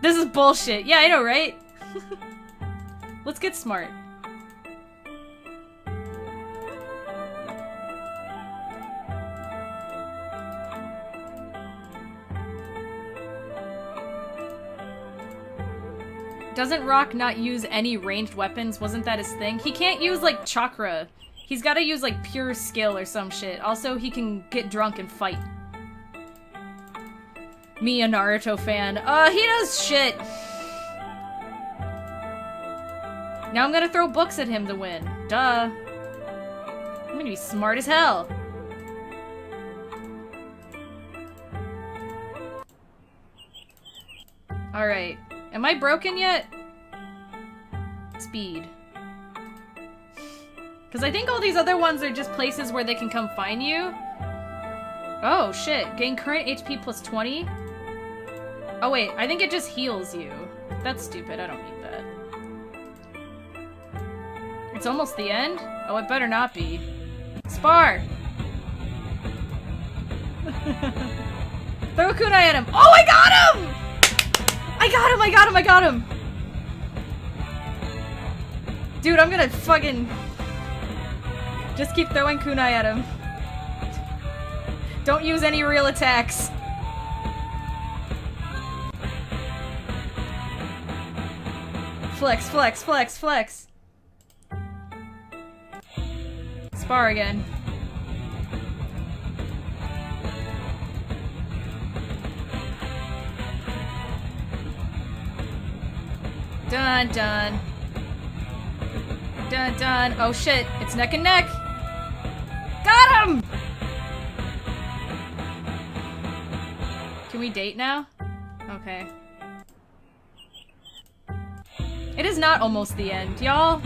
This is bullshit. Yeah, I know, right? Let's get smart. Doesn't Rock not use any ranged weapons? Wasn't that his thing? He can't use, like, chakra. He's gotta use, like, pure skill or some shit. Also, he can get drunk and fight. Me, a Naruto fan. Uh, he does shit. Now I'm gonna throw books at him to win. Duh. I'm gonna be smart as hell. Alright. Am I broken yet? Speed. Because I think all these other ones are just places where they can come find you. Oh, shit. Gain current HP plus 20? Oh, wait. I think it just heals you. That's stupid. I don't need that. It's almost the end? Oh, it better not be. Spar! Throw a kunai at him. Oh, I got him! I got him, I got him, I got him! Dude, I'm gonna fucking... Just keep throwing kunai at him. Don't use any real attacks. Flex, flex, flex, flex. Spar again. Dun dun. Dun dun. Oh shit, it's neck and neck. Got him! Can we date now? Okay. It is not almost the end, y'all.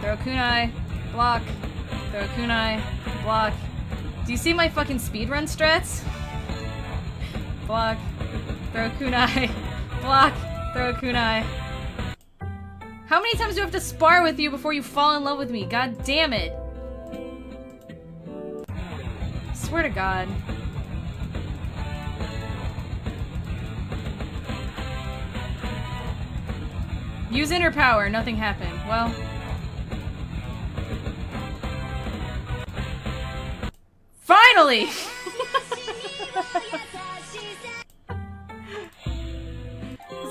Throw kunai, block, throw kunai, block. Do you see my fucking speedrun strats? block, throw kunai, block, throw a kunai. How many times do I have to spar with you before you fall in love with me? God damn it. Swear to God. Use inner power, nothing happened. Well. Finally!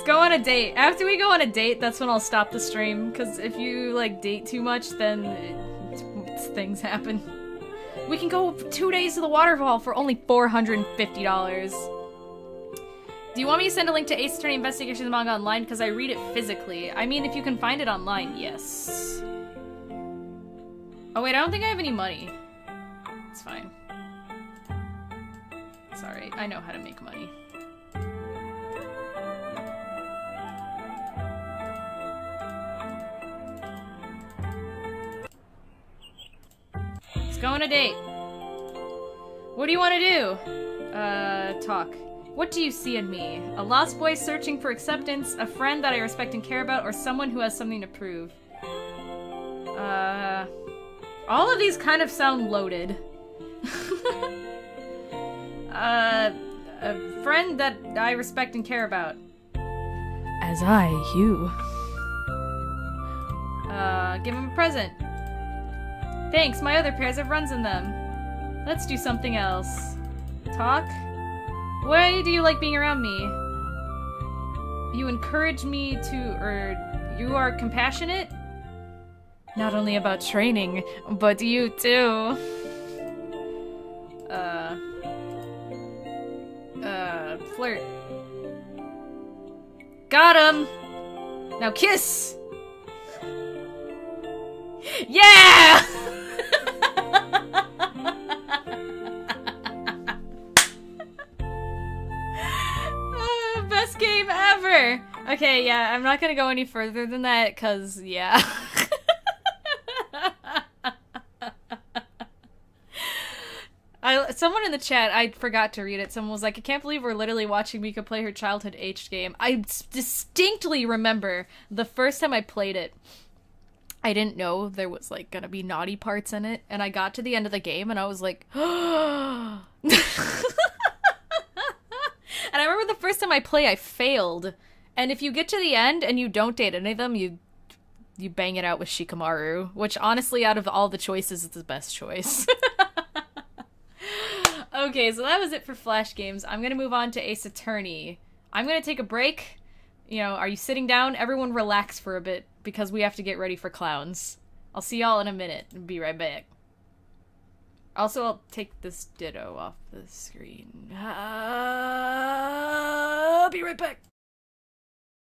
Go on a date. After we go on a date, that's when I'll stop the stream. Because if you, like, date too much, then it, things happen. We can go two days to the waterfall for only $450. Do you want me to send a link to Ace Attorney Investigations manga online? Because I read it physically. I mean, if you can find it online, yes. Oh wait, I don't think I have any money. It's fine. Sorry, I know how to make money. Let's go on a date. What do you want to do? Uh, talk. What do you see in me? A lost boy searching for acceptance, a friend that I respect and care about, or someone who has something to prove? Uh, all of these kind of sound loaded. uh, a friend that I respect and care about. As I, you. Uh, give him a present. Thanks, my other pairs have runs in them. Let's do something else. Talk? Why do you like being around me? You encourage me to, or you are compassionate? Not only about training, but you too. Uh. Uh, flirt. Got him! Now kiss! Yeah! Uh, best game ever! Okay, yeah, I'm not gonna go any further than that, cause, yeah. I, someone in the chat, I forgot to read it. Someone was like, I can't believe we're literally watching Mika play her childhood aged game. I distinctly remember the first time I played it. I didn't know there was like gonna be naughty parts in it, and I got to the end of the game and I was like, and I remember the first time I play, I failed. And if you get to the end and you don't date any of them, you you bang it out with Shikamaru, which honestly, out of all the choices, is the best choice. okay, so that was it for Flash games. I'm gonna move on to Ace Attorney. I'm gonna take a break. You know, are you sitting down? Everyone relax for a bit because we have to get ready for clowns. I'll see y'all in a minute and be right back. Also, I'll take this ditto off the screen. Uh, be right back.